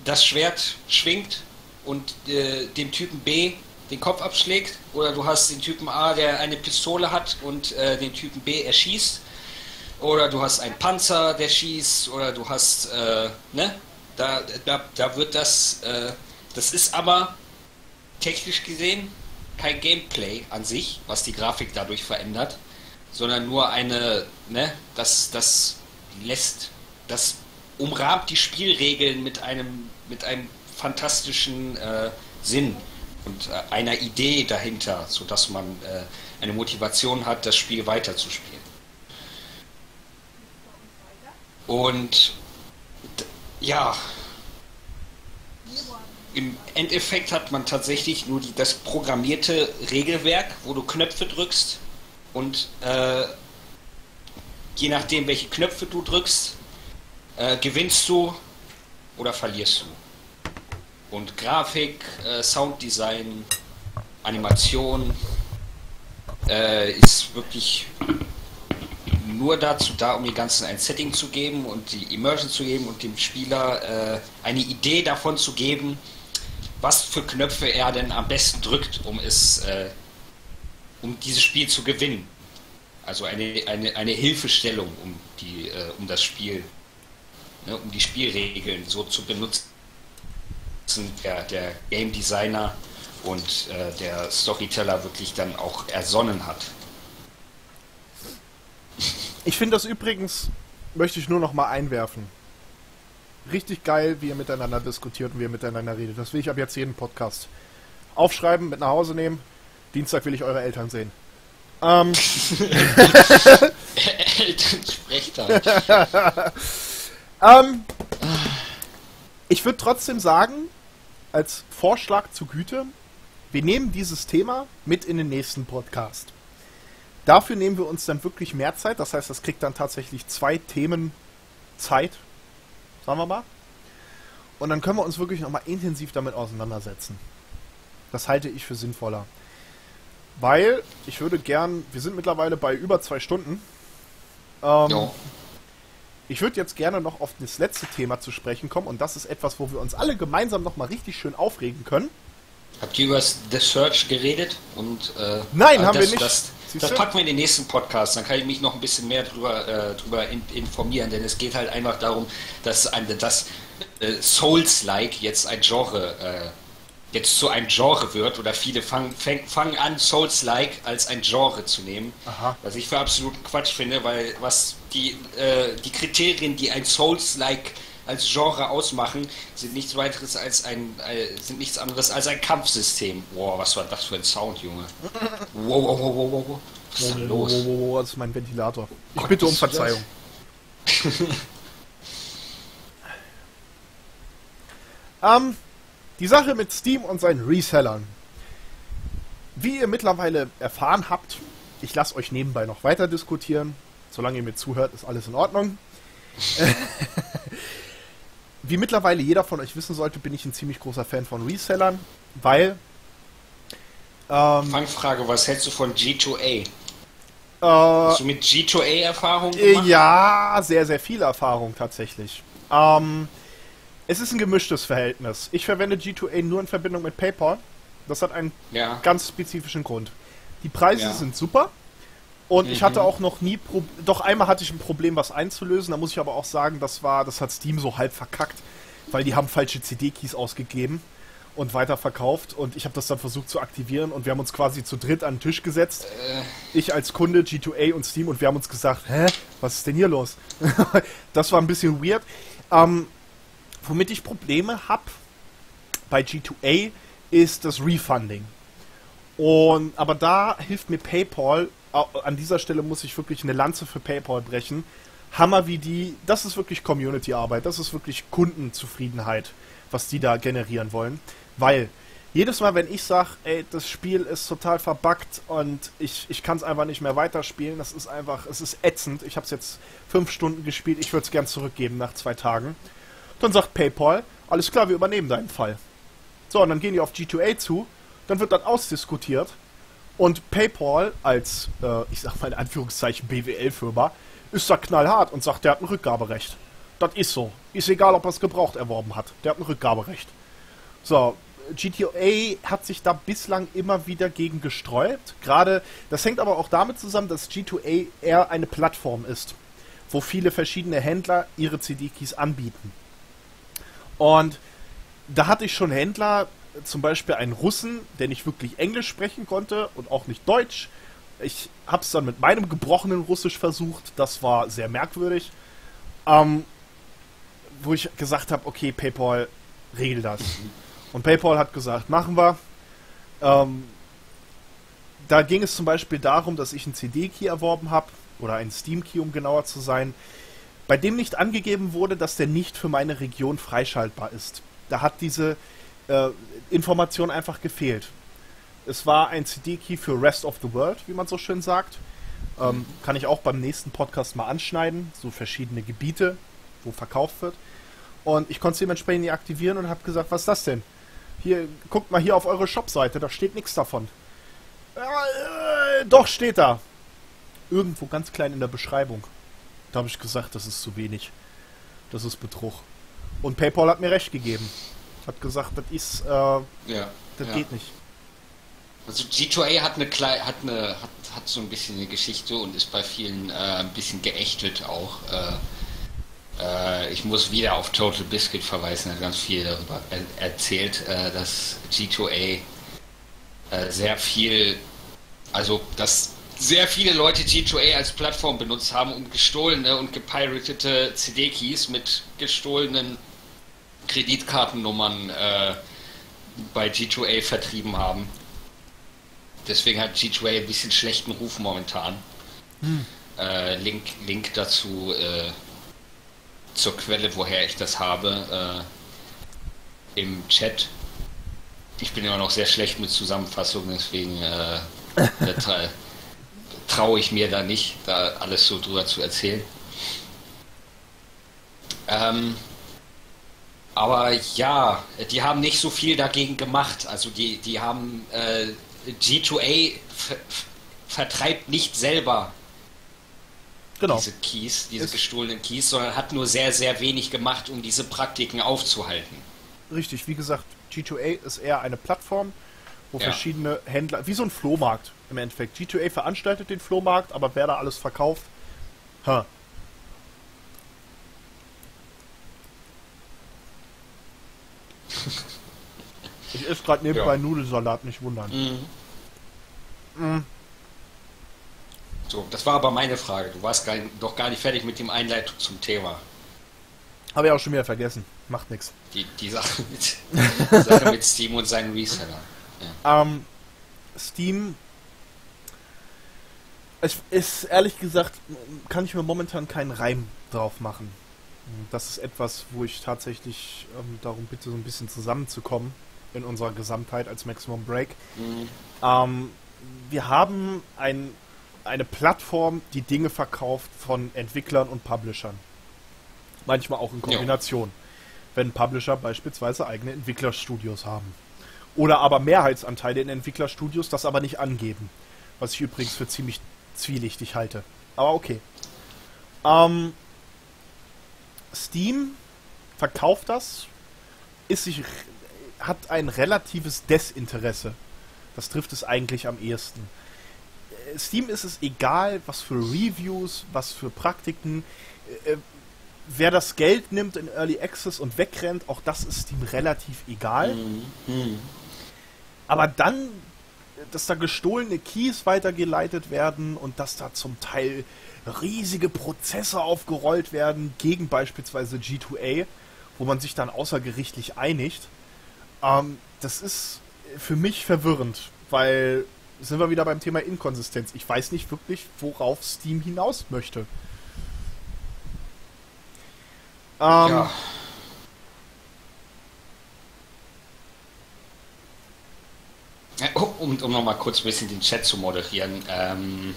das Schwert schwingt und äh, dem Typen B den Kopf abschlägt, oder du hast den Typen A, der eine Pistole hat und äh, den Typen B erschießt, oder du hast einen Panzer, der schießt, oder du hast, äh, ne, da, da, da wird das, äh, das ist aber technisch gesehen kein Gameplay an sich, was die Grafik dadurch verändert, sondern nur eine, ne, das, das lässt, das umrahmt die Spielregeln mit einem, mit einem fantastischen äh, Sinn und äh, einer Idee dahinter, sodass man äh, eine Motivation hat, das Spiel weiterzuspielen. Und ja, im Endeffekt hat man tatsächlich nur die, das programmierte Regelwerk, wo du Knöpfe drückst und äh, je nachdem, welche Knöpfe du drückst, äh, gewinnst du oder verlierst du. Und Grafik, äh, Sounddesign, Animation äh, ist wirklich nur dazu da, um dem Ganzen ein Setting zu geben und die Immersion zu geben und dem Spieler äh, eine Idee davon zu geben, was für Knöpfe er denn am besten drückt, um es, äh, um dieses Spiel zu gewinnen. Also eine, eine, eine Hilfestellung, um, die, äh, um das Spiel ne, um die Spielregeln so zu benutzen, der, der Game Designer und äh, der Storyteller wirklich dann auch ersonnen hat. Ich finde das übrigens, möchte ich nur noch mal einwerfen. Richtig geil, wie ihr miteinander diskutiert und wie ihr miteinander redet. Das will ich ab jetzt jeden Podcast aufschreiben, mit nach Hause nehmen. Dienstag will ich eure Eltern sehen. Ähm, Elternsprechtag. *laughs* ähm, ich würde trotzdem sagen, als Vorschlag zu Güte, wir nehmen dieses Thema mit in den nächsten Podcast. Dafür nehmen wir uns dann wirklich mehr Zeit. Das heißt, das kriegt dann tatsächlich zwei Themen Zeit, sagen wir mal. Und dann können wir uns wirklich nochmal intensiv damit auseinandersetzen. Das halte ich für sinnvoller. Weil ich würde gern, wir sind mittlerweile bei über zwei Stunden. Ähm, Ja. ich würde jetzt gerne noch auf das letzte Thema zu sprechen kommen und das ist etwas, wo wir uns alle gemeinsam nochmal richtig schön aufregen können. Habt ihr über The Search geredet? Und, äh, Nein, äh, haben das, wir nicht. Das, das packen wir in den nächsten Podcast, dann kann ich mich noch ein bisschen mehr drüber, äh, drüber in, informieren, denn es geht halt einfach darum, dass ein, das äh, Souls-like jetzt ein Genre, äh, jetzt zu einem Genre wird oder viele fangen fang, fangen an, Souls-like als ein Genre zu nehmen, Aha. was ich für absoluten Quatsch finde, weil was die, äh, die Kriterien, die ein Souls-like als Genre ausmachen, sind nichts weiteres als ein, äh, sind nichts anderes als ein Kampfsystem. Boah, was war das für ein Sound, Junge? *laughs* Wow, wow, wow, wow, wow. Was ist los? Das ist mein Ventilator. Ich Gott, bitte um? Verzeihung. *laughs* ähm, die Sache mit Steam und seinen Resellern. Wie ihr mittlerweile erfahren habt, ich lasse euch nebenbei noch weiter diskutieren. Solange ihr mir zuhört, ist alles in Ordnung. *laughs* Wie mittlerweile jeder von euch wissen sollte, bin ich ein ziemlich großer Fan von Resellern, weil ähm, Fangfrage, was hältst du von G2A? äh, Hast du mit G2A Erfahrung Äh, gemacht? Ja, sehr, sehr viel Erfahrung tatsächlich. Ähm, es ist ein gemischtes Verhältnis. Ich verwende G2A nur in Verbindung mit PayPal. Das hat einen Ja. ganz spezifischen Grund. Die Preise Ja. sind super. Und ich Mhm. hatte auch noch nie, Pro doch einmal hatte ich ein Problem, was einzulösen. Da muss ich aber auch sagen, das war, das hat Steam so halb verkackt, weil die haben falsche CD-Keys ausgegeben und weiterverkauft. Und ich habe das dann versucht zu aktivieren und wir haben uns quasi zu dritt an den Tisch gesetzt ich als Kunde, G2A und Steam und wir haben uns gesagt, hä, was ist denn hier los? *laughs* das war ein bisschen weird. Ähm, womit ich Probleme habe bei G2A ist das Refunding. Und aber da hilft mir PayPal. An dieser Stelle muss ich wirklich eine Lanze für PayPal brechen. Hammer wie die, das ist wirklich Community-Arbeit, das ist wirklich Kundenzufriedenheit, was die da generieren wollen. Weil jedes Mal, wenn ich sage, ey, das Spiel ist total verbuggt und ich, ich kann es einfach nicht mehr weiterspielen, das ist einfach, es ist ätzend. Ich habe es jetzt fünf Stunden gespielt, ich würde es gern zurückgeben nach zwei Tagen. Dann sagt PayPal, alles klar, wir übernehmen deinen Fall. So, und dann gehen die auf G2A zu, dann wird das ausdiskutiert und PayPal als, äh, ich sag mal in Anführungszeichen BWL-Firma, ist da knallhart und sagt, der hat ein Rückgaberecht. Das ist so. Ist egal, ob er es gebraucht erworben hat. Der hat ein Rückgaberecht. So, GTA hat sich da bislang immer wieder gegen gesträubt. Gerade, das hängt aber auch damit zusammen, dass G2A eher eine Plattform ist, wo viele verschiedene Händler ihre CD-Keys anbieten. Und da hatte ich schon Händler, zum Beispiel einen Russen, der nicht wirklich Englisch sprechen konnte und auch nicht Deutsch. Ich habe es dann mit meinem gebrochenen Russisch versucht. Das war sehr merkwürdig. Ähm, wo ich gesagt habe, okay, PayPal, regel das. Und PayPal hat gesagt, machen wir. Ähm, da ging es zum Beispiel darum, dass ich einen CD-Key erworben habe, oder einen Steam-Key, um genauer zu sein, bei dem nicht angegeben wurde, dass der nicht für meine Region freischaltbar ist. Da hat diese äh, Information einfach gefehlt. Es war ein CD-Key für Rest of the World, wie man so schön sagt. Ähm, kann ich auch beim nächsten Podcast mal anschneiden, so verschiedene Gebiete, wo verkauft wird. Und ich konnte es dementsprechend nicht aktivieren und habe gesagt, was ist das denn? Hier, guckt mal hier auf eure Shopseite, da steht nichts davon. Ja, äh, doch, steht da. Irgendwo ganz klein in der Beschreibung. Da habe ich gesagt, das ist zu wenig. Das ist Betrug. Und PayPal hat mir recht gegeben. Hat gesagt, das ist, äh, Ja. das ja. geht nicht. Also G2A hat eine klei- hat eine hat, hat so ein bisschen eine Geschichte und ist bei vielen äh, ein bisschen geächtet auch. Äh, äh, ich muss wieder auf Total Biscuit verweisen, er hat ganz viel darüber er erzählt, äh, dass G2A äh, sehr viel, also dass sehr viele Leute G2A als Plattform benutzt haben, um gestohlene und gepiratete CD-Keys mit gestohlenen Kreditkartennummern äh, bei G2A vertrieben haben. Deswegen hat G2A ein bisschen schlechten Ruf momentan. Hm. Äh, Link, Link dazu äh, zur Quelle, woher ich das habe, äh, im Chat. Ich bin immer noch sehr schlecht mit Zusammenfassungen, deswegen äh, *laughs* tra traue ich mir da nicht, da alles so drüber zu erzählen. Ähm, aber ja, die haben nicht so viel dagegen gemacht. Also die, die haben äh, G2A vertreibt nicht selber genau. diese Keys, diese ist gestohlenen Keys, sondern hat nur sehr, sehr wenig gemacht, um diese Praktiken aufzuhalten. Richtig, wie gesagt, G2A ist eher eine Plattform, wo ja. verschiedene Händler, wie so ein Flohmarkt im Endeffekt. G2A veranstaltet den Flohmarkt, aber wer da alles verkauft, ha. Ich esse gerade nebenbei ja. Nudelsalat, nicht wundern. Mhm. Mhm. So, das war aber meine Frage. Du warst gar, doch gar nicht fertig mit dem Einleitung zum Thema. Habe ich auch schon wieder vergessen. Macht nichts. Die, die Sache *laughs* mit, die Sache mit Steam und seinen Reseller. Ja. Ähm, Steam es ist ehrlich gesagt, kann ich mir momentan keinen Reim drauf machen. Das ist etwas, wo ich tatsächlich ähm, darum bitte, so ein bisschen zusammenzukommen in unserer Gesamtheit als Maximum Break. Mhm. Ähm, wir haben ein, eine Plattform, die Dinge verkauft von Entwicklern und Publishern. Manchmal auch in Kombination. Ja. Wenn Publisher beispielsweise eigene Entwicklerstudios haben. Oder aber Mehrheitsanteile in Entwicklerstudios, das aber nicht angeben. Was ich übrigens für ziemlich zwielichtig halte. Aber okay. Ähm, Steam verkauft das, ist sich, hat ein relatives Desinteresse. Das trifft es eigentlich am ehesten. Äh, Steam ist es egal, was für Reviews, was für Praktiken. Äh, äh, wer das Geld nimmt in Early Access und wegrennt, auch das ist Steam relativ egal. Mhm. Aber dann dass da gestohlene Keys weitergeleitet werden und dass da zum Teil riesige Prozesse aufgerollt werden gegen beispielsweise G2A, wo man sich dann außergerichtlich einigt. Ähm, das ist für mich verwirrend, weil sind wir wieder beim Thema Inkonsistenz. Ich weiß nicht wirklich, worauf Steam hinaus möchte. Ähm, ja. Um, um nochmal kurz ein bisschen den Chat zu moderieren. Ähm,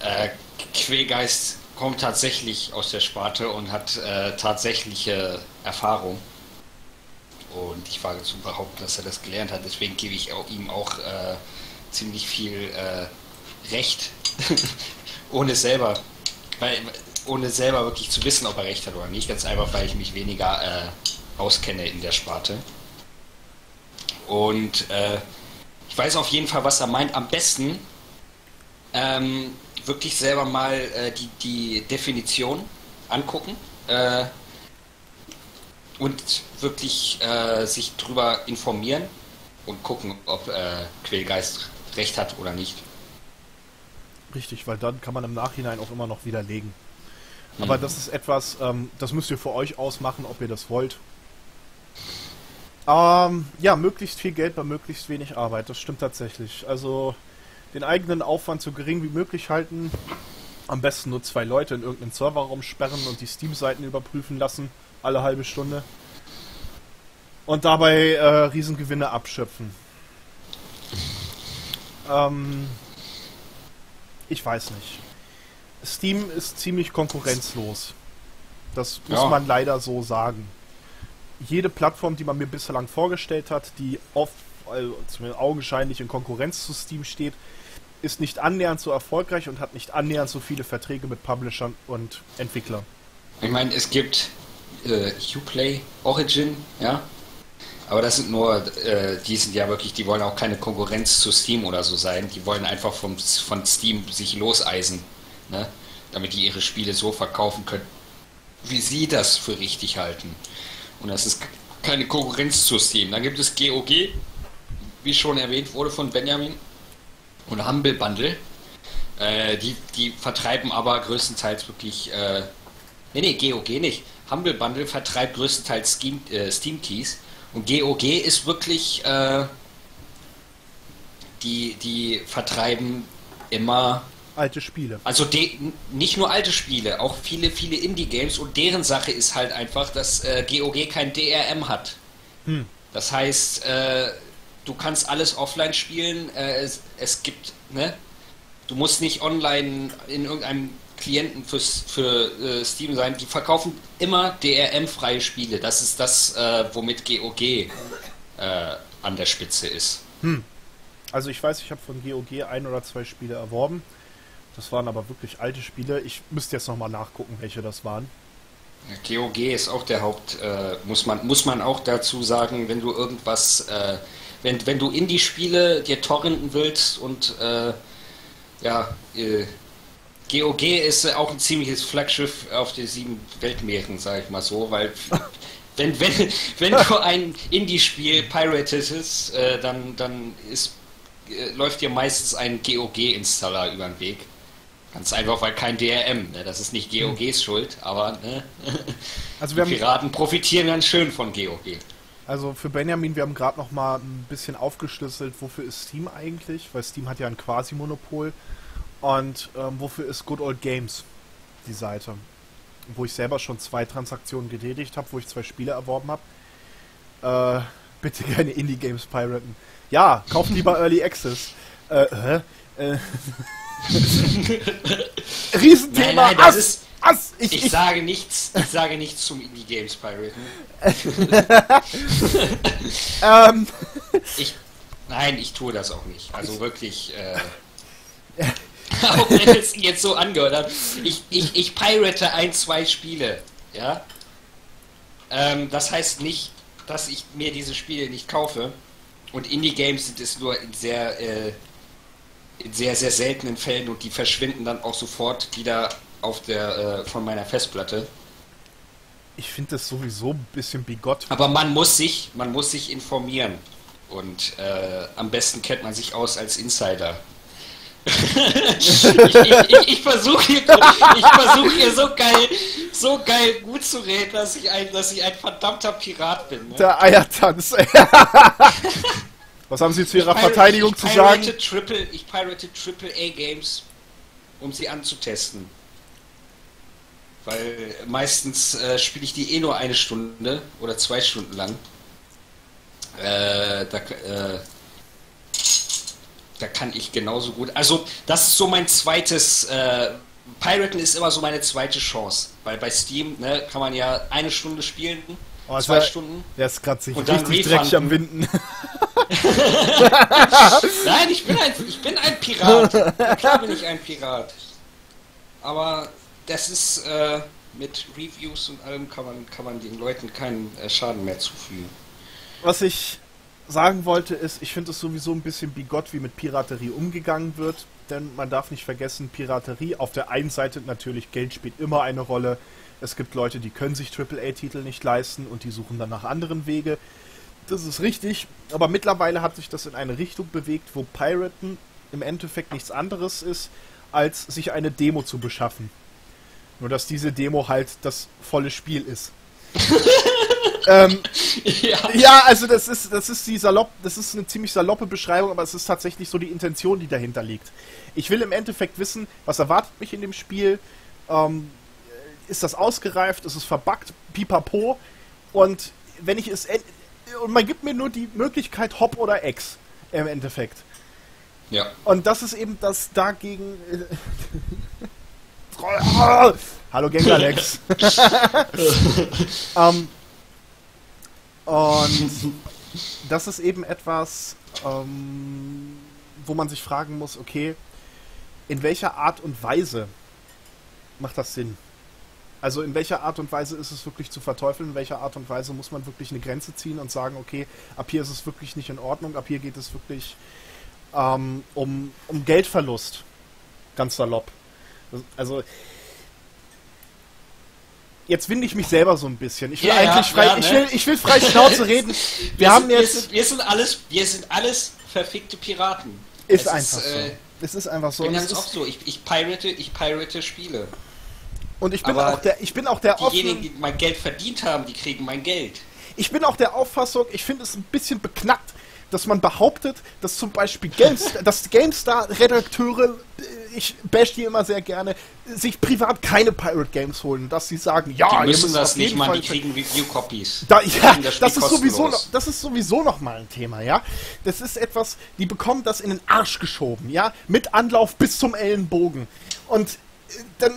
äh, Quellgeist kommt tatsächlich aus der Sparte und hat äh, tatsächliche Erfahrung. Und ich wage zu behaupten, dass er das gelernt hat. Deswegen gebe ich auch, ihm auch äh, ziemlich viel äh, Recht, *laughs* ohne selber, weil, ohne selber wirklich zu wissen, ob er Recht hat oder nicht. Ganz einfach, weil ich mich weniger äh, auskenne in der Sparte. Und äh, ich weiß auf jeden Fall, was er meint. Am besten ähm, wirklich selber mal äh, die, die Definition angucken äh, und wirklich äh, sich drüber informieren und gucken, ob äh, Quellgeist recht hat oder nicht. Richtig, weil dann kann man im Nachhinein auch immer noch widerlegen. Aber mhm. das ist etwas, ähm, das müsst ihr für euch ausmachen, ob ihr das wollt. Ähm, ja, möglichst viel Geld bei möglichst wenig Arbeit, das stimmt tatsächlich. Also den eigenen Aufwand so gering wie möglich halten. Am besten nur zwei Leute in irgendeinen Serverraum sperren und die Steam-Seiten überprüfen lassen, alle halbe Stunde. Und dabei äh, Riesengewinne abschöpfen. Ähm, ich weiß nicht. Steam ist ziemlich konkurrenzlos. Das muss ja. man leider so sagen jede Plattform, die man mir bislang vorgestellt hat, die oft, also zumindest augenscheinlich in Konkurrenz zu Steam steht, ist nicht annähernd so erfolgreich und hat nicht annähernd so viele Verträge mit Publishern und Entwicklern. Ich meine, es gibt äh, Uplay, Origin, ja, aber das sind nur, äh, die sind ja wirklich, die wollen auch keine Konkurrenz zu Steam oder so sein. Die wollen einfach vom, von Steam sich loseisen, ne? damit die ihre Spiele so verkaufen können, wie sie das für richtig halten. Und das ist keine Konkurrenz zu Steam. Dann gibt es GOG, wie schon erwähnt wurde von Benjamin. Und Humble Bundle. Äh, die, die vertreiben aber größtenteils wirklich. Äh, nee, nee, GOG nicht. Humble Bundle vertreibt größtenteils Steam, äh, Steam Keys. Und GOG ist wirklich. Äh, die, die vertreiben immer alte Spiele. Also nicht nur alte Spiele, auch viele, viele Indie-Games und deren Sache ist halt einfach, dass äh, GOG kein DRM hat. Hm. Das heißt, äh, du kannst alles offline spielen, äh, es, es, gibt, ne? Du musst nicht online in irgendeinem Klienten fürs, für äh, Steam sein. Die verkaufen immer DRM-freie Spiele. Das ist das, äh, womit GOG äh, an der Spitze ist. Hm. Also ich weiß, ich habe von GOG ein oder zwei Spiele erworben. Das waren aber wirklich alte Spiele. Ich müsste jetzt nochmal nachgucken, welche das waren. GOG ist auch der Haupt, äh, muss, man, muss man auch dazu sagen, wenn du irgendwas, äh, wenn, wenn du Indie-Spiele dir torrenten willst und äh, ja, GOG äh, ist auch ein ziemliches Flaggschiff auf den sieben Weltmeeren, sag ich mal so, weil *laughs* wenn, wenn, wenn du ein Indie-Spiel piratest, äh, dann, dann ist, äh, läuft dir meistens ein GOG-Installer über den Weg. Ganz einfach, weil kein DRM. Ne? Das ist nicht GOGs hm. Schuld, aber ne? also Piraten profitieren ganz schön von GOG. Also für Benjamin, wir haben gerade noch mal ein bisschen aufgeschlüsselt, wofür ist Steam eigentlich? Weil Steam hat ja ein Quasi-Monopol. Und ähm, wofür ist Good Old Games die Seite? Wo ich selber schon zwei Transaktionen getätigt habe, wo ich zwei Spiele erworben habe. Äh, bitte *laughs* keine Indie-Games piraten. Ja, kaufen lieber *laughs* Early Access. Äh, hä? Äh, *laughs* Riesenthema. Nein, nein, das Ass, ist. Ass, ich, ich, ich, sage nichts. Ich sage nichts zum Indie Games Piraten. *laughs* ähm. ich, nein, ich tue das auch nicht. Also wirklich. Äh, *laughs* auch wenn es jetzt so angehört hat. Ich, ich, ich pirate ein, zwei Spiele. Ja. Ähm, das heißt nicht, dass ich mir diese Spiele nicht kaufe. Und Indie Games sind es nur in sehr äh, in sehr, sehr seltenen Fällen und die verschwinden dann auch sofort wieder auf der äh, von meiner Festplatte. Ich finde das sowieso ein bisschen bigott. Aber man muss sich, man muss sich informieren. Und äh, am besten kennt man sich aus als Insider. *laughs* ich, ich, ich versuche hier, versuch hier so geil, so geil gut zu reden, dass ich ein, dass ich ein verdammter Pirat bin. Ne? Der Eiertanz. *laughs* Was haben Sie zu Ihrer pirate, Verteidigung zu sagen? Triple, ich pirate Triple A Games, um sie anzutesten. Weil meistens äh, spiele ich die eh nur eine Stunde oder zwei Stunden lang. Äh, da, äh, da kann ich genauso gut. Also, das ist so mein zweites. Äh, Piraten ist immer so meine zweite Chance. Weil bei Steam ne, kann man ja eine Stunde spielen Oh, Zwei Stunden. Der ist gerade sich richtig dreckig am Winden. *laughs* *laughs* Nein, ich bin, ein, ich bin ein Pirat. Klar bin ich ein Pirat. Aber das ist äh, mit Reviews und allem kann man, kann man den Leuten keinen äh, Schaden mehr zufügen. Was ich sagen wollte ist, ich finde es sowieso ein bisschen bigott, wie mit Piraterie umgegangen wird. Denn man darf nicht vergessen, Piraterie auf der einen Seite natürlich, Geld spielt immer eine Rolle. Es gibt Leute, die können sich AAA-Titel nicht leisten und die suchen dann nach anderen Wege. Das ist richtig, aber mittlerweile hat sich das in eine Richtung bewegt, wo Piraten im Endeffekt nichts anderes ist, als sich eine Demo zu beschaffen. Nur dass diese Demo halt das volle Spiel ist. *laughs* ähm, ja. ja. also das ist, das ist die salopp, das ist eine ziemlich saloppe Beschreibung, aber es ist tatsächlich so die Intention, die dahinter liegt. Ich will im Endeffekt wissen, was erwartet mich in dem Spiel, ähm, ist das ausgereift, ist es verbuggt, pipapo. Und wenn ich es. Und man gibt mir nur die Möglichkeit Hop oder Ex im Endeffekt. Ja. Und das ist eben das dagegen. *laughs* *laughs* Hallo Gengalex. um, *laughs* ähm, und das ist eben etwas, ähm, wo man sich fragen muss, okay, in welcher Art und Weise macht das Sinn? Also in welcher Art und Weise ist es wirklich zu verteufeln? In welcher Art und Weise muss man wirklich eine Grenze ziehen und sagen, okay, ab hier ist es wirklich nicht in Ordnung, ab hier geht es wirklich ähm, um, um Geldverlust. Ganz salopp. Also jetzt winde ich mich selber so ein bisschen. Ich will ja, eigentlich frei, ja, ne? ich will, ich will frei Schnauze *laughs* reden. Wir, wir haben sind, jetzt, wir sind, wir sind alles, wir sind alles verfickte Piraten. Ist einfach so. Äh, es ist einfach so. Ich bin ganz oft so. Ich, ich pirate, ich pirate Spiele. Und ich bin Aber auch der, ich bin auch der Diejenigen, die mein Geld verdient haben, die kriegen mein Geld. Ich bin auch der Auffassung, ich finde es ein bisschen beknackt, dass man behauptet, dass zum Beispiel Games, *laughs* dass GameStar-Redakteure, äh, ich bash die immer sehr gerne, sich privat keine Pirate Games holen, dass sie sagen, ja, die müssen das nicht mal, die kriegen Review-Copies. Da, ja, das, das ist sowieso, noch, das ist sowieso noch mal ein Thema, ja. Das ist etwas, die bekommen das in den Arsch geschoben, ja, mit Anlauf bis zum Ellenbogen. Und äh, dann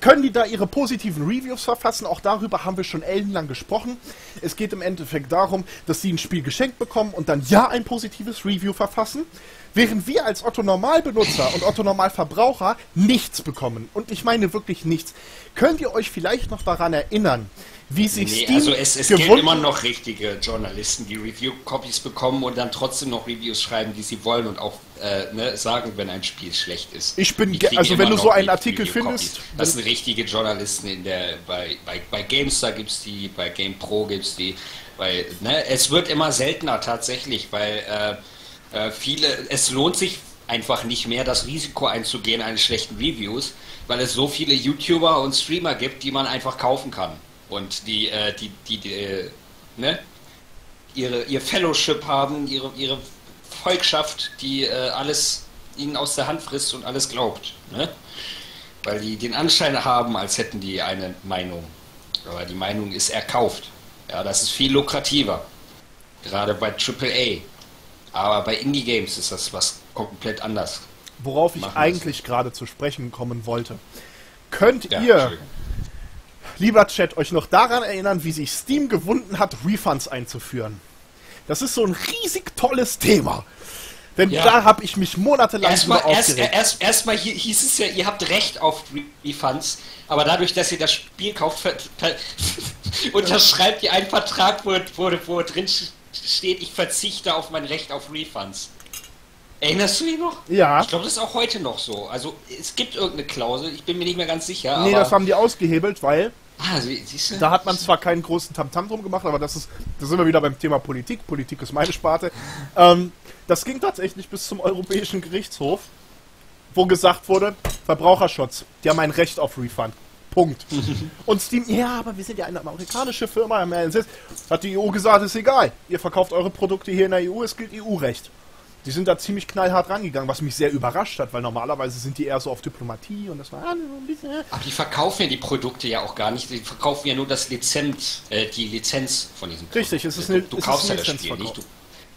können die da ihre positiven Reviews verfassen? Auch darüber haben wir schon ellenlang gesprochen. Es geht im Endeffekt darum, dass sie ein Spiel geschenkt bekommen und dann ja ein positives Review verfassen, während wir als Otto Normalbenutzer und Otto Normalverbraucher nichts bekommen. Und ich meine wirklich nichts. Könnt ihr euch vielleicht noch daran erinnern, wie sich nee, Steam also es, es gibt immer noch richtige Journalisten, die Review-Copies bekommen und dann trotzdem noch Reviews schreiben, die sie wollen und auch äh, ne, sagen, wenn ein Spiel schlecht ist. Ich bin, also wenn du so einen Artikel findest, das sind richtige Journalisten in der bei bei, bei GameStar gibt's die, bei GamePro gibt's die, weil ne, es wird immer seltener tatsächlich, weil äh, äh, viele, es lohnt sich einfach nicht mehr das Risiko einzugehen eines schlechten Reviews, weil es so viele YouTuber und Streamer gibt, die man einfach kaufen kann und die, äh, die, die, die äh, ne? ihre, ihr Fellowship haben, ihre, ihre Volkschaft, die äh, alles ihnen aus der Hand frisst und alles glaubt. Ne? Weil die den Anschein haben, als hätten die eine Meinung. Aber die Meinung ist erkauft. Ja, das ist viel lukrativer. Gerade bei AAA. Aber bei Indie-Games ist das was komplett anders. Worauf ich eigentlich gerade zu sprechen kommen wollte. Könnt ja, ihr lieber Chat, euch noch daran erinnern, wie sich Steam gewunden hat, Refunds einzuführen. Das ist so ein riesig tolles Thema. Denn ja. da habe ich mich monatelang erstmal, erst, erst, Erstmal hieß es ja, ihr habt Recht auf Refunds, aber dadurch, dass ihr das Spiel kauft, *laughs* unterschreibt ihr einen Vertrag, wo, wo, wo drin steht, ich verzichte auf mein Recht auf Refunds. Erinnerst du dich noch? Ja. Ich glaube, das ist auch heute noch so. Also es gibt irgendeine Klausel, ich bin mir nicht mehr ganz sicher. Nee, das haben die ausgehebelt, weil Ah, siehst du? Da hat man zwar keinen großen Tamtam drum gemacht, aber das ist, da sind wir wieder beim Thema Politik. Politik ist meine Sparte. Ähm, das ging tatsächlich bis zum Europäischen Gerichtshof, wo gesagt wurde, Verbraucherschutz, die haben ein Recht auf Refund. Punkt. *laughs* Und Steam, ja, aber wir sind ja eine amerikanische Firma, hat die EU gesagt, ist egal. Ihr verkauft eure Produkte hier in der EU, es gilt EU-Recht. Die sind da ziemlich knallhart rangegangen, was mich sehr überrascht hat, weil normalerweise sind die eher so auf Diplomatie und das war ah, ein bisschen. Aber die verkaufen ja die Produkte ja auch gar nicht, die verkaufen ja nur das Lizenz, äh, die Lizenz von diesem Produkt. Richtig, es ist eine, du, du kaufst ja das Spiel nicht, du,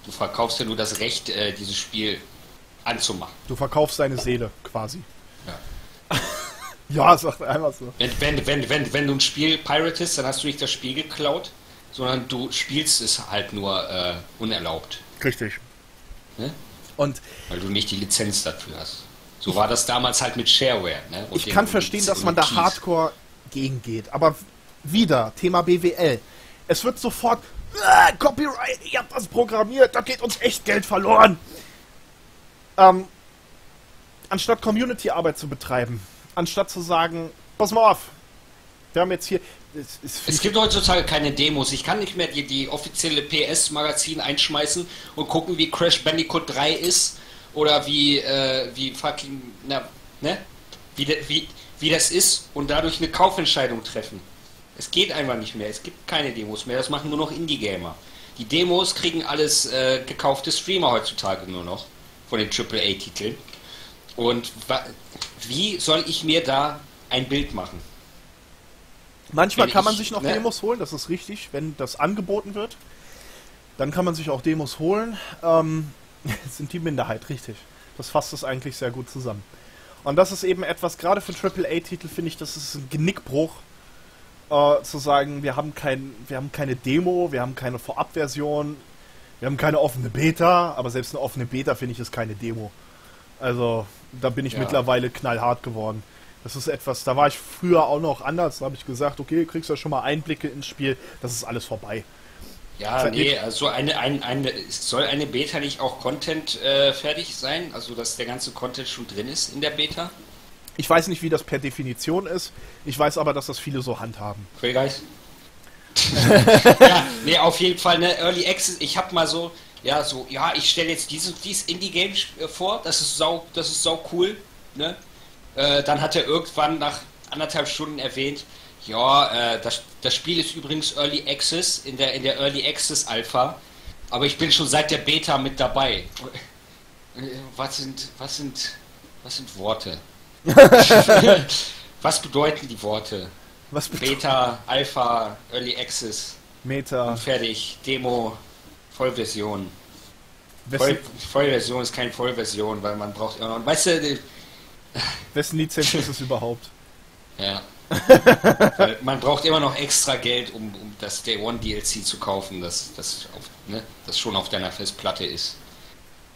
du, verkaufst ja nur das Recht, äh, dieses Spiel anzumachen. Du verkaufst deine Seele quasi. Ja. *laughs* ja, sagt einfach so. Wenn, wenn, wenn, wenn, wenn du ein Spiel piratest, dann hast du nicht das Spiel geklaut, sondern du spielst es halt nur äh, unerlaubt. Richtig. Ne? Und Weil du nicht die Lizenz dafür hast. So war das damals halt mit Shareware. Ne? ich kann verstehen, dass man da hardcore gegengeht. Aber wieder, Thema BWL. Es wird sofort, äh, Copyright, ihr habt das programmiert, da geht uns echt Geld verloren. Ähm, anstatt Community-Arbeit zu betreiben, anstatt zu sagen, pass mal auf, wir haben jetzt hier, es, gibt heutzutage keine Demos. Ich kann nicht mehr die, die offizielle PS-Magazin einschmeißen und gucken, wie Crash Bandicoot 3 ist oder wie, äh, wie fucking, na, ne? Wie, de, wie, wie das ist und dadurch eine Kaufentscheidung treffen. Es geht einfach nicht mehr. Es gibt keine Demos mehr. Das machen nur noch Indie-Gamer. Die Demos kriegen alles äh, gekaufte Streamer heutzutage nur noch von den AAA-Titeln. Und wie soll ich mir da ein Bild machen? Manchmal kann man sich noch ne? Demos holen, das ist richtig, wenn das angeboten wird. Dann kann man sich auch Demos holen. Ähm, *laughs* sind die Minderheit, richtig. Das fasst es eigentlich sehr gut zusammen. Und das ist eben etwas, gerade für AAA-Titel finde ich, das ist ein Genickbruch, äh, zu sagen, wir haben, kein, wir haben keine Demo, wir haben keine Vorabversion, wir haben keine offene Beta, aber selbst eine offene Beta finde ich ist keine Demo. Also, da bin ich ja. mittlerweile knallhart geworden. Das ist etwas, da war ich früher auch noch anders. Da habe ich gesagt, okay, kriegst ja schon mal Einblicke ins Spiel, das ist alles vorbei. Ja, nee, also eine, ein, eine, soll eine Beta nicht auch Content äh, fertig sein? Also, dass der ganze Content schon drin ist in der Beta? Ich weiß nicht, wie das per Definition ist. Ich weiß aber, dass das viele so handhaben. Guys. *laughs* ja, nee, auf jeden Fall, ne, Early Access, ich habe mal so, Ja, so, ja, ich stelle jetzt dieses, dieses Indie-Game äh, vor, das ist sau, das ist sau cool, ne? Äh, dann hat er irgendwann nach anderthalb Stunden erwähnt, ja, äh, das, das Spiel ist übrigens Early Access, in der, in der Early Access Alpha, aber ich bin schon seit der Beta mit dabei. Was sind, was sind, was sind Worte? *laughs* was bedeuten die Worte? Was Beta, Alpha, Early Access. Meta. Und fertig. Demo, Vollversion. Voll, Vollversion ist keine Vollversion, weil man braucht immer noch. Weißt du, wessen Lizenz ist es überhaupt? ja. man braucht immer noch extra Geld, um, um das Day One DLC zu kaufen, das, das, auf, ne, das schon auf deiner Festplatte ist.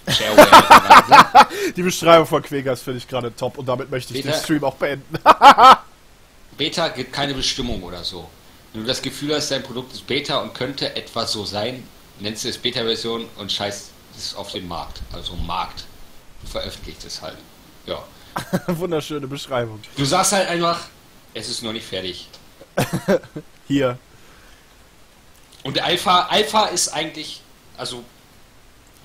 Shareware. *laughs* ne? Die Beschreibung von Quegas finde ich gerade top und damit möchte ich Beta- den Stream auch beenden. *laughs* Beta gibt keine Bestimmung oder so. Wenn du das Gefühl hast, dein Produkt ist Beta und könnte etwa so sein, nennst du es Beta-Version und scheißt es auf den Markt. Also Markt. Du veröffentlicht es halt. Ja. *laughs* Wunderschöne Beschreibung. Du sagst halt einfach, es ist noch nicht fertig. *laughs* Hier. Und Alpha, Alpha ist eigentlich, also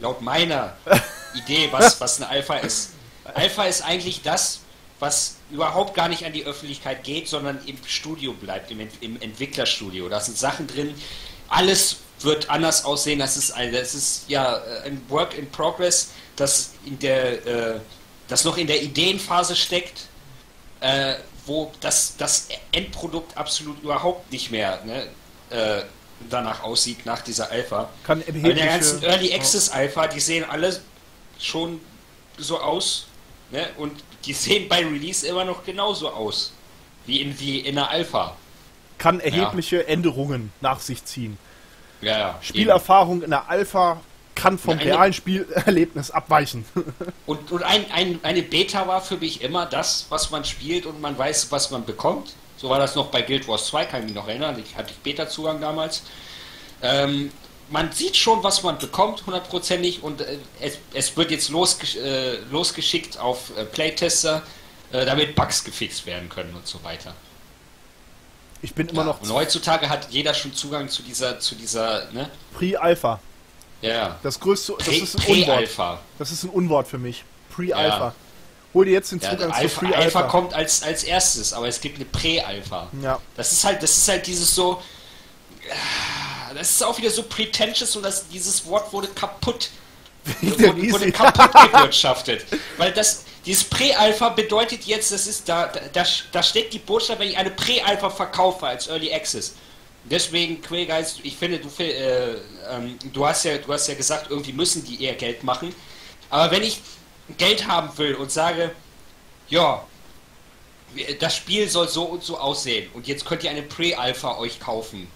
laut meiner *laughs* Idee, was, was eine Alpha ist. Alpha ist eigentlich das, was überhaupt gar nicht an die Öffentlichkeit geht, sondern im Studio bleibt, im, im Entwicklerstudio. Da sind Sachen drin, alles wird anders aussehen. Das ist ein, das ist ja äh, ein Work in Progress, das in der, äh, das noch in der Ideenphase steckt, äh, wo das, das Endprodukt absolut überhaupt nicht mehr ne, äh, danach aussieht, nach dieser Alpha. Kann Weil der erhebliche... ganzen Early Access Alpha, die sehen alle schon so aus, ne? Und die sehen bei Release immer noch genauso aus. Wie in, wie in der Alpha. kann erhebliche Änderungen nach sich ziehen. Ja, ja. Spielerfahrung in der Alpha kann vom eine- realen Spielerlebnis abweichen. *laughs* Und, und ein, ein, eine Beta war für mich immer das, was man spielt und man weiß, was man bekommt. So war das noch bei Guild Wars 2, kann ich mich noch erinnern. Ich hatte Beta-Zugang damals. Ähm, man sieht schon, was man bekommt, hundertprozentig, und äh, es, es wird jetzt losgesch äh, losgeschickt auf äh, Playtester, äh, damit Bugs gefixt werden können und so weiter. Ich bin immer Ja, noch und heutzutage hat jeder schon Zugang zu dieser, zu dieser, ne? Pre-Alpha. Ja, ja. Das größte, das ist ein Unwort. Das ist ein Unwort für mich. Pre-Alpha. Ja. Hol dir jetzt den Ja, Zugang zu Alpha, Pre-Alpha. Alpha kommt als, als erstes, aber es gibt eine Prä-Alpha. Ja. Das ist halt, das ist halt dieses so. Das ist auch wieder so pretentious und das, dieses Wort wurde kaputt. Wurde, wurde kaputt *laughs* gewirtschaftet. Weil das, dieses Prä-Alpha bedeutet jetzt, das ist da, da, da steht die Botschaft, wenn ich eine Prä-Alpha verkaufe als Early Access. Deswegen, Quellgeist, ich finde, du, äh, ähm, du, hast ja, du hast ja gesagt, irgendwie müssen die eher Geld machen. Aber wenn ich Geld haben will und sage, ja, das Spiel soll so und so aussehen und jetzt könnt ihr eine Pre-Alpha euch kaufen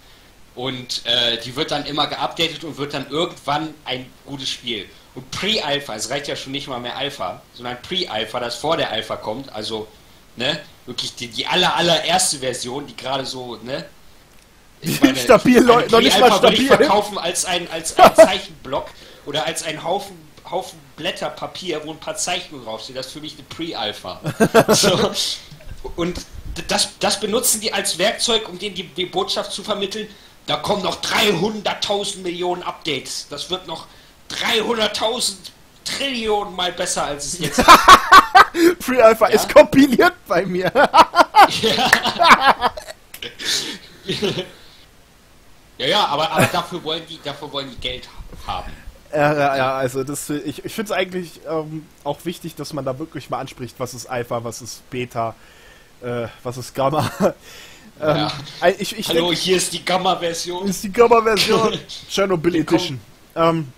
und äh, die wird dann immer geupdatet und wird dann irgendwann ein gutes Spiel. Und Pre-Alpha, es reicht ja schon nicht mal mehr Alpha, sondern Pre-Alpha, das vor der Alpha kommt, also ne, wirklich die, die aller allererste Version, die gerade so, ne, ich *laughs* Stabil, eine Leute, noch nicht mal würde ich stabil. verkaufen als ein, als ein *laughs* Zeichenblock oder als ein Haufen, Haufen Blätter Papier, wo ein paar Zeichnungen draufstehen. Das ist für mich eine Pre-Alpha. *laughs* so. Und das, das benutzen die als Werkzeug, um denen die, die Botschaft zu vermitteln. Da kommen noch 300.000 Millionen Updates. Das wird noch 300.000 Trillionen mal besser, als es jetzt ist. Pre-Alpha Ja? ist kompiliert bei mir. Ja, ja, aber, aber dafür, wollen die, dafür wollen die Geld haben. Ja, ja, ja, also das, ich, ich finde es eigentlich ähm, auch wichtig, dass man da wirklich mal anspricht, was ist Alpha, was ist Beta, äh, was ist Gamma. *laughs* ähm, Ja. ich, ich Hallo, denk, hier ist die Gamma-Version. ist die Gamma-Version *laughs* Chernobyl Edition. Ähm,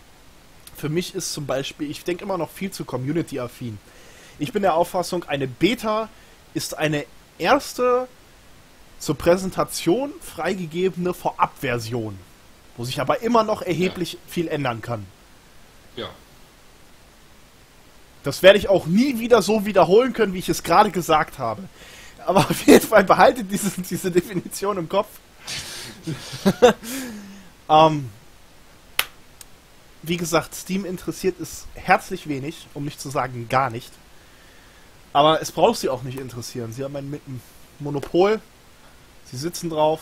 für mich ist zum Beispiel, ich denke immer noch viel zu Community-affin. Ich bin der Auffassung, eine Beta ist eine erste zur Präsentation freigegebene Vorabversion, wo sich aber immer noch erheblich viel ändern kann. Ja. Das werde ich auch nie wieder so wiederholen können, wie ich es gerade gesagt habe. Aber auf jeden Fall behaltet diese, diese Definition im Kopf. *laughs* ähm, wie gesagt, Steam interessiert es herzlich wenig, um nicht zu sagen gar nicht. Aber es braucht sie auch nicht interessieren. Sie haben ein Monopol. Sie sitzen drauf,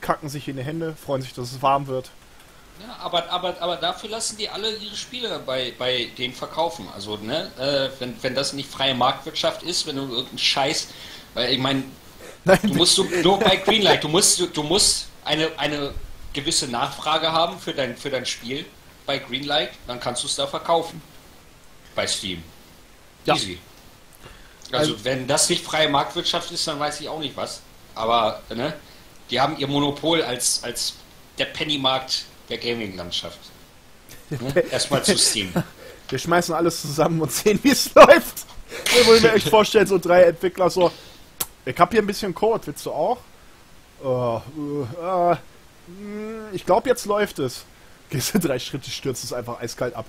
kacken sich in die Hände, freuen sich, dass es warm wird Ja, aber, aber, aber dafür lassen die alle ihre Spiele bei, bei denen verkaufen. Also, ne, äh, wenn, wenn das nicht freie Marktwirtschaft ist, wenn du irgendeinen Scheiß, weil ich meine, du musst du, nur bei Greenlight, du musst, du, du musst eine, eine gewisse Nachfrage haben für dein, für dein Spiel bei Greenlight, dann kannst du es da verkaufen. Bei Steam. Ja. Easy. Also, Also- wenn das nicht freie Marktwirtschaft ist, dann weiß ich auch nicht was. Aber, ne, die haben ihr Monopol als, als der Pennymarkt der Gaming-Landschaft. Ne? *laughs* Erstmal zu Steam. Wir schmeißen alles zusammen und sehen, wie es *laughs* läuft. Ich wollte mir echt vorstellen, so drei Entwickler so, ich hab hier ein bisschen Code, willst du auch? Oh, äh, mh, ich glaube, jetzt läuft es. *laughs* Gehst du drei Schritte, stürzt es einfach eiskalt ab.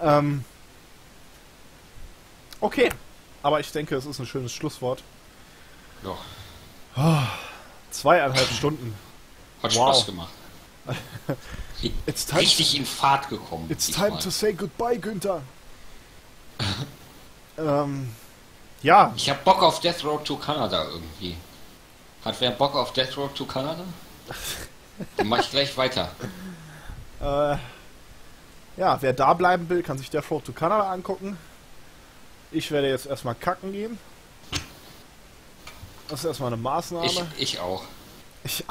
Ähm, okay, aber ich denke, es ist ein schönes Schlusswort. Ja, Zweieinhalb Stunden. hat Wow. Spaß gemacht. *laughs* Richtig in Fahrt gekommen. it's time to say goodbye, Günther. *laughs* ähm, ja, Ich hab Bock auf Death Road to Canada irgendwie. Hat wer Bock auf Death Road to Canada? Dann mach ich gleich weiter. *laughs* Äh, ja, wer da bleiben will, kann sich der Road to Canada angucken. Ich werde jetzt erstmal kacken gehen. Das ist erstmal eine Maßnahme. Ich, ich auch. Ich,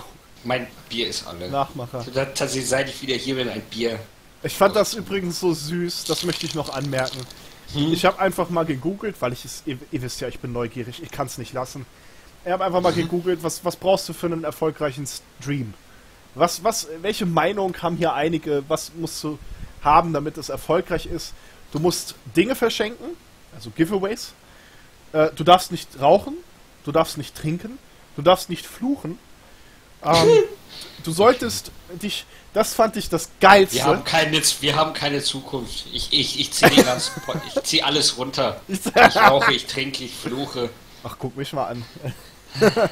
Mein Bier ist alle. Nachmacher. Tatsächlich, seit ich wieder hier bin, ein Bier. Ich fand das übrigens so süß, das möchte ich noch anmerken. Hm? Ich habe einfach mal gegoogelt, weil ich es, ihr, ihr wisst ja, ich bin neugierig, ich kann es nicht lassen. Ich habe einfach mal gegoogelt, was, was brauchst du für einen erfolgreichen Stream? Was, was, welche Meinung haben hier einige, was musst du haben, damit es erfolgreich ist? Du musst Dinge verschenken, also Giveaways. Äh, du darfst nicht rauchen, du darfst nicht trinken, du darfst nicht fluchen. Ähm, *laughs* du solltest dich, das fand ich das Geilste. Wir haben keine, wir haben keine Zukunft. Ich, ich, ich ziehe *laughs* zieh alles runter. *laughs* Ich rauche, ich trinke, ich fluche. Ach, guck mich mal an. Wir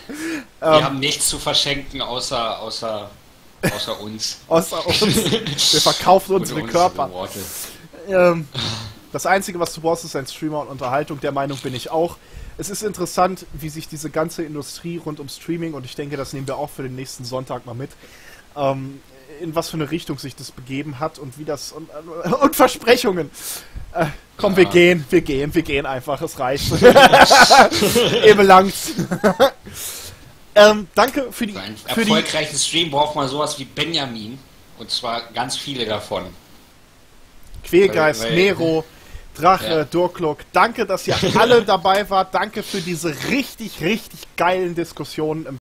Ähm. haben nichts zu verschenken außer, außer, außer uns. Außer uns. Wir verkaufen unsere unsere Körper. Ähm, das Einzige, was du brauchst, ist ein Streamer und Unterhaltung. Der Meinung bin ich auch. Es ist interessant, wie sich diese ganze Industrie rund um Streaming, und ich denke, das nehmen wir auch für den nächsten Sonntag mal mit, ähm, in was für eine Richtung sich das begeben hat und wie das. Und, und Versprechungen. Äh, komm, wir Ja. gehen, wir gehen, wir gehen einfach, es reicht. *laughs* Eben langt's. *laughs* ähm, danke für die. Für einen Für die erfolgreichen Stream braucht man sowas wie Benjamin. Und zwar ganz viele davon. Quälgeist, Nero, Drache, Ja. Durklok. Danke, dass ihr alle *laughs* dabei wart. Danke für diese richtig, richtig geilen Diskussionen im